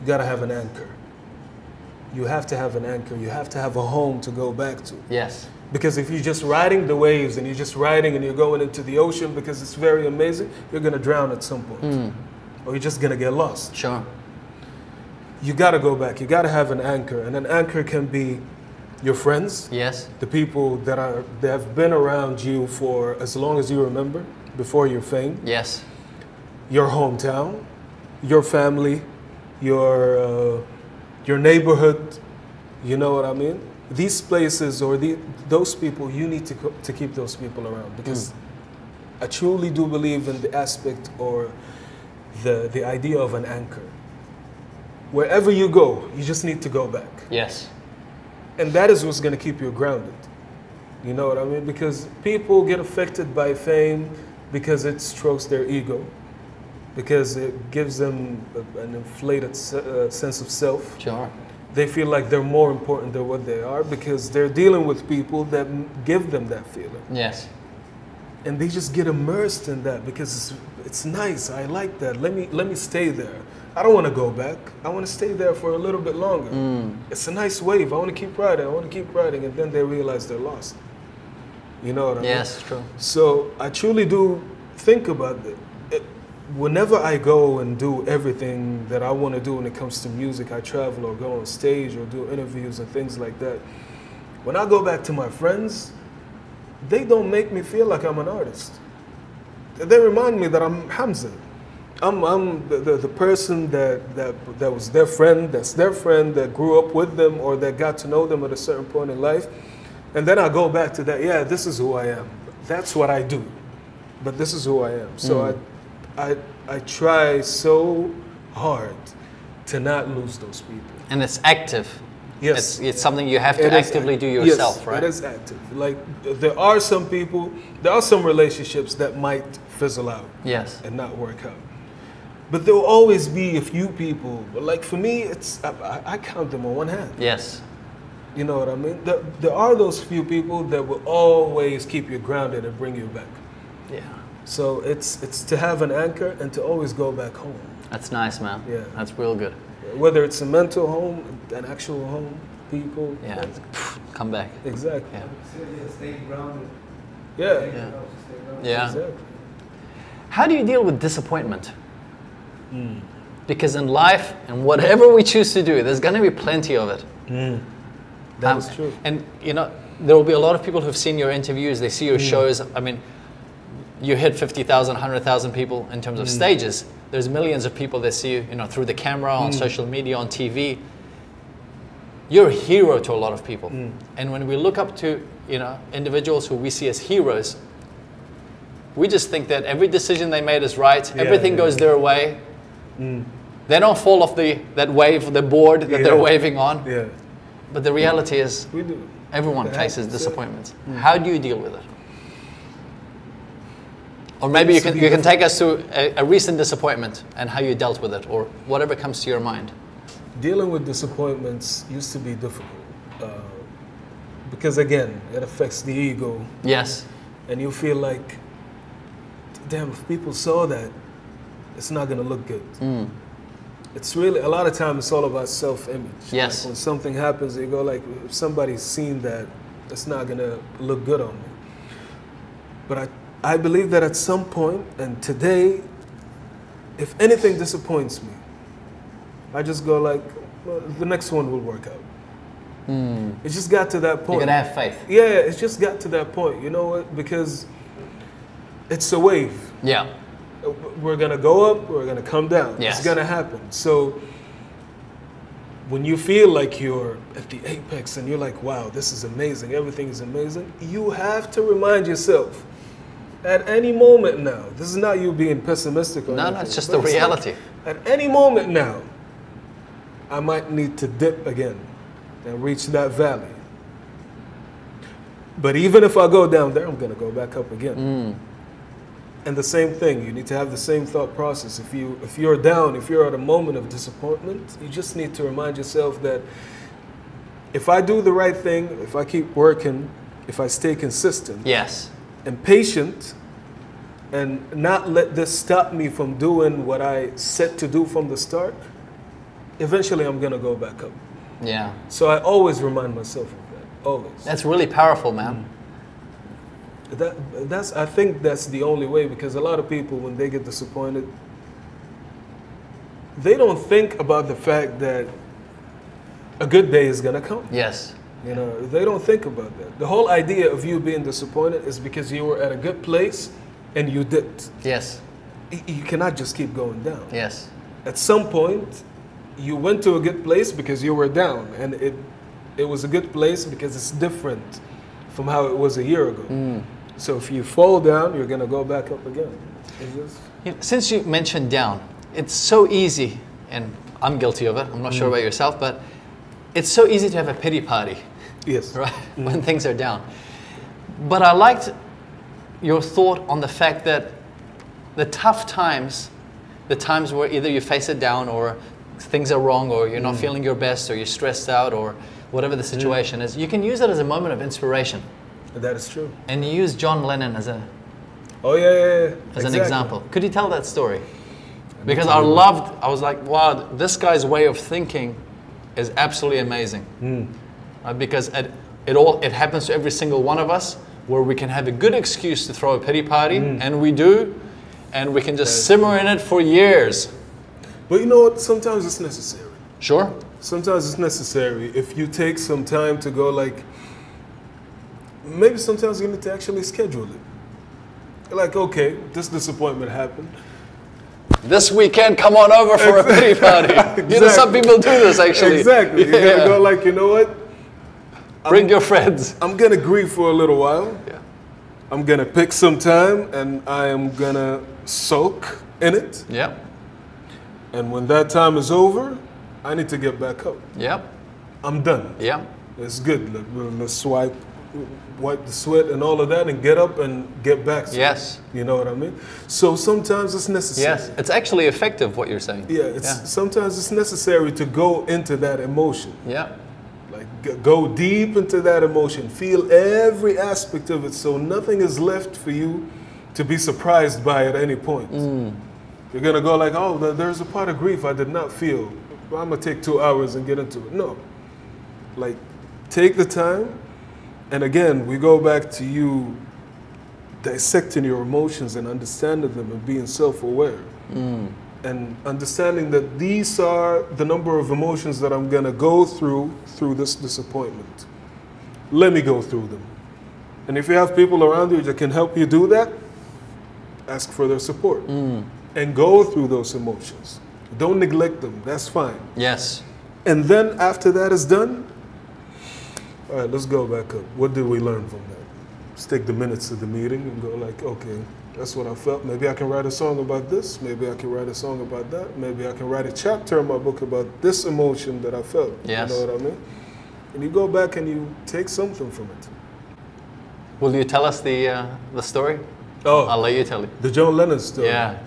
You gotta have an anchor. You have to have an anchor. You have to have a home to go back to. Yes. Because if you're just riding the waves and you're just riding and you're going into the ocean because it's very amazing, you're gonna drown at some point. Hmm. Or you're just gonna get lost. Sure. You gotta go back. You gotta have an anchor. And an anchor can be your friends, Yes. the people that are that have been around you for as long as you remember before your fame, Yes. your hometown, your family, your uh, your neighborhood. You know what I mean? These places or the, those people, you need to to keep those people around because I truly do believe in the aspect or the the idea of an anchor. Wherever you go, you just need to go back. Yes. And that is what's going to keep you grounded. You know what I mean? Because people get affected by fame because it strokes their ego, because it gives them a- an inflated uh, sense of self. Sure. They feel like they're more important than what they are because they're dealing with people that give them that feeling. Yes. And they just get immersed in that because it's, it's nice. I like that. Let me, let me stay there. I don't want to go back. I want to stay there for a little bit longer. Mm. It's a nice wave. I want to keep riding. I want to keep riding. And then they realize they're lost. You know what I mean? Yes, true. So I truly do think about it. it. Whenever I go and do everything that I want to do when it comes to music, I travel or go on stage or do interviews and things like that. When I go back to my friends, they don't make me feel like I'm an artist. They remind me that I'm Hamza. I'm, I'm the, the, the person that, that, that was their friend, that's their friend, that grew up with them or that got to know them at a certain point in life. And then I go back to that, yeah, this is who I am. That's what I do. But this is who I am. So mm. I, I, I try so hard to not lose those people. And it's active. Yes. It's, it's something you have to It actively act- do yourself, yes, right? It is active. Like there are some people, there are some relationships that might fizzle out Yes. and not work out. But there will always be a few people. But like for me, it's I, I- count them on one hand. Yes. You know what I mean? There, there are those few people that will always keep you grounded and bring you back. Yeah. So it's it's to have an anchor and to always go back home. That's nice, man. Yeah. That's real good. Whether it's a mental home, an actual home, people. Yeah. Come back. Exactly. Yeah. Yeah, stay grounded. Yeah. Yeah. grounded, stay grounded. Yeah. Exactly. How do you deal with disappointment? Hmm. Because in life, and whatever we choose to do, there's going to be plenty of it. That's Um, true. And you know, there will be a lot of people who've seen your interviews, they see your Hmm. shows. I mean, you hit 50,000, 100,000 people in terms of Hmm. stages. There's millions of people that see you, you know, through the camera, on Hmm. social media, on TV. You're a hero to a lot of people. Hmm. And when we look up to, you know, individuals who we see as heroes, we just think that every decision they made is right, Yeah, everything yeah. goes their way. They don't fall off the, that wave, the board that they're waving on. Yeah. But the reality is, We do. Everyone It faces happens, yeah. disappointments. How do you deal with it? Or maybe you can, you can take us to a, a recent disappointment and how you dealt with it, or whatever comes to your mind. Dealing with disappointments used to be difficult. Uh, because again, it affects the ego, Yes. and you feel like, damn, if people saw that, it's not gonna look good. Mm. It's really a lot of times it's all about self-image. Yes. Like when something happens, you go like, if somebody's seen that, it's not gonna look good on me. But I, I believe that at some point, and today, if anything disappoints me, I just go like, well, the next one will work out. It just got to that point. You gotta have faith. yeah, it's just got to that point. You know what? Because it's a wave Yeah. We're gonna go up, we're gonna come down. Yes. It's gonna happen. So when you feel like you're at the apex and you're like, wow, this is amazing, everything is amazing, you have to remind yourself at any moment now, this is not you being pessimistic or No, no, it's just the like, reality. at any moment now, I might need to dip again and reach that valley. But even if I go down there, I'm gonna go back up again. Mm. And the same thing, you need to have the same thought process. If you if you're down, if you're at a moment of disappointment, you just need to remind yourself that if I do the right thing, if I keep working, if I stay consistent Yes. and patient and not let this stop me from doing what I set to do from the start, eventually I'm going to go back up. Yeah. So I always remind myself of that. Always. That's really powerful, man. Mm. That, that's, I think that's the only way because a lot of people, when they get disappointed, they don't think about the fact that a good day is gonna come. Yes. You know, they don't think about that. The whole idea of you being disappointed is because you were at a good place and you dipped. Yes. You cannot just keep going down. Yes. At some point, you went to a good place because you were down, and it it was a good place because it's different from how it was a year ago. Mm. So if you fall down, you're gonna go back up again. Since you mentioned down, it's so easy, and I'm guilty of it. I'm not sure about mm. yourself, but it's so easy to have a pity party, yes. right? Mm. When things are down. But I liked your thought on the fact that the tough times, the times where either you face it down or things are wrong or you're not mm. feeling your best or you're stressed out or whatever the situation is, you can use it as a moment of inspiration. That is true. And you use John Lennon as a Oh yeah, yeah, yeah. as an example. Could you tell that story? Because I loved, I was like, wow, this guy's way of thinking is absolutely amazing. Hmm. Uh, because it, it all it happens to every single one of us where we can have a good excuse to throw a pity party, Hmm. and we do, and we can just simmer in it for years. But you know what? Sometimes it's necessary. Sure. Sometimes it's necessary if you take some time to go like. Maybe sometimes you need to actually schedule it. Like, okay, this disappointment happened. This weekend, come on over for a pity party. You know, some people do this actually. Exactly. You're Yeah. gonna go like, you know what? Bring your friends. I'm gonna grieve for a little while. Yeah. I'm gonna pick some time and I am gonna soak in it. Yep. And when that time is over, I need to get back up. Yep. I'm done. Yep. It's good. Let, let's swipe, wipe the sweat and all of that, and get up and get back. to. Yes. You know what I mean? So sometimes it's necessary. Yes. It's actually effective what you're saying. Yeah. It's sometimes it's necessary to go into that emotion. Yeah. Like go deep into that emotion. Feel every aspect of it, so nothing is left for you to be surprised by at any point. Mm. You're gonna go like, oh, there's a part of grief I did not feel. I'm gonna take two hours and get into it. No. Like, take the time. And again, we go back to you dissecting your emotions and understanding them and being self aware. Hmm. And understanding that these are the number of emotions that I'm gonna go through through this disappointment. Let me go through them. And if you have people around you that can help you do that, ask for their support. Hmm. And go through those emotions. Don't neglect them, that's fine. Yes. And then after that is done, all right, let's go back up. What did we learn from that? Let's take the minutes of the meeting and go like, okay, that's what I felt. Maybe I can write a song about this. Maybe I can write a song about that. Maybe I can write a chapter in my book about this emotion that I felt. Yes. You know what I mean? And you go back and you take something from it. Will you tell us the uh, the story? Oh, I'll let you tell it. the John Lennon story. Yeah.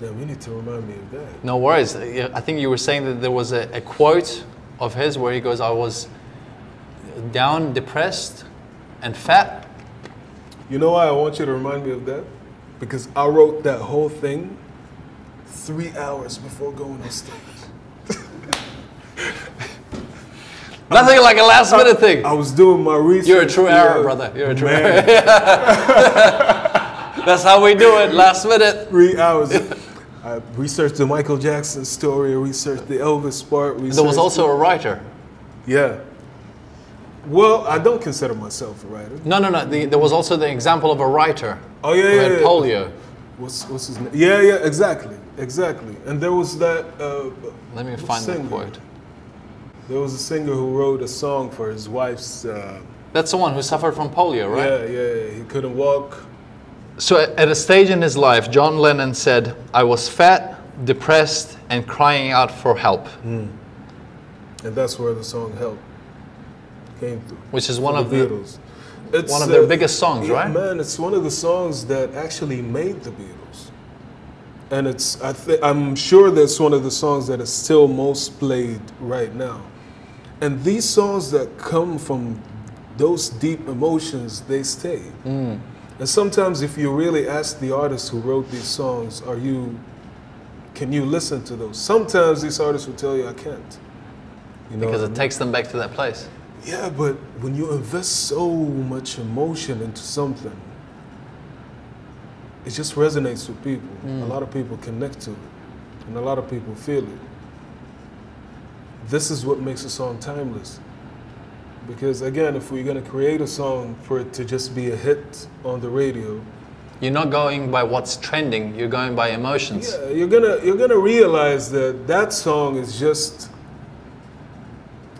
Damn, you need to remind me of that. No worries. I think you were saying that there was a, a quote of his where he goes, "I was down, depressed, and fat." You know why I want you to remind me of that? Because I wrote that whole thing three hours before going on stage. Nothing like a last minute thing. I was doing my research. You're a true Arab, Yeah. brother. You're a true Man, That's how we do it. Last minute. Three hours. I researched the Michael Jackson story. I researched the Elvis part. There was also a writer. yeah. Well, I don't consider myself a writer. No, no, no. The, there was also the example of a writer Oh yeah, who yeah, had yeah. polio. What's what's his name? Yeah, yeah, exactly, exactly. And there was that. Uh, Let me find the quote. There was a singer who wrote a song for his wife's. Uh, That's the one who suffered from polio, right? Yeah, yeah. He couldn't walk. So at a stage in his life, John Lennon said, I was fat, depressed, and crying out for help, And that's where the song "Help" came through. which is one of the, Beatles. It's, one of their biggest songs, yeah, right? Man, it's one of the songs that actually made the Beatles, and it's I th- I'm sure that's one of the songs that is still most played right now. And these songs that come from those deep emotions, they stay. Mm. And sometimes, if you really ask the artists who wrote these songs, are you, can you listen to those? Sometimes these artists will tell you, I can't. You know because what I it takes them back to that place. Yeah, but when you invest so much emotion into something, it just resonates with people. A mm. lot of people connect to it, and a lot of people feel it. This is what makes a song timeless. Because again, if we're gonna create a song for it to just be a hit on the radio, You're not going by what's trending, you're going by emotions. yeah, you're gonna you're gonna realize that that song is just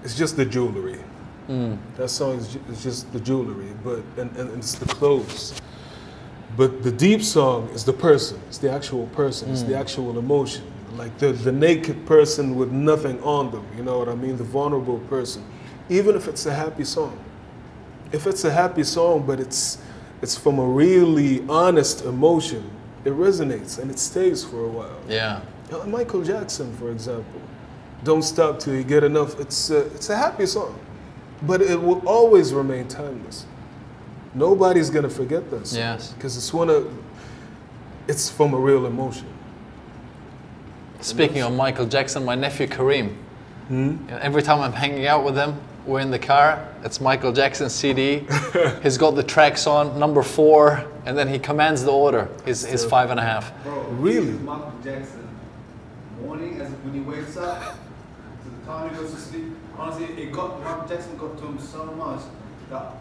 it's just the jewelry. Mm. That song is, ju- is just the jewelry, but and, and it's the clothes. But the deep song is the person. It's the actual person. It's the mm. actual emotion. Like the the naked person with nothing on them. You know what I mean? The vulnerable person. Even if it's a happy song. If it's a happy song, but it's it's from a really honest emotion, it resonates and it stays for a while. Yeah. Michael Jackson, for example, "Don't Stop Till You Get Enough." It's a, it's a happy song, but it will always remain timeless. Nobody's gonna forget this. Yes. because it's one of it's from a real emotion. Speaking of Michael Jackson, my nephew Kareem. Hmm? Every time I'm hanging out with him, we're in the car. It's Michael Jackson CD. He's got the tracks on, number four, and then he commands the order. He's, he's five and a half. Bro, Really? Michael Jackson. Morning, as when he wakes up, to the time he goes to sleep. Honestly, it got Michael Jackson got to him so much that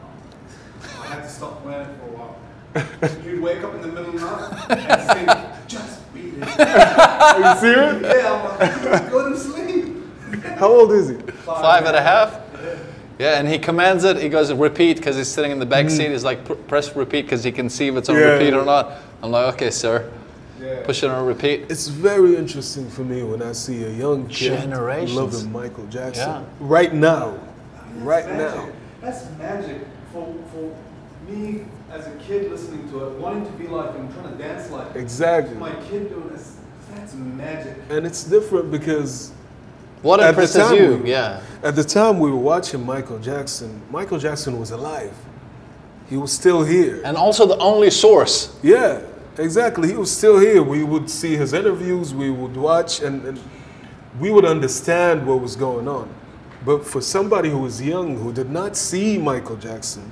I had to stop wearing it for a while. You'd wake up in the middle of the night and sing, just beat it. Are you serious? Yeah, I'm like, go to sleep. How old is he? Five and a half? Yeah, and he commands it. He goes repeat because he's sitting in the back mm. seat. He's like, press repeat because he can see if it's on Yeah, repeat yeah. or not. I'm like, okay, sir. Yeah. Push it on repeat. It's very interesting for me when I see a young generation loving Michael Jackson Yeah. right now, right That's now. That's magic for, for me as a kid listening to it, wanting to be like him, trying to dance like him. Exactly. My kid doing this, that's magic. And it's different because What At the impresses time you? we- Yeah. At the time we were watching Michael Jackson, Michael Jackson was alive. He was still here. And also the only source. Yeah, exactly. He was still here. We would see his interviews, we would watch, and, and we would understand what was going on. But for somebody who was young, who did not see Michael Jackson,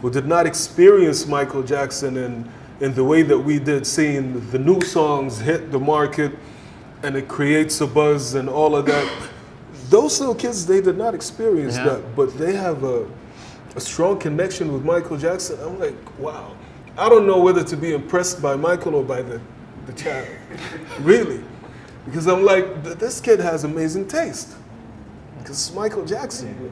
who did not experience Michael Jackson in, in the way that we did, seeing the new songs hit the market and it creates a buzz and all of that, those little kids, they did not experience Yeah. that, but they have a, a strong connection with Michael Jackson. I'm like, wow. I don't know whether to be impressed by Michael or by the, the child. really. Because I'm like, this kid has amazing taste. Because it's Michael Jackson.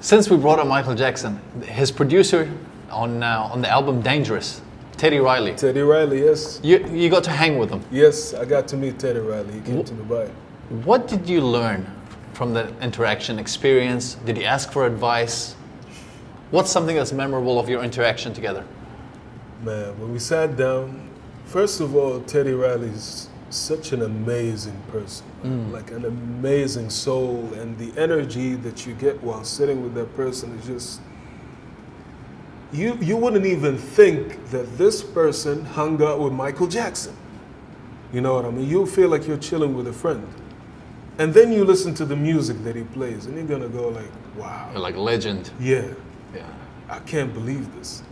Since we brought up Michael Jackson, his producer on uh, on the album Dangerous, Teddy Riley. Teddy Riley, yes. You, you got to hang with him. Yes, I got to meet Teddy Riley. He came to Dubai. What did you learn from that interaction experience? Did he ask for advice? What's something that's memorable of your interaction together? Man, when we sat down, first of all, Teddy Riley's such an amazing person, mm. like an amazing soul, and the energy that you get while sitting with that person is just. You, you wouldn't even think that this person hung out with Michael Jackson. You know what I mean? You feel like you're chilling with a friend. And then you listen to the music that he plays, and you're gonna go like, wow, You're like legend. yeah, Yeah. I can't believe this.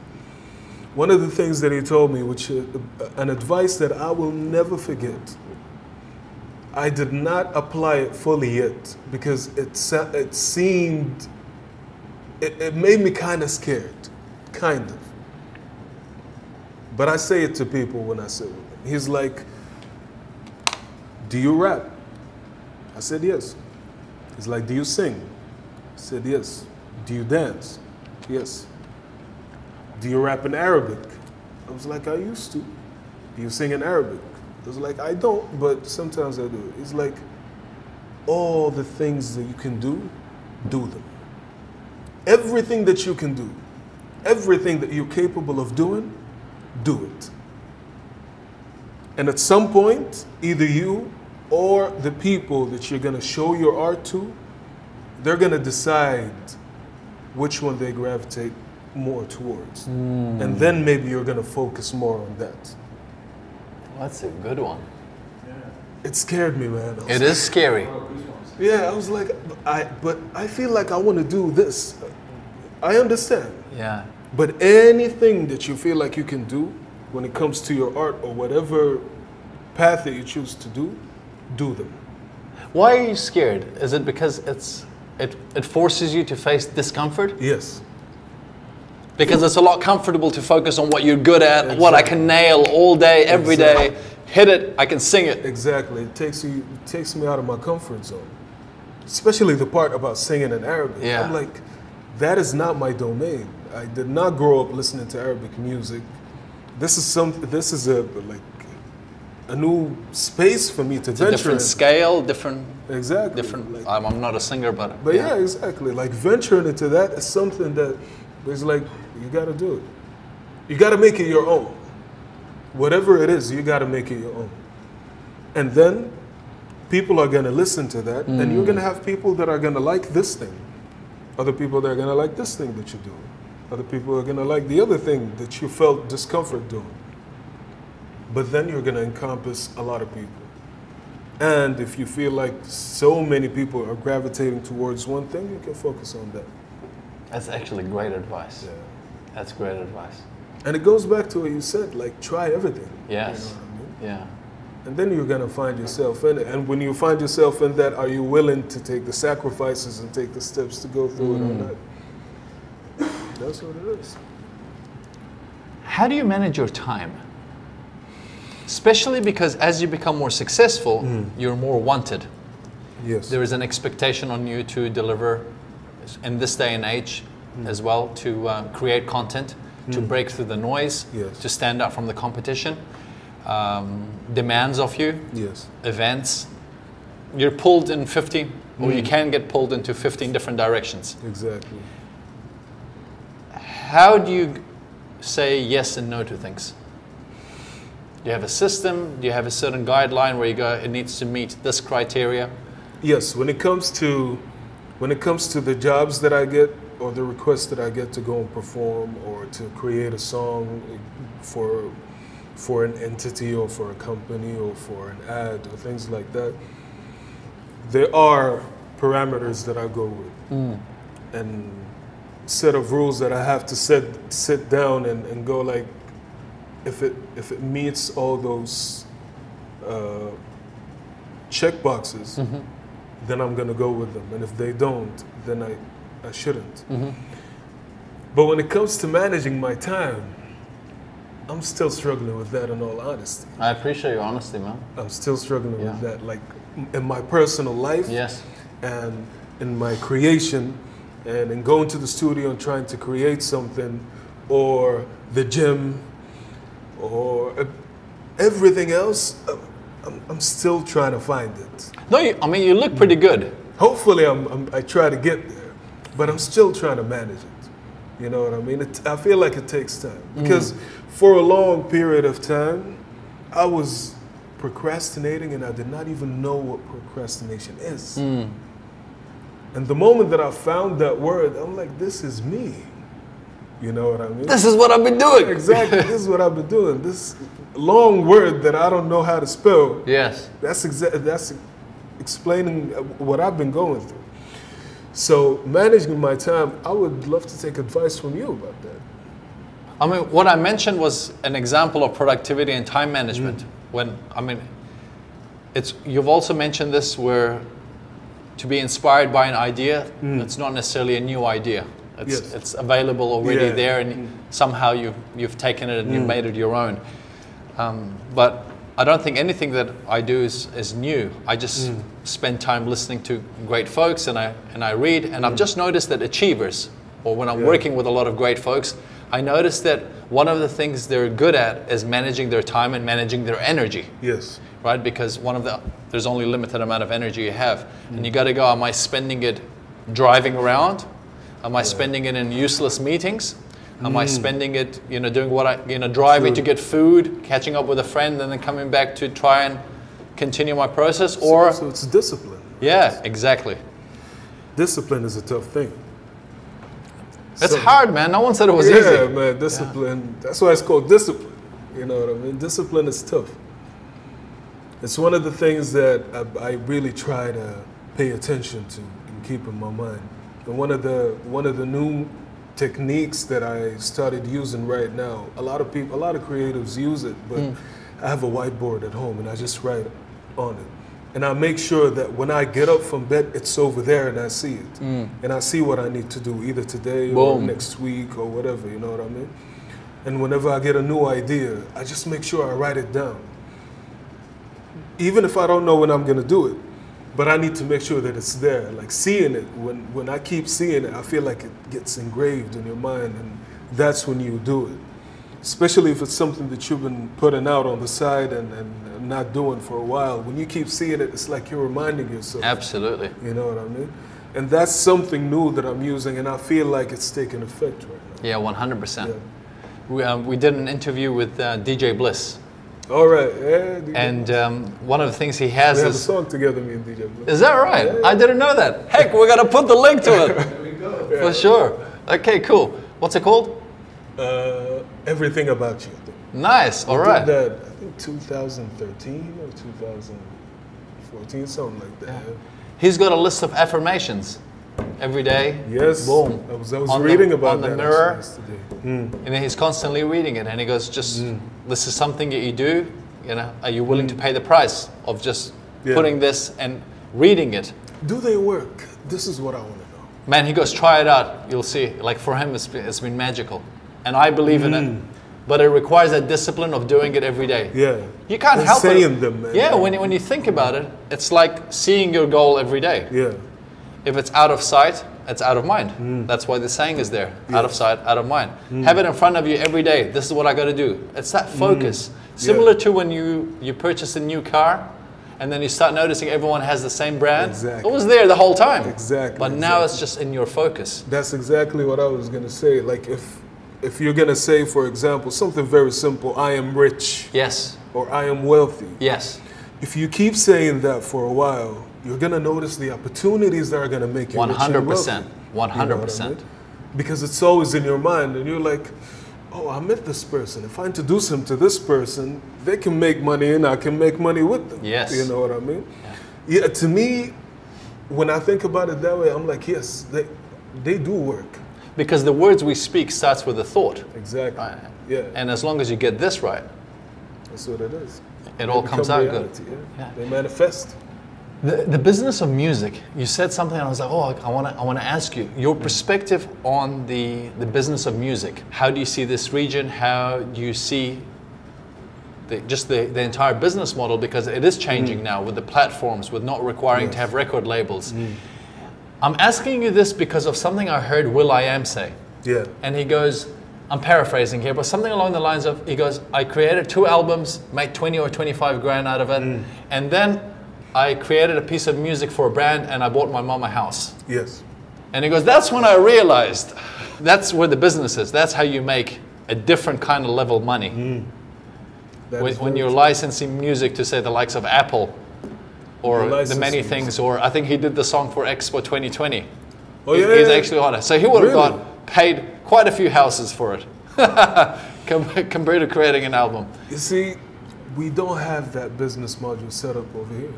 One of the things that he told me, which uh, an advice that I will never forget. I did not apply it fully yet because it it seemed it, it made me kind of scared, kind of. But I say it to people when I sit with him. He's like, "Do you rap?" I said yes. He's like, "Do you sing?" I said yes. Do you dance? Yes. Do you rap in Arabic? I was like, I used to. Do you sing in Arabic? I was like, I don't, but sometimes I do. He's like, all the things that you can do, do them. Everything that you can do, everything that you're capable of doing, do it. And at some point, either you or the people that you're going to show your art to, they're going to decide which one they gravitate more towards. Hmm. And then maybe you're going to focus more on that. That's a good one. It scared me, man. It is scary. Yeah, I was like, I but I feel like I want to do this. I understand, Yeah. but anything that you feel like you can do when it comes to your art or whatever path that you choose to do, do them. Why are you scared? Is it because it's it, it forces you to face discomfort? Yes. Because it's a lot comfortable to focus on what you're good at, what I can nail all day, every day. Exactly. Hit it, I can sing it. Exactly. It takes you it takes me out of my comfort zone. Especially the part about singing in Arabic. Yeah. I'm like, that is not my domain. I did not grow up listening to Arabic music. This is some this is a like a new space for me to It's a venture different in. scale, different, Exactly. different. Like, I'm, I'm not a singer, but but yeah. exactly. Like venturing into that is something that is like you got to do it. You got to make it your own. Whatever it is, you got to make it your own. And then people are going to listen to that, and you're going to have people that are going to like this thing. Other people that are going to like this thing that you do. Other people are going to like the other thing that you felt discomfort doing. But then you're going to encompass a lot of people. And if you feel like so many people are gravitating towards one thing, you can focus on that. That's actually great advice. Yeah. That's great advice. And it goes back to what you said, like try everything. Yes. You know I mean? Yeah. And then you're gonna find yourself in it. And when you find yourself in that, are you willing to take the sacrifices and take the steps to go through it or mm. not? That's what it is. How do you manage your time? Especially because as you become more successful, mm. you're more wanted. Yes. There is an expectation on you to deliver in this day and age as well, to uh, create content, to break through the noise, Yes. to stand out from the competition, um, demands of you, yes. events. You're pulled in 15, or you can get pulled into 15 different directions. Exactly. How do you say yes and no to things? Do you have a system? Do you have a certain guideline where you go, it needs to meet this criteria? Yes, when it comes to when it comes to the jobs that I get or the requests that I get to go and perform or to create a song for for an entity or for a company or for an ad or things like that, there are parameters that I go with. And set of rules that I have to set sit down and, and go like if it if it meets all those uh, check boxes then I'm gonna go with them. And if they don't, then I, I shouldn't. But when it comes to managing my time, I'm still struggling with that in all honesty. I appreciate your honesty, man. I'm still struggling Yeah. with that. Like in my personal life Yes. and in my creation and in going to the studio and trying to create something or the gym or uh, everything else, uh, I'm, I'm still trying to find it. No, you, I mean, you look pretty good. Hopefully, I'm, I'm, I try to get there, but I'm still trying to manage it. You know what I mean? It, I feel like it takes time mm. because for a long period of time, I was procrastinating and I did not even know what procrastination is. Mm. And the moment that I found that word, I'm like, this is me. You know what I mean? This is what I've been doing. exactly. this is what I've been doing. This long word that I don't know how to spell. Yes. That's exa- that's explaining what I've been going through. So managing my time, I would love to take advice from you about that. I mean, what I mentioned was an example of productivity and time management. Mm. When I mean, it's you've also mentioned this where to be inspired by an idea, mm. it's not necessarily a new idea. It's, Yes. it's available already Yeah. there, and somehow you've, you've taken it and you've mm. made it your own. Um, but I don't think anything that I do is, is new. I just mm. spend time listening to great folks and I, and I read. And I've mm. just noticed that achievers, or when I'm Yeah. working with a lot of great folks, I notice that one of the things they're good at is managing their time and managing their energy, Yes. right? Because one of the, there's only a limited amount of energy you have. And you got to go, am I spending it driving around? Am I spending it in useless meetings? Am I hmm. spending it, you know, doing what I, you know, driving to get food, catching up with a friend, and then coming back to try and continue my process? Or, so it's discipline. yeah, exactly. Discipline is a tough thing. It's So- hard, man. No one said it was yeah, easy. Yeah, man, discipline. That's why it's called discipline. You know what I mean? Discipline is tough. It's one of the things that I, I really try to pay attention to and keep in my mind. And one of the one of the new techniques that I started using right now, a lot of people, a lot of creatives use it, but mm. I have a whiteboard at home and I just write on it. And I make sure that when I get up from bed, it's over there and I see it. Mm. And I see what I need to do either today or next week or whatever, you know what I mean? And whenever I get a new idea, I just make sure I write it down. Even if I don't know when I'm gonna do it, but I need to make sure that it's there. Like seeing it, when, when I keep seeing it, I feel like it gets engraved in your mind, and that's when you do it. Especially if it's something that you've been putting out on the side and, and not doing for a while. When you keep seeing it, it's like you're reminding yourself. Absolutely. You know what I mean? And that's something new that I'm using, and I feel like it's taking effect right now. Yeah, 100%. Yeah. We, um, we did an interview with uh, DJ Bliss, All right, yeah. And um, one of the things he has we have a is. song together, me and DJ. Bliss. Is that right? Yeah, I didn't know that. Heck, we're gonna put the link to it There we go. for sure. Okay, cool. What's it called? Uh, everything about you. Nice. All We right. Did that, I think 2013 or 2014, something like that. He's got a list of affirmations every day. Yes. Boom. I was, I was On the- reading about on the that mirror. yesterday. Mm. And then he's constantly reading it, and he goes, "Just hmm. this is something that you do. You know, are you willing hmm. to pay the price of just Yeah. putting this and reading it?" Do they work? This is what I want to know. Man, he goes, "Try it out. You'll see." Like for him, it's been, it's been magical, and I believe in it. Hmm. But it requires that discipline of doing it every day. Yeah. You can't help it. saying them, man. Yeah, when, you- when you think about it, it's like seeing your goal every day. Yeah. If it's out of sight, it's out of mind. Mm. That's why the saying is there out of sight, out of mind. Have it in front of you every day. This is what I got to do. It's that focus. Similar to when you, you purchase a new car and then you start noticing everyone has the same brand. Exactly. It was there the whole time. Exactly, But now exactly. it's just in your focus. That's exactly what I was gonna say. Like if if you're gonna say, for example, something very simple, I am rich Yes. or I am wealthy. Yes. If you keep saying that for a while, you're gonna notice the opportunities that are gonna make you rich and 100%. You know 100%. Because it's always in your mind, and you're like, "Oh, I met this person. If I introduce him to this person, they can make money, and I can make money with them." Yes. You know what I mean? Yeah. to me, when I think about it that way, I'm like, yes, they they do work. Because the words we speak starts with a thought. Exactly. Right. Yeah. And as long as you get this right, That's what it is. it all comes out good. Yeah. Yeah. They manifest. The, the business of music, you said something, and I was like, oh, I want to I wanna ask you your mm. perspective on the, the business of music. How do you see this region? How do you see the, just the, the entire business model? Because it is changing mm. now with the platforms, with not requiring to have record labels. Mm. I'm asking you this because of something I heard will.i.am say. Yeah. And he goes, I'm paraphrasing here, but something along the lines of, he goes, I created two albums, made 20 or 25 grand out of it, and then I created a piece of music for a brand and I bought my mom a house. Yes. And he goes, that's when I realized that's where the business is. That's how you make a different kind of level money. Hmm. That When, when you're licensing music to say the likes of Apple or You the many things, or I think he did the song for Expo 2020. Oh, He- yeah, He's yeah, actually on it. So he would have Really? got paid quite a few houses for it com- compared to creating an album. You see, we don't have that business module set up over here.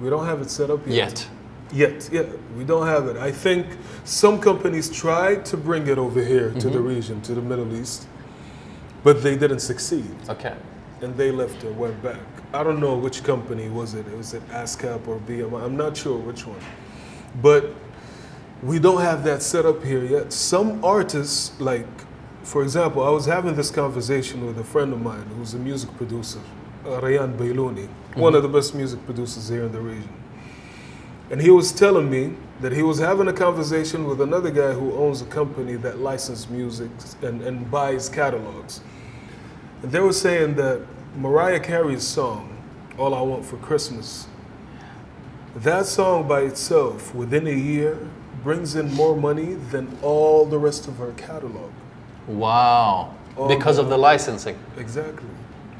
We don't have it set up yet. Yet. Yet, yeah, we don't have it. I think some companies tried to bring it over here to the mm-hmm. region, to the Middle East, but they didn't succeed, Okay. and they left and went back. I don't know which company was it. Was it ASCAP or BMI? I'm not sure which one, but we don't have that set up here yet. Some artists, like, for example, I was having this conversation with a friend of mine who's a music producer, Rayan Bailouni, one mm-hmm. of the best music producers here in the region. And he was telling me that he was having a conversation with another guy who owns a company that licenses music and, and buys catalogs. And they were saying that Mariah Carey's song, All I Want for Christmas, that song by itself, within a year, brings in more money than all the rest of her catalog. Wow. Oh, because of the licensing. Exactly.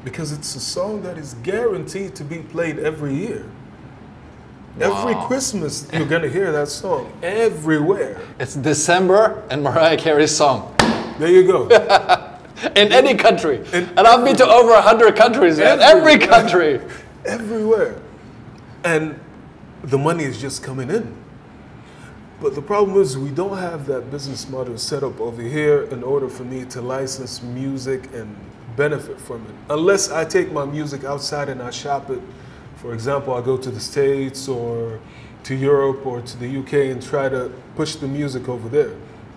Because it's a song that is guaranteed to be played every year. Every Christmas, you're going to hear that song everywhere. It's December and Mariah Carey's song There you go. in any country. In and I've been to over 100 countries, man. Every country. everywhere. And the money is just coming in. But the problem is we don't have that business model set up over here in order for me to license music and benefit from it. Unless I take my music outside and I shop it. For example, I go to the States or to Europe or to the UK and try to push the music over there.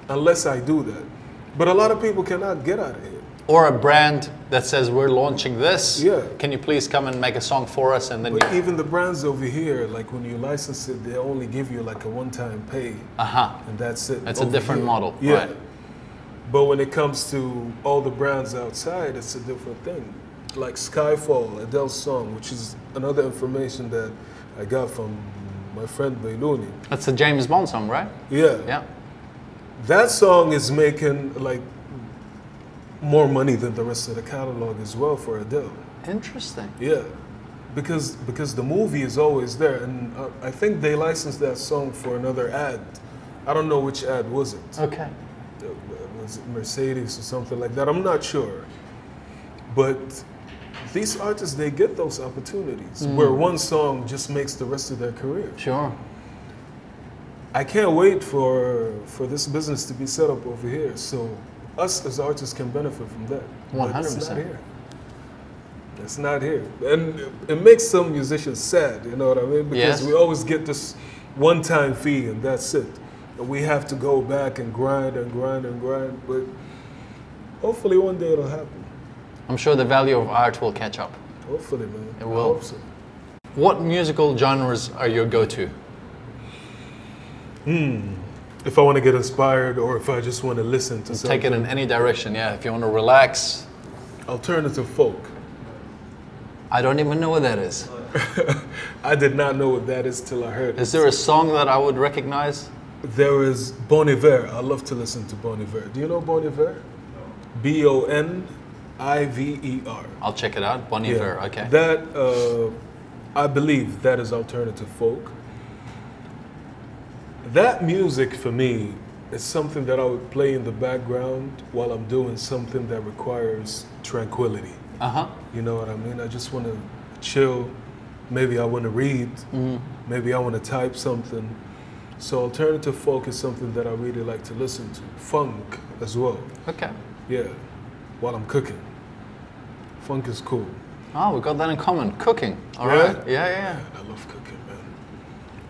Unless I do that. But a lot of people cannot get out of here. Or a brand that says we're launching this. Yeah. Can you please come and make a song for us and then But you even the brands over here, like when you license it, they only give you like a one-time pay, Uh-huh. and that's it. That's a different model, Yeah. right. But when it comes to all the brands outside, it's a different thing. Like Skyfall, Adele's song, which is another information that I got from my friend Bailouni. That's a James Bond song, right? Yeah. Yeah. That song is making like more money than the rest of the catalog as well for Adele. Interesting. Yeah, because because the movie is always there, and uh, I think they licensed that song for another ad. I don't know which ad was it. Okay. Was Mercedes or something like that? I'm not sure. But these artists, they get those opportunities where one song just makes the rest of their career. Sure. I can't wait for for this business to be set up over here, so us as artists can benefit from that. It's 100%. not here. It's not here, and it makes some musicians sad. You know what I mean? Because Yes. we always get this one-time fee, and that's it. We have to go back and grind and grind and grind. But hopefully, one day it'll happen. I'm sure the value of art will catch up. Hopefully, man. It will. so. What musical genres are your go-to? Hmm. If I want to get inspired, or if I just want to listen to something, Take it in any direction. Yeah. If you want to relax, alternative folk. I don't even know what that is. I did not know what that is till I heard it. Is there a song that I would recognize? There is Bon Iver. I love to listen to Bon Iver. Do you know Bon Iver? B O N I V E R. I'll check it out. Bon Iver. Okay. That uh, I believe that is alternative folk. That music for me is something that I would play in the background while I'm doing something that requires tranquility. Uh huh. You know what I mean? I just want to chill. Maybe I want to read. Maybe I want to type something. So alternative folk is something that I really like to listen to. Funk as well. Okay. Yeah. While I'm cooking. Funk is cool. Oh, we got that in common. Cooking. All Yeah? right. Yeah, yeah. Man, I love cooking, man.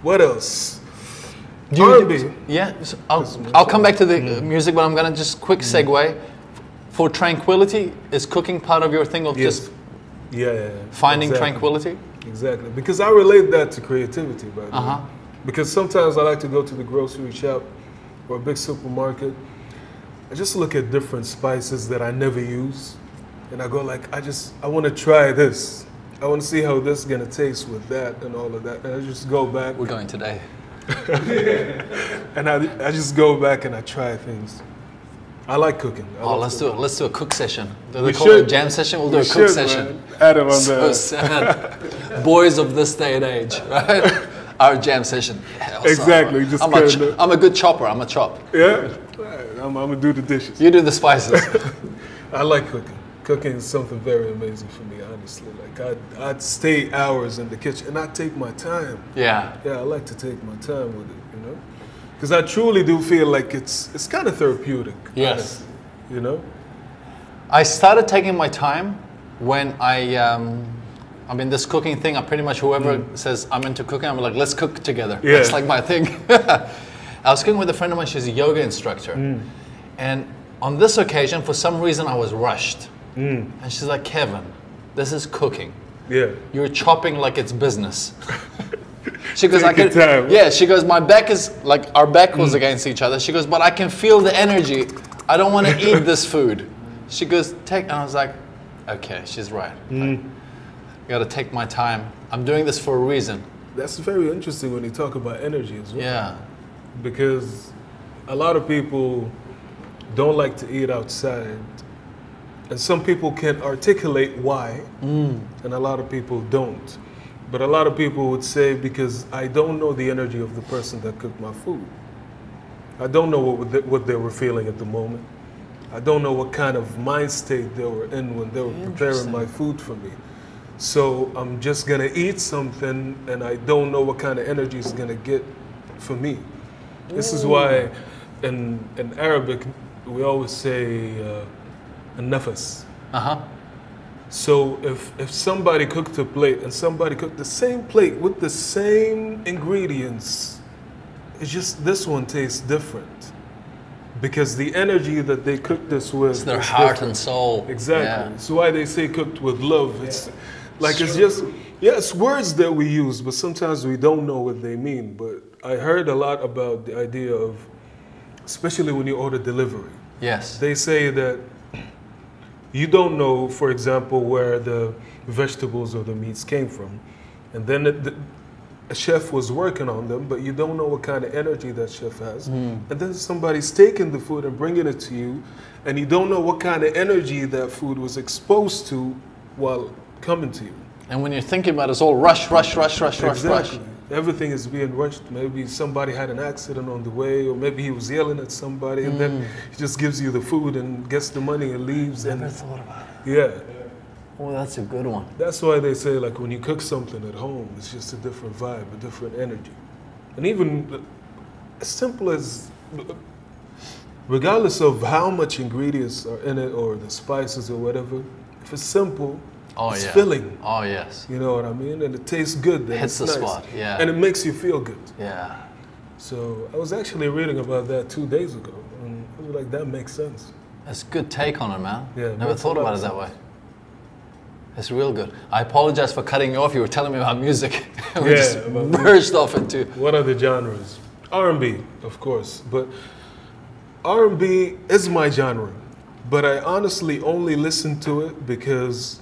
What else? Do you, R&B. yeah, so I'll, I'll come back to the uh, music, but I'm gonna just quick segue. For tranquility, is cooking part of your thing of Yes. just Yeah, yeah, yeah. finding Exactly. tranquility? Exactly. Because I relate that to creativity, by the way. Because sometimes I like to go to the grocery shop or a big supermarket. I just look at different spices that I never use. And I go like, I just, I want to try this. I want to see how this is going to taste with that and all of that. And I just go back We're going today. and I, I just go back and I try things. I like cooking. I Oh, let's do it. Let's do a cook session. Do We they call it a should. jam session? We'll do We a cook should, session. man. It on So sad. Boys of this day and age, right? Our jam session. Son. Exactly, just I'm a, ch- I'm a good chopper. I'm a chop. Yeah? I'm, I'm to do the dishes. You do the spices. I like cooking. Cooking is something very amazing for me, honestly. Like I'd, I'd stay hours in the kitchen and I take my time. yeah. Yeah, I like to take my time with it, you know, because I truly do feel like it's it's kind of therapeutic. Yes. honestly, you know. I started taking my time when I, um, I mean, this cooking thing. I pretty much whoever mm. says I'm into cooking, I'm like, let's cook together. Yeah. That's like my thing. I was cooking with a friend of mine. She's a yoga instructor, mm. and on this occasion, for some reason, I was rushed. Mm. And she's like, Kevin, this is cooking. Yeah. You're chopping like it's business. She goes, I Take can. your time. Yeah, she goes, my back is like our back was against each other. She goes, but I can feel the energy. I don't want to eat this food. She goes, take. And I was like, okay, she's right. I got to take my time. I'm doing this for a reason. That's very interesting when you talk about energy as well. Yeah. because a lot of people don't like to eat outside. And some people can articulate why, mm. and a lot of people don't. But a lot of people would say, because I don't know the energy of the person that cooked my food. I don't know what, they- what they were feeling at the moment. I don't know what kind of mind state they were in when they were preparing my food for me. So I'm just gonna eat something, and I don't know what kind of energy it's gonna get for me. This is why, in in Arabic, we always say uh, nafas. Uh huh. So if if somebody cooked a plate and somebody cooked the same plate with the same ingredients, it's just this one tastes different because the energy that they cooked this with It's their heart different. and soul. Exactly. Yeah. That's why they say cooked with love. It's like it's just yeah, it's words that we use, but sometimes we don't know what they mean. But I heard a lot about the idea of, especially when you order delivery. Yes. They say that you don't know, for example, where the vegetables or the meats came from, and then it, the, a chef was working on them, but you don't know what kind of energy that chef has. Hmm. And then somebody's taking the food and bringing it to you, and you don't know what kind of energy that food was exposed to while coming to you. And when you're thinking about it, it's all rush, rush, rush, rush, rush, Exactly. rush. Everything is being rushed. Maybe somebody had an accident on the way, or maybe he was yelling at somebody, and then mm. he just gives you the food and gets the money and leaves. Never And thought about it. yeah, Oh, that's a good one. that's why they say like when you cook something at home, it's just a different vibe, a different energy, and even as simple as regardless of how much ingredients are in it or the spices or whatever, if it's simple, Oh it's yeah. filling. Oh yes. You know what I mean? And it tastes good. then Hits it's the nice. spot, yeah. And it makes you feel good. Yeah. So I was actually reading about that two days ago, and I was like, that makes sense. That's a good take on it, man. Yeah, Never thought about it that way. It's real good. I apologize for cutting you off. You were telling me about music. we Yeah, just merged off into. What are the genres? R&B, of course, but R&B is my genre. But I honestly only listen to it because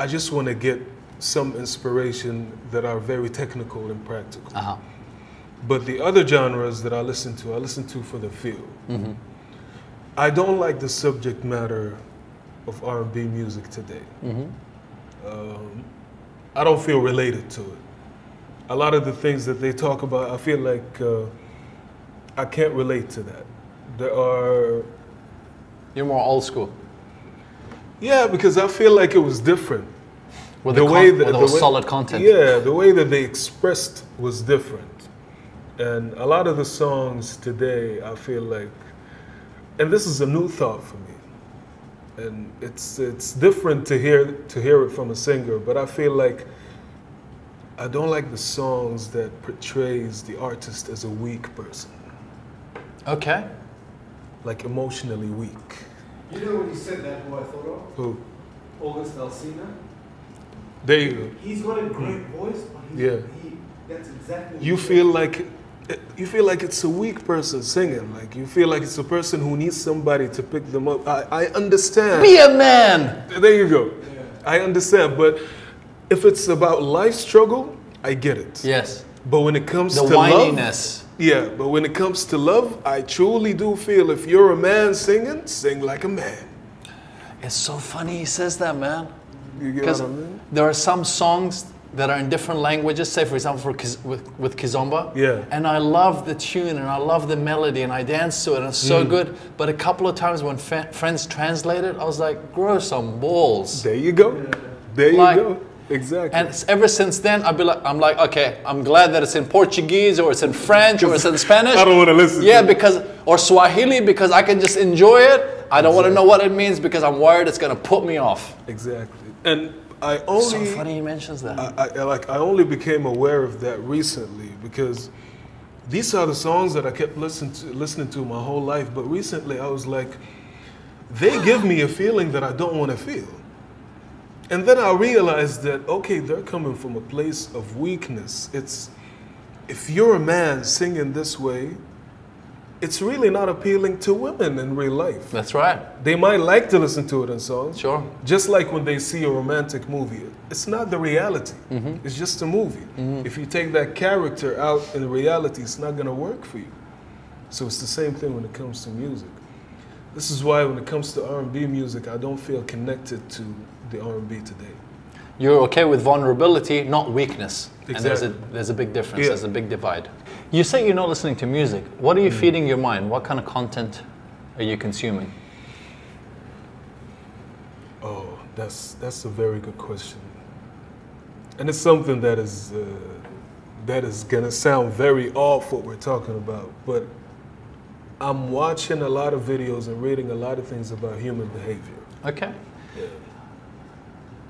I just want to get some inspiration that are very technical and practical. Uh huh. But the other genres that I listen to, I listen to for the feel. I don't like the subject matter of R&B music today. Um, I don't feel related to it. A lot of the things that they talk about, I feel like uh, I can't relate to that. There are, You're more old school. yeah, because I feel like it was different. With the, con- with the way- solid content. Yeah, the way that they expressed was different. And a lot of the songs today, I feel like, and this is a new thought for me. And it's it's different to hear to hear it from a singer, but I feel like I don't like the songs that portrays the artist as a weak person, Okay. like emotionally weak. You know when you said that, who I thought of? Who? August Alsina. There you go. He's got a great voice, but he's, Yeah. he, that's exactly what you he feel like you feel like it's a weak person singing like you feel like it's a person who needs somebody to pick them up i, I understand Be a man. there you go i understand but if it's about life struggle i get it Yes. but when it comes The to love whininess. yeah but when it comes to love i truly do feel if you're a man singing sing like a man It's so funny he says that, man. You get Because what i mean there are some songs that are in different languages. Say, for example, for Kiz- with, with Kizomba. Yeah. And I love the tune and I love the melody and I dance to it and it's Mm. so good. But a couple of times when fa- friends translate it, I was like, grow some balls. there you go there you Like- go exactly And ever since then, I've been like, I'm like, okay, I'm glad that it's in Portuguese or it's in French or it's in Spanish. I don't wanna listen Yeah, it. because or Swahili because I can just enjoy it. I don't want to know what it means because I'm worried it's gonna put me off. exactly and i only So funny he mentions that. I, I like I only became aware of that recently because these are the songs that I kept listening to, listening to my whole life. But recently, I was like, they give me a feeling that I don't want to feel. And then I realized that okay, they're coming from a place of weakness. It's if you're a man singing this way, it's really not appealing to women in real life. That's right. They might like to listen to it in songs. Sure. Just like when they see a romantic movie, it's not the reality. Mm-hmm. It's just a movie. Mm-hmm. If you take that character out in reality, it's not going to work for you. So it's the same thing when it comes to music. This is why when it comes to R&B music, I don't feel connected to the R&B today. You're okay with vulnerability, not weakness. And there's a, Exactly. there's a big difference, Yeah. there's a big divide. You say you're not listening to music. What are you feeding your mind? What kind of content are you consuming? Oh, that's that's a very good question. and it's something that is uh, that is gonna sound very off what we're talking about, but I'm watching a lot of videos and reading a lot of things about human behavior. Okay. Yeah.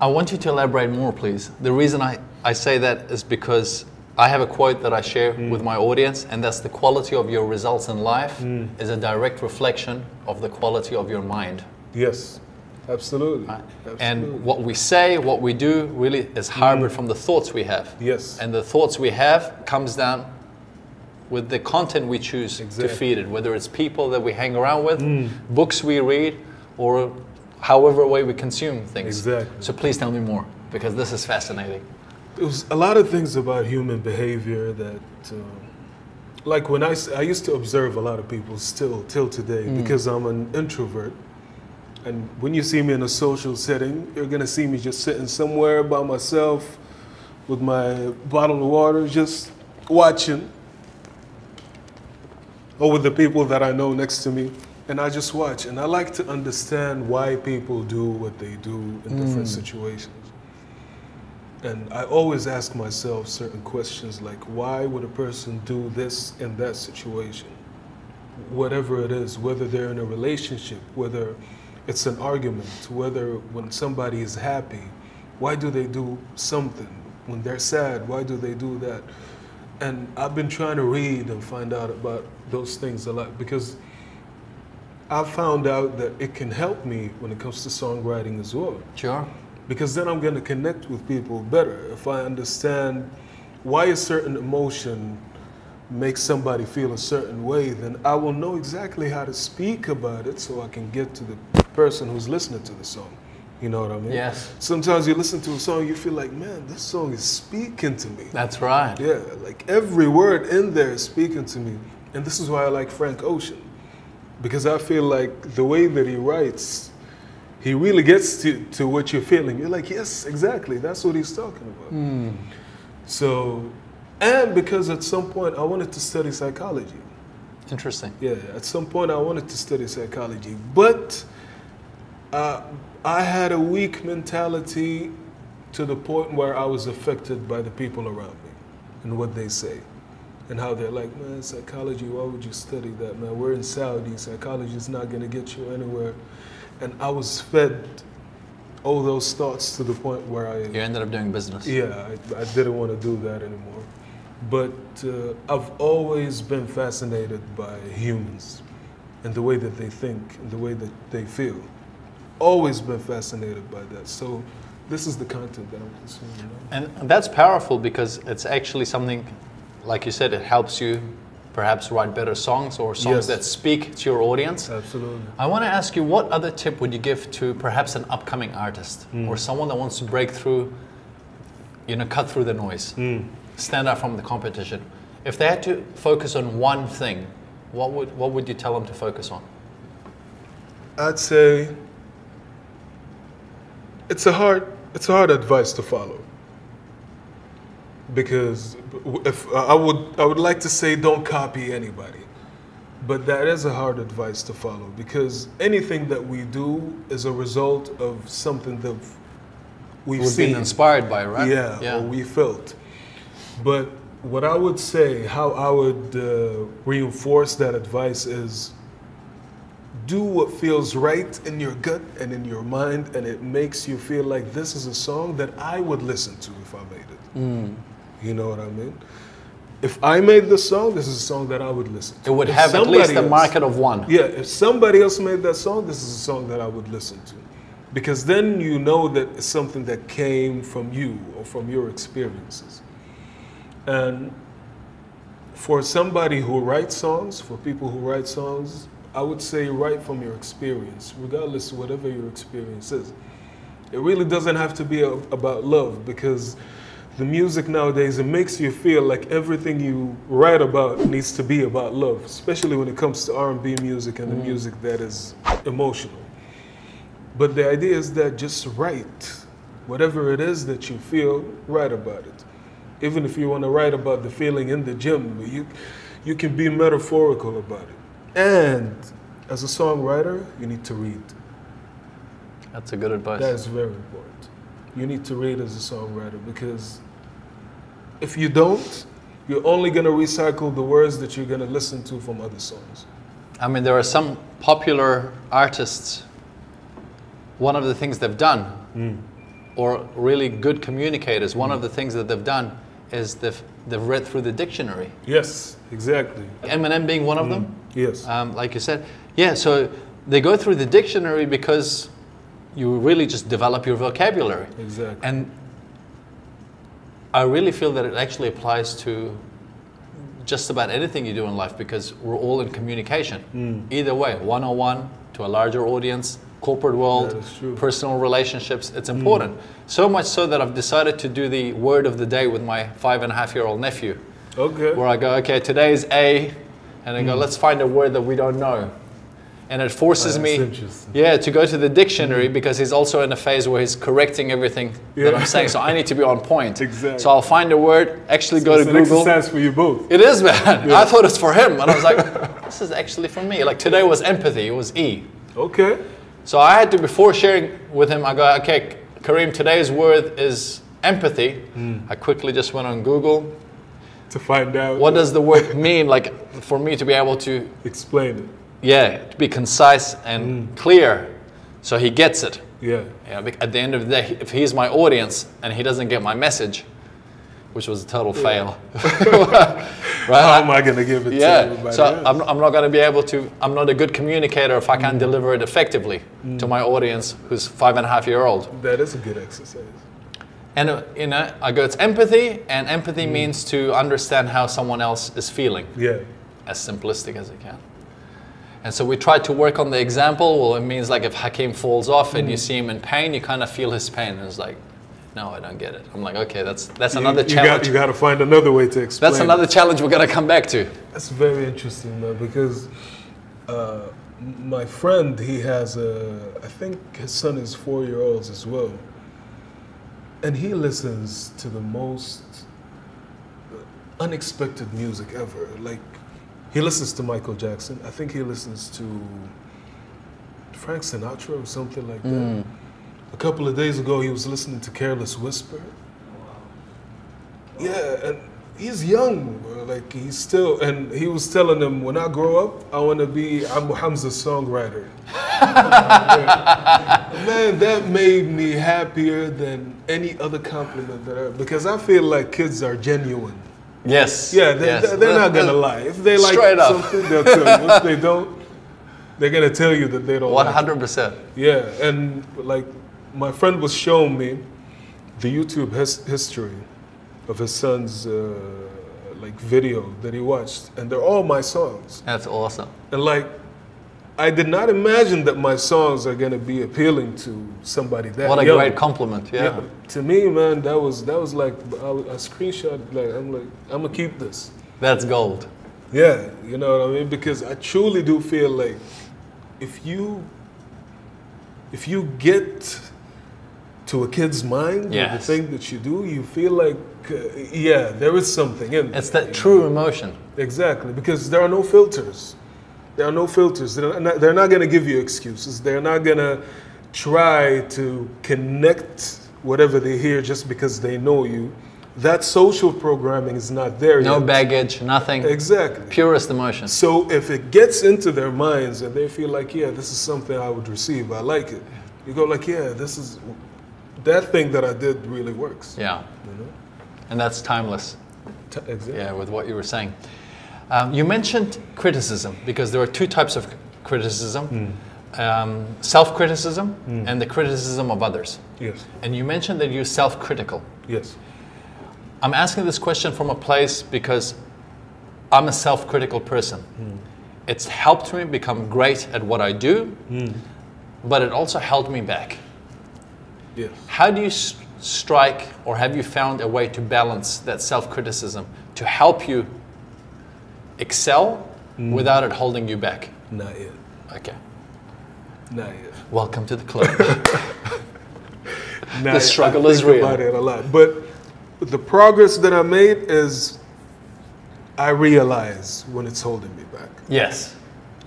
I want you to elaborate more, please. The reason I, I say that is because I have a quote that I share mm. with my audience, and that's the quality of your results in life mm. is a direct reflection of the quality of your mind. Yes, absolutely. Right? absolutely. And what we say, what we do, really is mm. harbored from the thoughts we have. Yes. And the thoughts we have comes down with the content we choose to feed it, whether it's people that we hang around with, books we read, or however way we consume things. Exactly. So please tell me more, because this is fascinating. It was a lot of things about human behavior that, uh, like when I, I used to observe a lot of people still till today because I'm an introvert. And when you see me in a social setting, you're gonna see me just sitting somewhere by myself with my bottle of water, just watching. Or with the people that I know next to me. And I just watch. And I like to understand why people do what they do in different situations. And I always ask myself certain questions like, why would a person do this in that situation? Whatever it is, whether they're in a relationship, whether it's an argument, whether when somebody is happy, why do they do something? When they're sad, why do they do that? And I've been trying to read and find out about those things a lot because I found out that it can help me when it comes to songwriting as well Sure. Because then I'm going to connect with people better. If I understand why a certain emotion makes somebody feel a certain way then I will know exactly how to speak about it so I can get to the person who's listening to the song. You know what I mean? Yes. sometimes you listen to a song you feel like man this song is speaking to me. That's right. yeah like every word in there is speaking to me. And this is why I like Frank Ocean. Because I feel like the way that he writes he really gets to, to what you're feeling. You're like, yes, exactly. That's what he's talking about. So, and because at some point I wanted to study psychology. Interesting. Yeah, at some point I wanted to study psychology, but uh, I had a weak mentality to the point where I was affected by the people around me and what they say and how they're like, man, psychology, why would you study that, man? We're in Saudi, psychology is not going to get you anywhere. And I was fed all those thoughts to the point where I You ended up doing business. yeah, I, I didn't want to do that anymore. But uh, I've always been fascinated by humans and the way that they think and the way that they feel. Always been fascinated by that. So this is the content that I'm consuming. You know? And that's powerful because it's actually something, like you said, it helps you perhaps write better songs or songs Yes. that speak to your audience. Absolutely. I want to ask you, what other tip would you give to perhaps an upcoming artist hmm. or someone that wants to break through, you know, cut through the noise, hmm. stand out from the competition? If they had to focus on one thing, what would what would you tell them to focus on? I'd say it's a hard it's a hard advice to follow because if I would I would like to say don't copy anybody, but that is a hard advice to follow because anything that we do is a result of something that we've We've seen been inspired by, right? yeah, Yeah. or we felt. But what I would say, how I would uh, reinforce that advice is do what feels right in your gut and in your mind, and it makes you feel like this is a song that I would listen to if I made it. You know what I mean? If I made this song, this is a song that I would listen to. it would If have at least a market of one. yeah, if somebody else made that song, this is a song that I would listen to. Because then you know that it's something that came from you or from your experiences. And for somebody who writes songs, for people who write songs, I would say write from your experience, regardless of whatever your experience is. It really doesn't have to be a, about love because the music nowadays it makes you feel like everything you write about needs to be about love, especially when it comes to R&B music and the mm. music that is emotional. But the idea is that just write whatever it is that you feel, write about it. Even if you want to write about the feeling in the gym, you you can be metaphorical about it. And as a songwriter, you need to read. That's a good advice. That is very important. You need to read as a songwriter because if you don't, you're only going to recycle the words that you're going to listen to from other songs. I mean, there are some popular artists. One of the things they've done, hmm. or really good communicators, one of hmm. the things that they've done is they've, they've read through the dictionary. Yes, exactly. Eminem being one of them. Hmm. Yes. Um, like you said, yeah. So they go through the dictionary because you really just develop your vocabulary. Exactly. And I really feel that it actually applies to just about anything you do in life because we're all in communication. Hmm. Either way, one on one, to a larger audience, corporate world, is personal relationships, it's important. So much so that I've decided to do the word of the day with my five and a half year old nephew Okay. where I go, okay, today's A, and I go, Hmm. let's find a word that we don't know. And it forces That's me, yeah, to go to the dictionary because he's also in a phase where he's correcting everything that I'm saying. So I need to be on point. Exactly. So I'll find a word, actually go it's to Google. exercise for you both. It is, man. I thought it's for him. And I was like, this is actually for me. Like today was empathy, it was E. Okay. So I had to, before sharing with him, I go, okay, Kareem, today's word is empathy. Hmm. I quickly just went on Google. To find out. What does the word mean? Like for me to be able to Explain it. Yeah, to be concise and mm. clear so he gets it. Yeah. Yeah, at the end of the day, if he's my audience and he doesn't get my message, which was a total fail, right? How am I going to give it to yeah, everybody so else? I'm, I'm not going to be able to, I'm not a good communicator if I can't mm. deliver it effectively mm. to my audience who's five and a half year old. that is a good exercise. And, uh, you know, I go, it's empathy, and empathy means to understand how someone else is feeling. Yeah. as simplistic as it can. And so we tried to work on the example. Well, it means like if Hakim falls off and you Mm. see him in pain, you kind of feel his pain. And it's like, no, I don't get it. I'm like, okay, that's that's You- another you, got, challenge. you got to find another way to explain. that's another challenge we're gonna come back to. That's very interesting, man, because uh, my friend, he has a, I think his son is four year olds as well. And he listens to the most unexpected music ever. Like, he listens to Michael Jackson. I think he listens to Frank Sinatra or something like that. Hmm. A couple of days ago, he was listening to Careless Whisper. Yeah, and he's young, bro. like he's still, and he was telling them, when I grow up, I want to be Abu Hamza's songwriter. Man, that made me happier than any other compliment that I, because I feel like kids are genuine. Yes. Yeah, they, yes. they're not gonna lie. If they like Straight something, they'll tell you. If they don't, they're gonna tell you that they don't. One hundred percent. Yeah, and like my friend was showing me the YouTube his- history of his son's uh, like video that he watched, and they're all my songs. That's awesome. And like, I did not imagine that my songs are gonna be appealing to somebody that What a young. great compliment. Yeah. To me, man, that was that was like I, I screenshot like I'm like I'm gonna keep this. That's gold. Yeah, you know what I mean? Because I truly do feel like if you if you get to a kid's mind with the thing that you do, you feel like uh, yeah, there is something in It's there, that true know? emotion. Exactly, because there are no filters. There are no filters. They're not, they're not going to give you excuses. They're not going to try to connect whatever they hear just because they know you. That social programming is not there No yet. baggage, nothing. Exactly. Purest emotion. So if it gets into their minds and they feel like, yeah, this is something I would receive, I like it. You go like, yeah, this is that thing that I did really works. Yeah. You know? And that's timeless. T- exactly. Yeah, with what you were saying. Um, you mentioned criticism because there are two types of criticism um, self criticism and the criticism of others. Yes. And you mentioned that you're self critical. Yes. I'm asking this question from a place because I'm a self critical person. It's helped me become great at what I do, but it also held me back. Yes. How do you s- strike, or have you found a way to balance that self criticism to help you excel mm. without it holding you back? Not yet. Okay. Not yet. Welcome to the club. Now, The struggle I is real. About it a lot, but the progress that I made is I realize when it's holding me back. yes.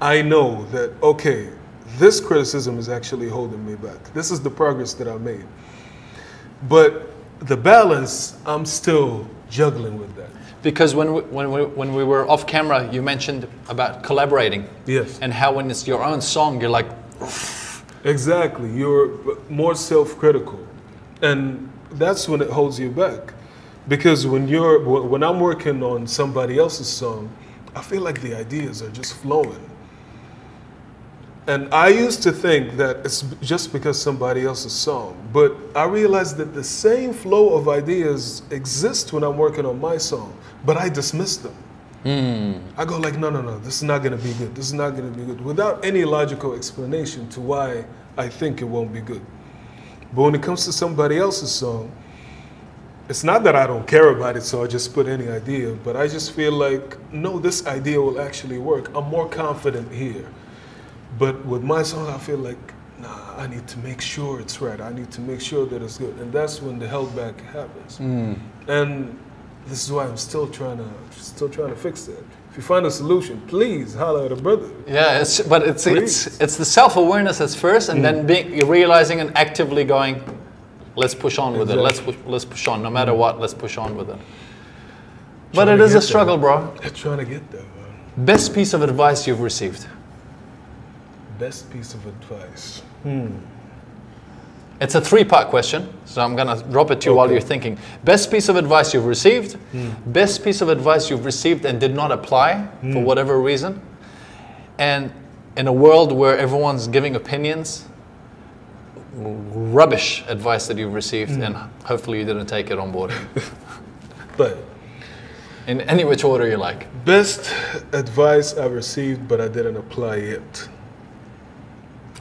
I know that okay, this criticism is actually holding me back. This is the progress that I made. But the balance, I'm still juggling with that. Because when we, when, we, when we were off camera, you mentioned about collaborating. Yes. And how when it's your own song, you're like, Exactly. You're more self-critical, and that's when it holds you back. Because when you're when I'm working on somebody else's song, I feel like the ideas are just flowing. And I used to think that it's just because somebody else's song, but I realized that the same flow of ideas exists when I'm working on my song, but I dismiss them. Hmm. I go like, no, no, no, this is not gonna be good. This is not gonna be good, without any logical explanation to why I think it won't be good. But when it comes to somebody else's song, it's not that I don't care about it, so I just put any idea, but I just feel like, no, this idea will actually work. I'm more confident here. But with my song, I feel like, nah, I need to make sure it's right. I need to make sure that it's good. And that's when the held back happens. Hmm. And this is why I'm still trying to still trying to fix that. If you find a solution, please holler at a brother. yeah, it's, but it's, it's, Please. it's the self awareness at first, and hmm. then being, you're realizing and actively going, let's push on with it. Let's push, let's push on. No matter hmm. what, let's push on with it. But Trying it is a there. struggle, bro. I'm trying to get there, man. Best piece of advice you've received? Best piece of advice. Hmm. It's a three part question, so I'm gonna drop it to you while you're thinking. Best piece of advice you've received, hmm. best piece of advice you've received and did not apply for hmm. whatever reason, and in a world where everyone's giving opinions, rubbish advice that you've received, and hopefully you didn't take it on board. But In any which order you like. best advice I received, but I didn't apply it.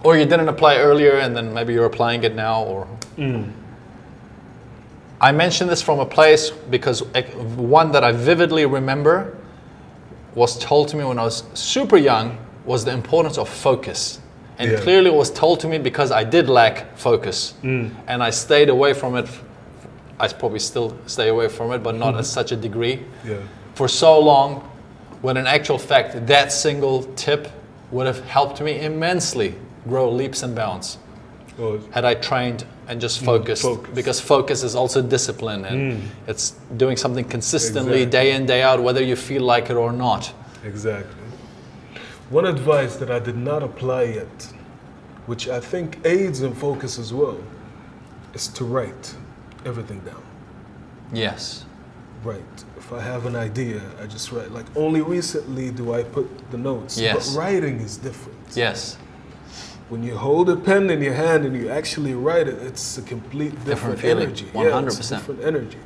Or you didn't apply earlier and then maybe you're applying it now or hmm. I mention this from a place because one that I vividly remember was told to me when I was super young was the importance of focus. And Yeah. clearly it was told to me because I did lack focus. Hmm. And I stayed away from it. I probably still stay away from it, but not hmm. at such a degree Yeah. for so long when in actual fact that single tip would have helped me immensely grow leaps and bounds Well, had I trained and just mm, focused focus. because focus is also discipline and mm. it's doing something consistently Exactly. day in day out whether you feel like it or not exactly. One advice that I did not apply yet, which I think aids in focus as well, is to write everything down. yes Right. If I have an idea, I just write. Like only recently do I put the notes. Yes. But writing is different. yes When you hold a pen in your hand and you actually write it, it's a complete different, Different energy. Yeah, it's a 100%. different energy.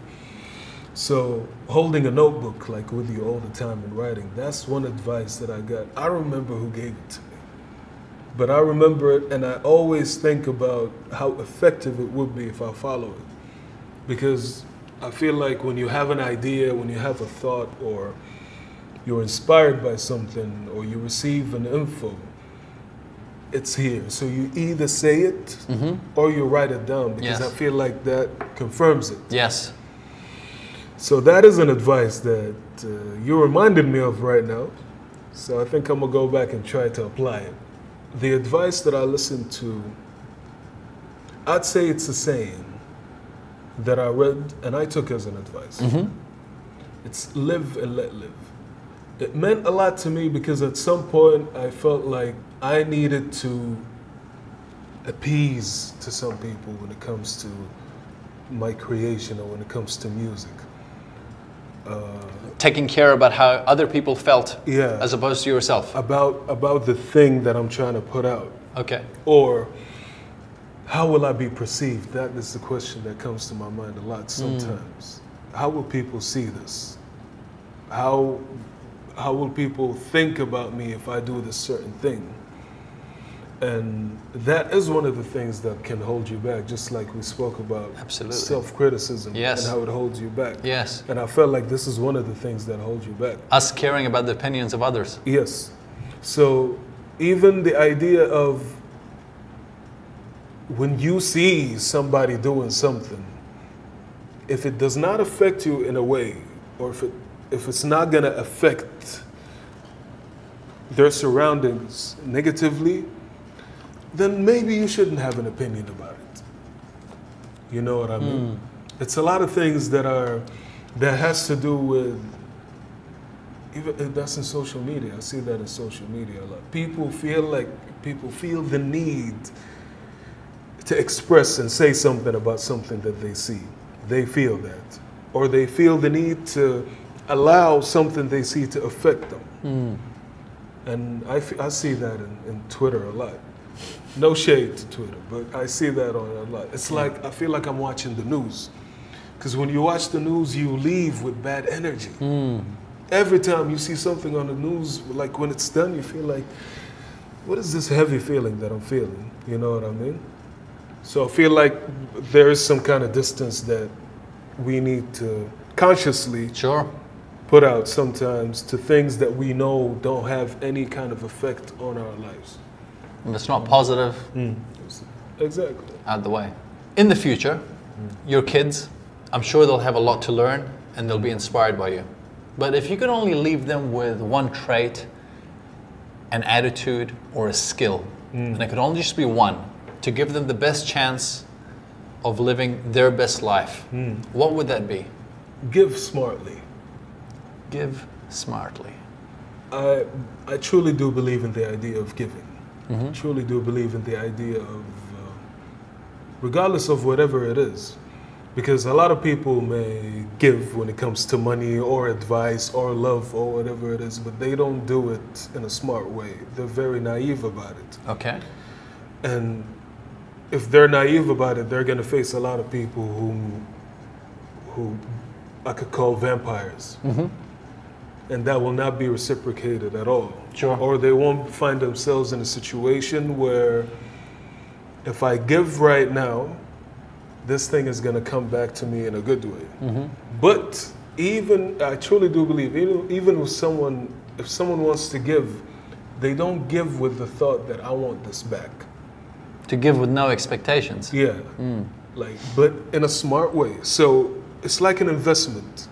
So holding a notebook like with you all the time and writing, that's one advice that I got. I remember who gave it to me. But I remember it and I always think about how effective it would be if I follow it. Because I feel like when you have an idea, when you have a thought, or you're inspired by something, or you receive an info, it's here. So you either say it or you write it down because Yes. I feel like that confirms it. yes So that is an advice that uh, you reminded me of right now. So I think I'm gonna go back and try to apply it. The advice that I listened to, I'd say it's a saying that I read and I took as an advice. It's live and let live. It meant a lot to me because at some point I felt like I needed to appease to some people when it comes to my creation or when it comes to music. Uh, taking care about how other people felt Yeah. as opposed to yourself About about the thing that I'm trying to put out. okay Or how will I be perceived? That is the question that comes to my mind a lot hmm. sometimes. How will people see this? How how will people think about me if I do this certain thing? And that is one of the things that can hold you back, just like we spoke about Absolutely. self-criticism Yes. and how it holds you back. yes And I felt like this is one of the things that holds you back. us caring about the opinions of others Yes. So even the idea of when you see somebody doing something, if it does not affect you in a way, or if it if it's not gonna affect their surroundings negatively, then maybe you shouldn't have an opinion about it. You know what I mean? Hmm. It's a lot of things that are that has to do with even eh, that's in social media. I see that in social media a lot. People feel like people feel the need to express and say something about something that they see. They feel that. Or they feel the need to allow something they see to affect them. Hmm. And I, I see that in, in Twitter a lot. No shade to Twitter, but I see that on a lot. It's like I feel like I'm watching the news. Because when you watch the news, you leave with bad energy. Hmm. Every time you see something on the news, like when it's done, you feel like, what is this heavy feeling that I'm feeling? You know what I mean? So I feel like there is some kind of distance that we need to consciously Sure. put out sometimes to things that we know don't have any kind of effect on our lives. If it's not positive, mm. Exactly. out the way. In the future, your kids, I'm sure they'll have a lot to learn and they'll be inspired by you. But if you could only leave them with one trait, an attitude, or a skill, mm. and it could only just be one to give them the best chance of living their best life, mm. what would that be? Give smartly. Give smartly. I, I truly do believe in the idea of giving. I truly do believe in the idea of, uh, regardless of whatever it is, because a lot of people may give when it comes to money or advice or love or whatever it is, but they don't do it in a smart way. They're very naive about it. Okay? And if they're naive about it, they're going to face a lot of people who, who I could call vampires. And that will not be reciprocated at all. Sure. Or they won't find themselves in a situation where if I give right now, this thing is going to come back to me in a good way. Mm-hmm. But even, I truly do believe, even, even with someone, if someone wants to give, they don't give with the thought that I want this back. To give with no expectations. Yeah. Mm. Like, but in a smart way. So it's like an investment.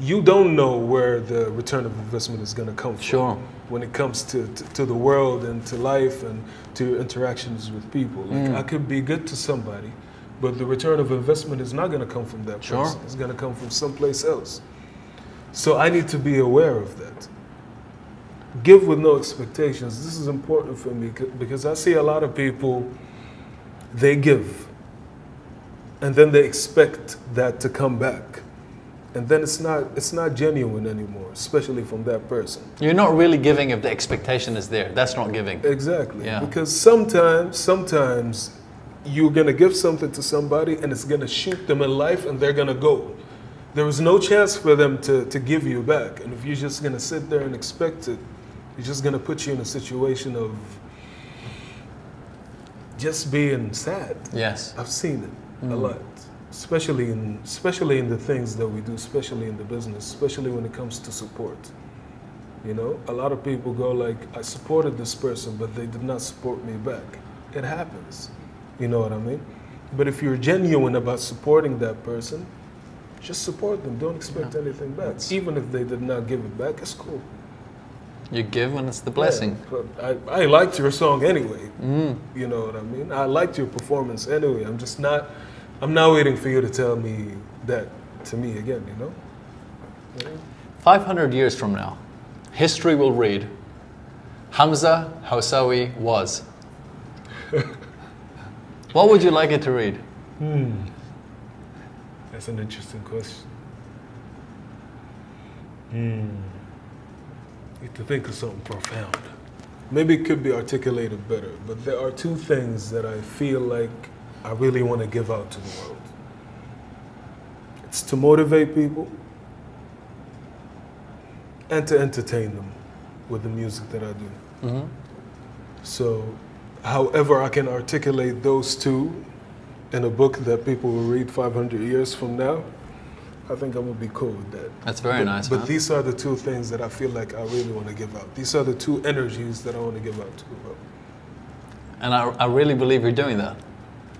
You don't know where the return of investment is going to come from. Sure. When it comes to, to, to the world and to life and to interactions with people. Like, mm. I could be good to somebody, but the return of investment is not going to come from that Sure. person. It's going to come from someplace else. So I need to be aware of that. Give with no expectations. This is important for me because I see a lot of people, they give, and then they expect that to come back. And then it's not, it's not genuine anymore, especially from that person. You're not really giving if the expectation is there. That's not giving. Exactly. Yeah. Because sometimes, sometimes you're gonna give something to somebody and it's gonna shoot them in life and they're gonna go. There is no chance for them to, to give you back. And if you're just gonna sit there and expect it, you're just gonna put you in a situation of just being sad. Yes. I've seen it a mm. lot, especially in especially in the things that we do, especially in the business, especially when it comes to support. You know, a lot of people go like, "I supported this person, but they did not support me back." It happens. You know what I mean? But if you're genuine about supporting that person, just support them. Don't expect anything back. Even if they did not give it back, it's cool. You give when it's the blessing. Yeah, I, I liked your song anyway. Mm. You know what I mean? I liked your performance anyway. I'm just not, I'm not waiting for you to tell me that to me again, you know? 500 years from now, history will read Hamza Hawsawi was. what would you like it to read? That's an interesting question. Hmm. You have to think of something profound. Maybe it could be articulated better, but there are two things that I feel like I really want to give out to the world. It's to motivate people and to entertain them with the music that I do. Mm-hmm. So, however, I can articulate those two in a book that people will read 500 years from now, I think I'm gonna be cool with that. That's very but, nice, But man. these are the two things that I feel like I really want to give out. These are the two energies that I want to give out to the world. And I, I really believe you're doing that.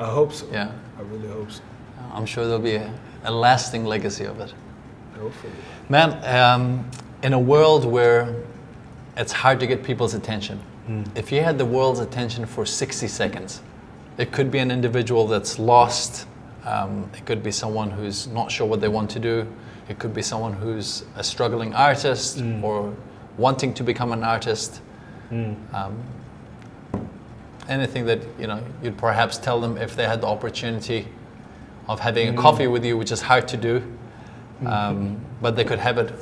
I hope so. Yeah. I really hope so. I'm sure there'll be a, a lasting legacy of it. Hopefully. Man, um, in a world where it's hard to get people's attention, if you had the world's attention for 60 seconds, it could be an individual that's lost Um, it could be someone who's not sure what they want to do. It could be someone who's a struggling artist or wanting to become an artist. Um, anything that you know you'd perhaps tell them if they had the opportunity of having a mm. coffee with you, which is hard to do, mm-hmm. um, but they could have it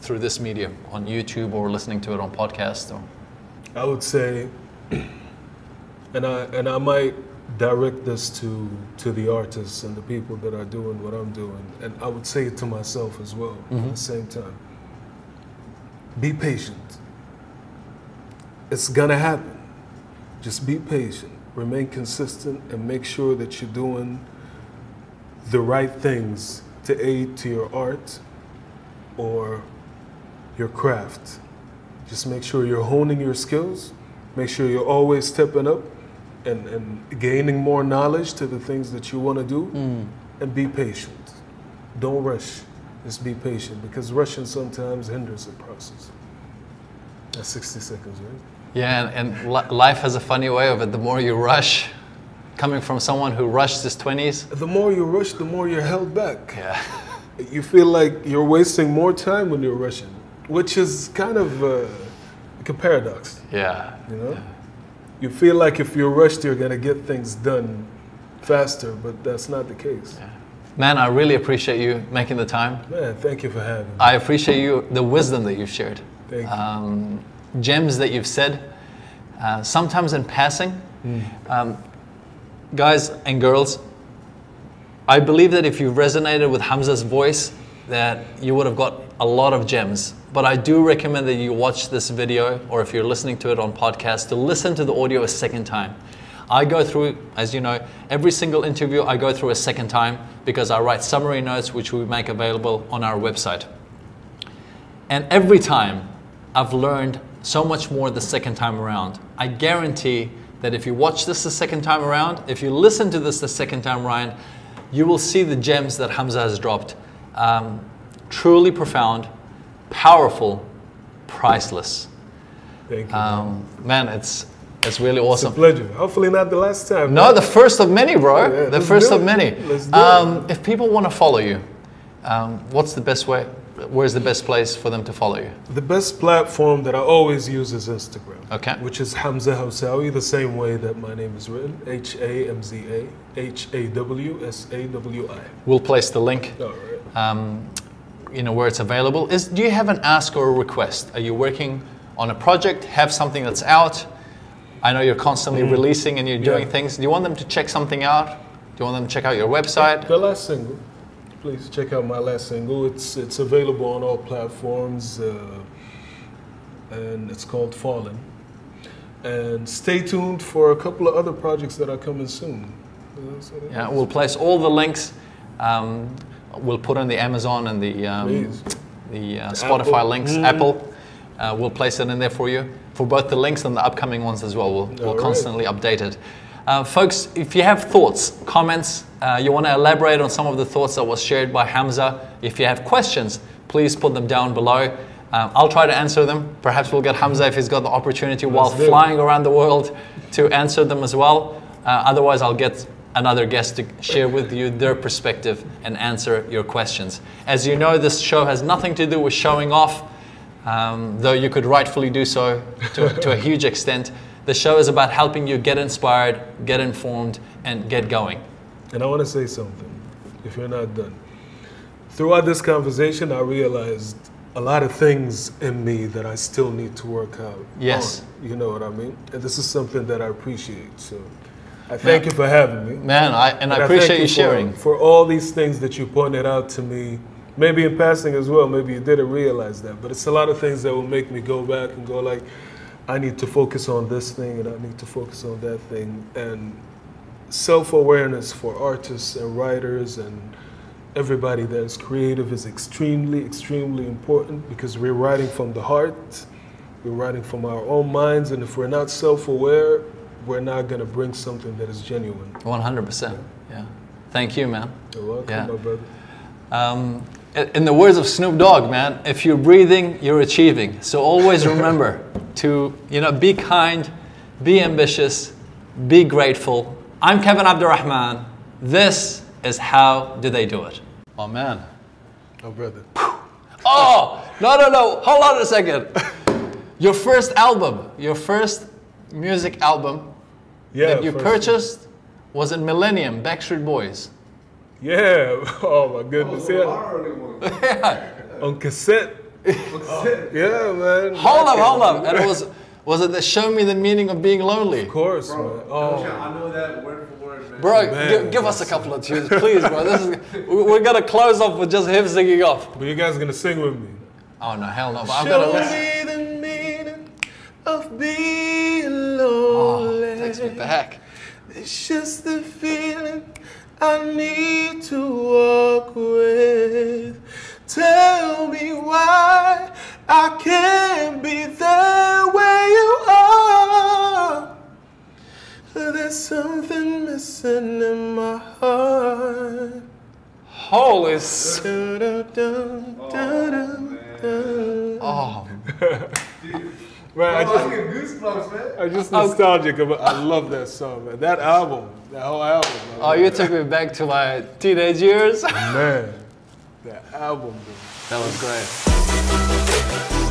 through this medium on YouTube or listening to it on podcast. Or, I would say, and I and I might direct this to to the artists and the people that are doing what I'm doing, and I would say it to myself as well at mm-hmm. the same time. Be patient. It's gonna happen. Just be patient. Remain consistent and make sure that you're doing the right things to aid to your art or your craft. Just make sure you're honing your skills. Make sure you're always stepping up and, and gaining more knowledge to the things that you want to do. Mm. And be patient. Don't rush. Just be patient because rushing sometimes hinders the process. That's 60 seconds, right? Yeah, and, and li- life has a funny way of it. The more you rush, coming from someone who rushed his 20s, The more you rush, the more you're held back. yeah, You feel like you're wasting more time when you're rushing, which is kind of uh, like a paradox. yeah, You know, you feel like if you're rushed, you're gonna get things done faster, but that's not the case. Man, I really appreciate you making the time. Man, thank you for having me. I appreciate you, the wisdom that you've shared, Thank you. um, gems that you've said, uh, sometimes in passing. Hmm. Um, guys and girls, I believe that if you resonated with Hamza's voice, that you would have got a lot of gems. But I do recommend that you watch this video, or if you're listening to it on podcast, to listen to the audio a second time. I go through, as you know, every single interview I go through a second time because I write summary notes which we make available on our website. And every time I've learned so much more the second time around. I guarantee that if you watch this the second time around, if you listen to this the second time around, you will see the gems that Hamza has dropped. Um, truly profound, powerful, priceless. Thank you. Um, man, it's it's really awesome. it's a pleasure. Hopefully not the last time. No, the first of many, bro. Yeah, the let's first of many. Let's do Um, if people want to follow you, um, what's the best way? Where's the best place for them to follow you? The best platform that I always use is Instagram. Okay. Which is Hamza Hawsawi, the same way that my name is written H A M Z A H A W S A W I. We'll place the link All right. um, you know where it's available is do you have an ask or a request are you working on a project have something that's out i know you're constantly releasing and you're doing Yeah. things do you want them to check something out do you want them to check out your website The last single. Please check out my last single. It's it's available on all platforms, uh, and it's called Fallen. And stay tuned for a couple of other projects that are coming soon. Uh, so yeah we'll place all the links um, we'll put on the amazon and the um, the uh, spotify Apple. links Mm. apple uh, we'll place it in there for you for both the links and the upcoming ones as well we'll, we'll All right. constantly update it uh, folks if you have thoughts comments uh, you want to elaborate on some of the thoughts that was shared by hamza if you have questions please put them down below um, I'll try to answer them. Perhaps we'll get Hamza if he's got the opportunity while do it. flying around the world to answer them as well. Uh, otherwise, I'll get another guest to share with you their perspective and answer your questions. As you know, this show has nothing to do with showing off, um, though you could rightfully do so to, to a huge extent. The show is about helping you get inspired, get informed, and get going. And I want to say something, if you're not done. Throughout this conversation, I realized a lot of things in me that I still need to work out. Yes. on, you know what I mean? And this is something that I appreciate. So I thank you for having me. Man, I, and I And appreciate thank you for- sharing. For, all these things that you pointed out to me, maybe in passing as well, maybe you didn't realize that, but it's a lot of things that will make me go back and go like, I need to focus on this thing and I need to focus on that thing. And self-awareness for artists and writers and everybody that is creative is extremely, extremely important because we're writing from the heart, we're writing from our own minds, and if we're not self-aware, we're not gonna bring something that is genuine. 100%. Yeah. Thank you, man. You're welcome, Yeah. my brother. Um, in in the words of Snoop Dogg, man, if you're breathing, you're achieving. So always remember to, you know, be kind, be ambitious, be grateful. I'm Kevin Abdulrahman. This is how do they do it? Oh man. Oh, brother. Oh, no, no, no. Hold on a second. Your first album, your first music album Yeah. that you first- purchased was in Millennium, Backstreet Boys. Yeah. Oh my Oh, goodness. the Yeah. early one. On cassette. Yeah, man. Hold up, hold up. And it was, was it the Show Me the Meaning of Being Lonely? Of course, Bro, man. Oh. I know that word for word, man. Bro, Man, give, give us a couple of tunes, please, bro. This is, we- we're gonna close off with just him singing off. But you guys are gonna sing with me. Oh no, hell no. But I'm gonna Show listen. me the meaning of being Oh, lonely. takes me back. It's just the feeling I need to walk with. Tell me why I can't be there where you are. There's something missing in my heart. Holy s- Da-da-dum, da-da-dum. Oh, Man, I just, I goosebumps, man. I'm just nostalgic about. I love that song, man. That album, that whole album. man. oh, you took me back to my teenage years. man, that album, bro. That was great.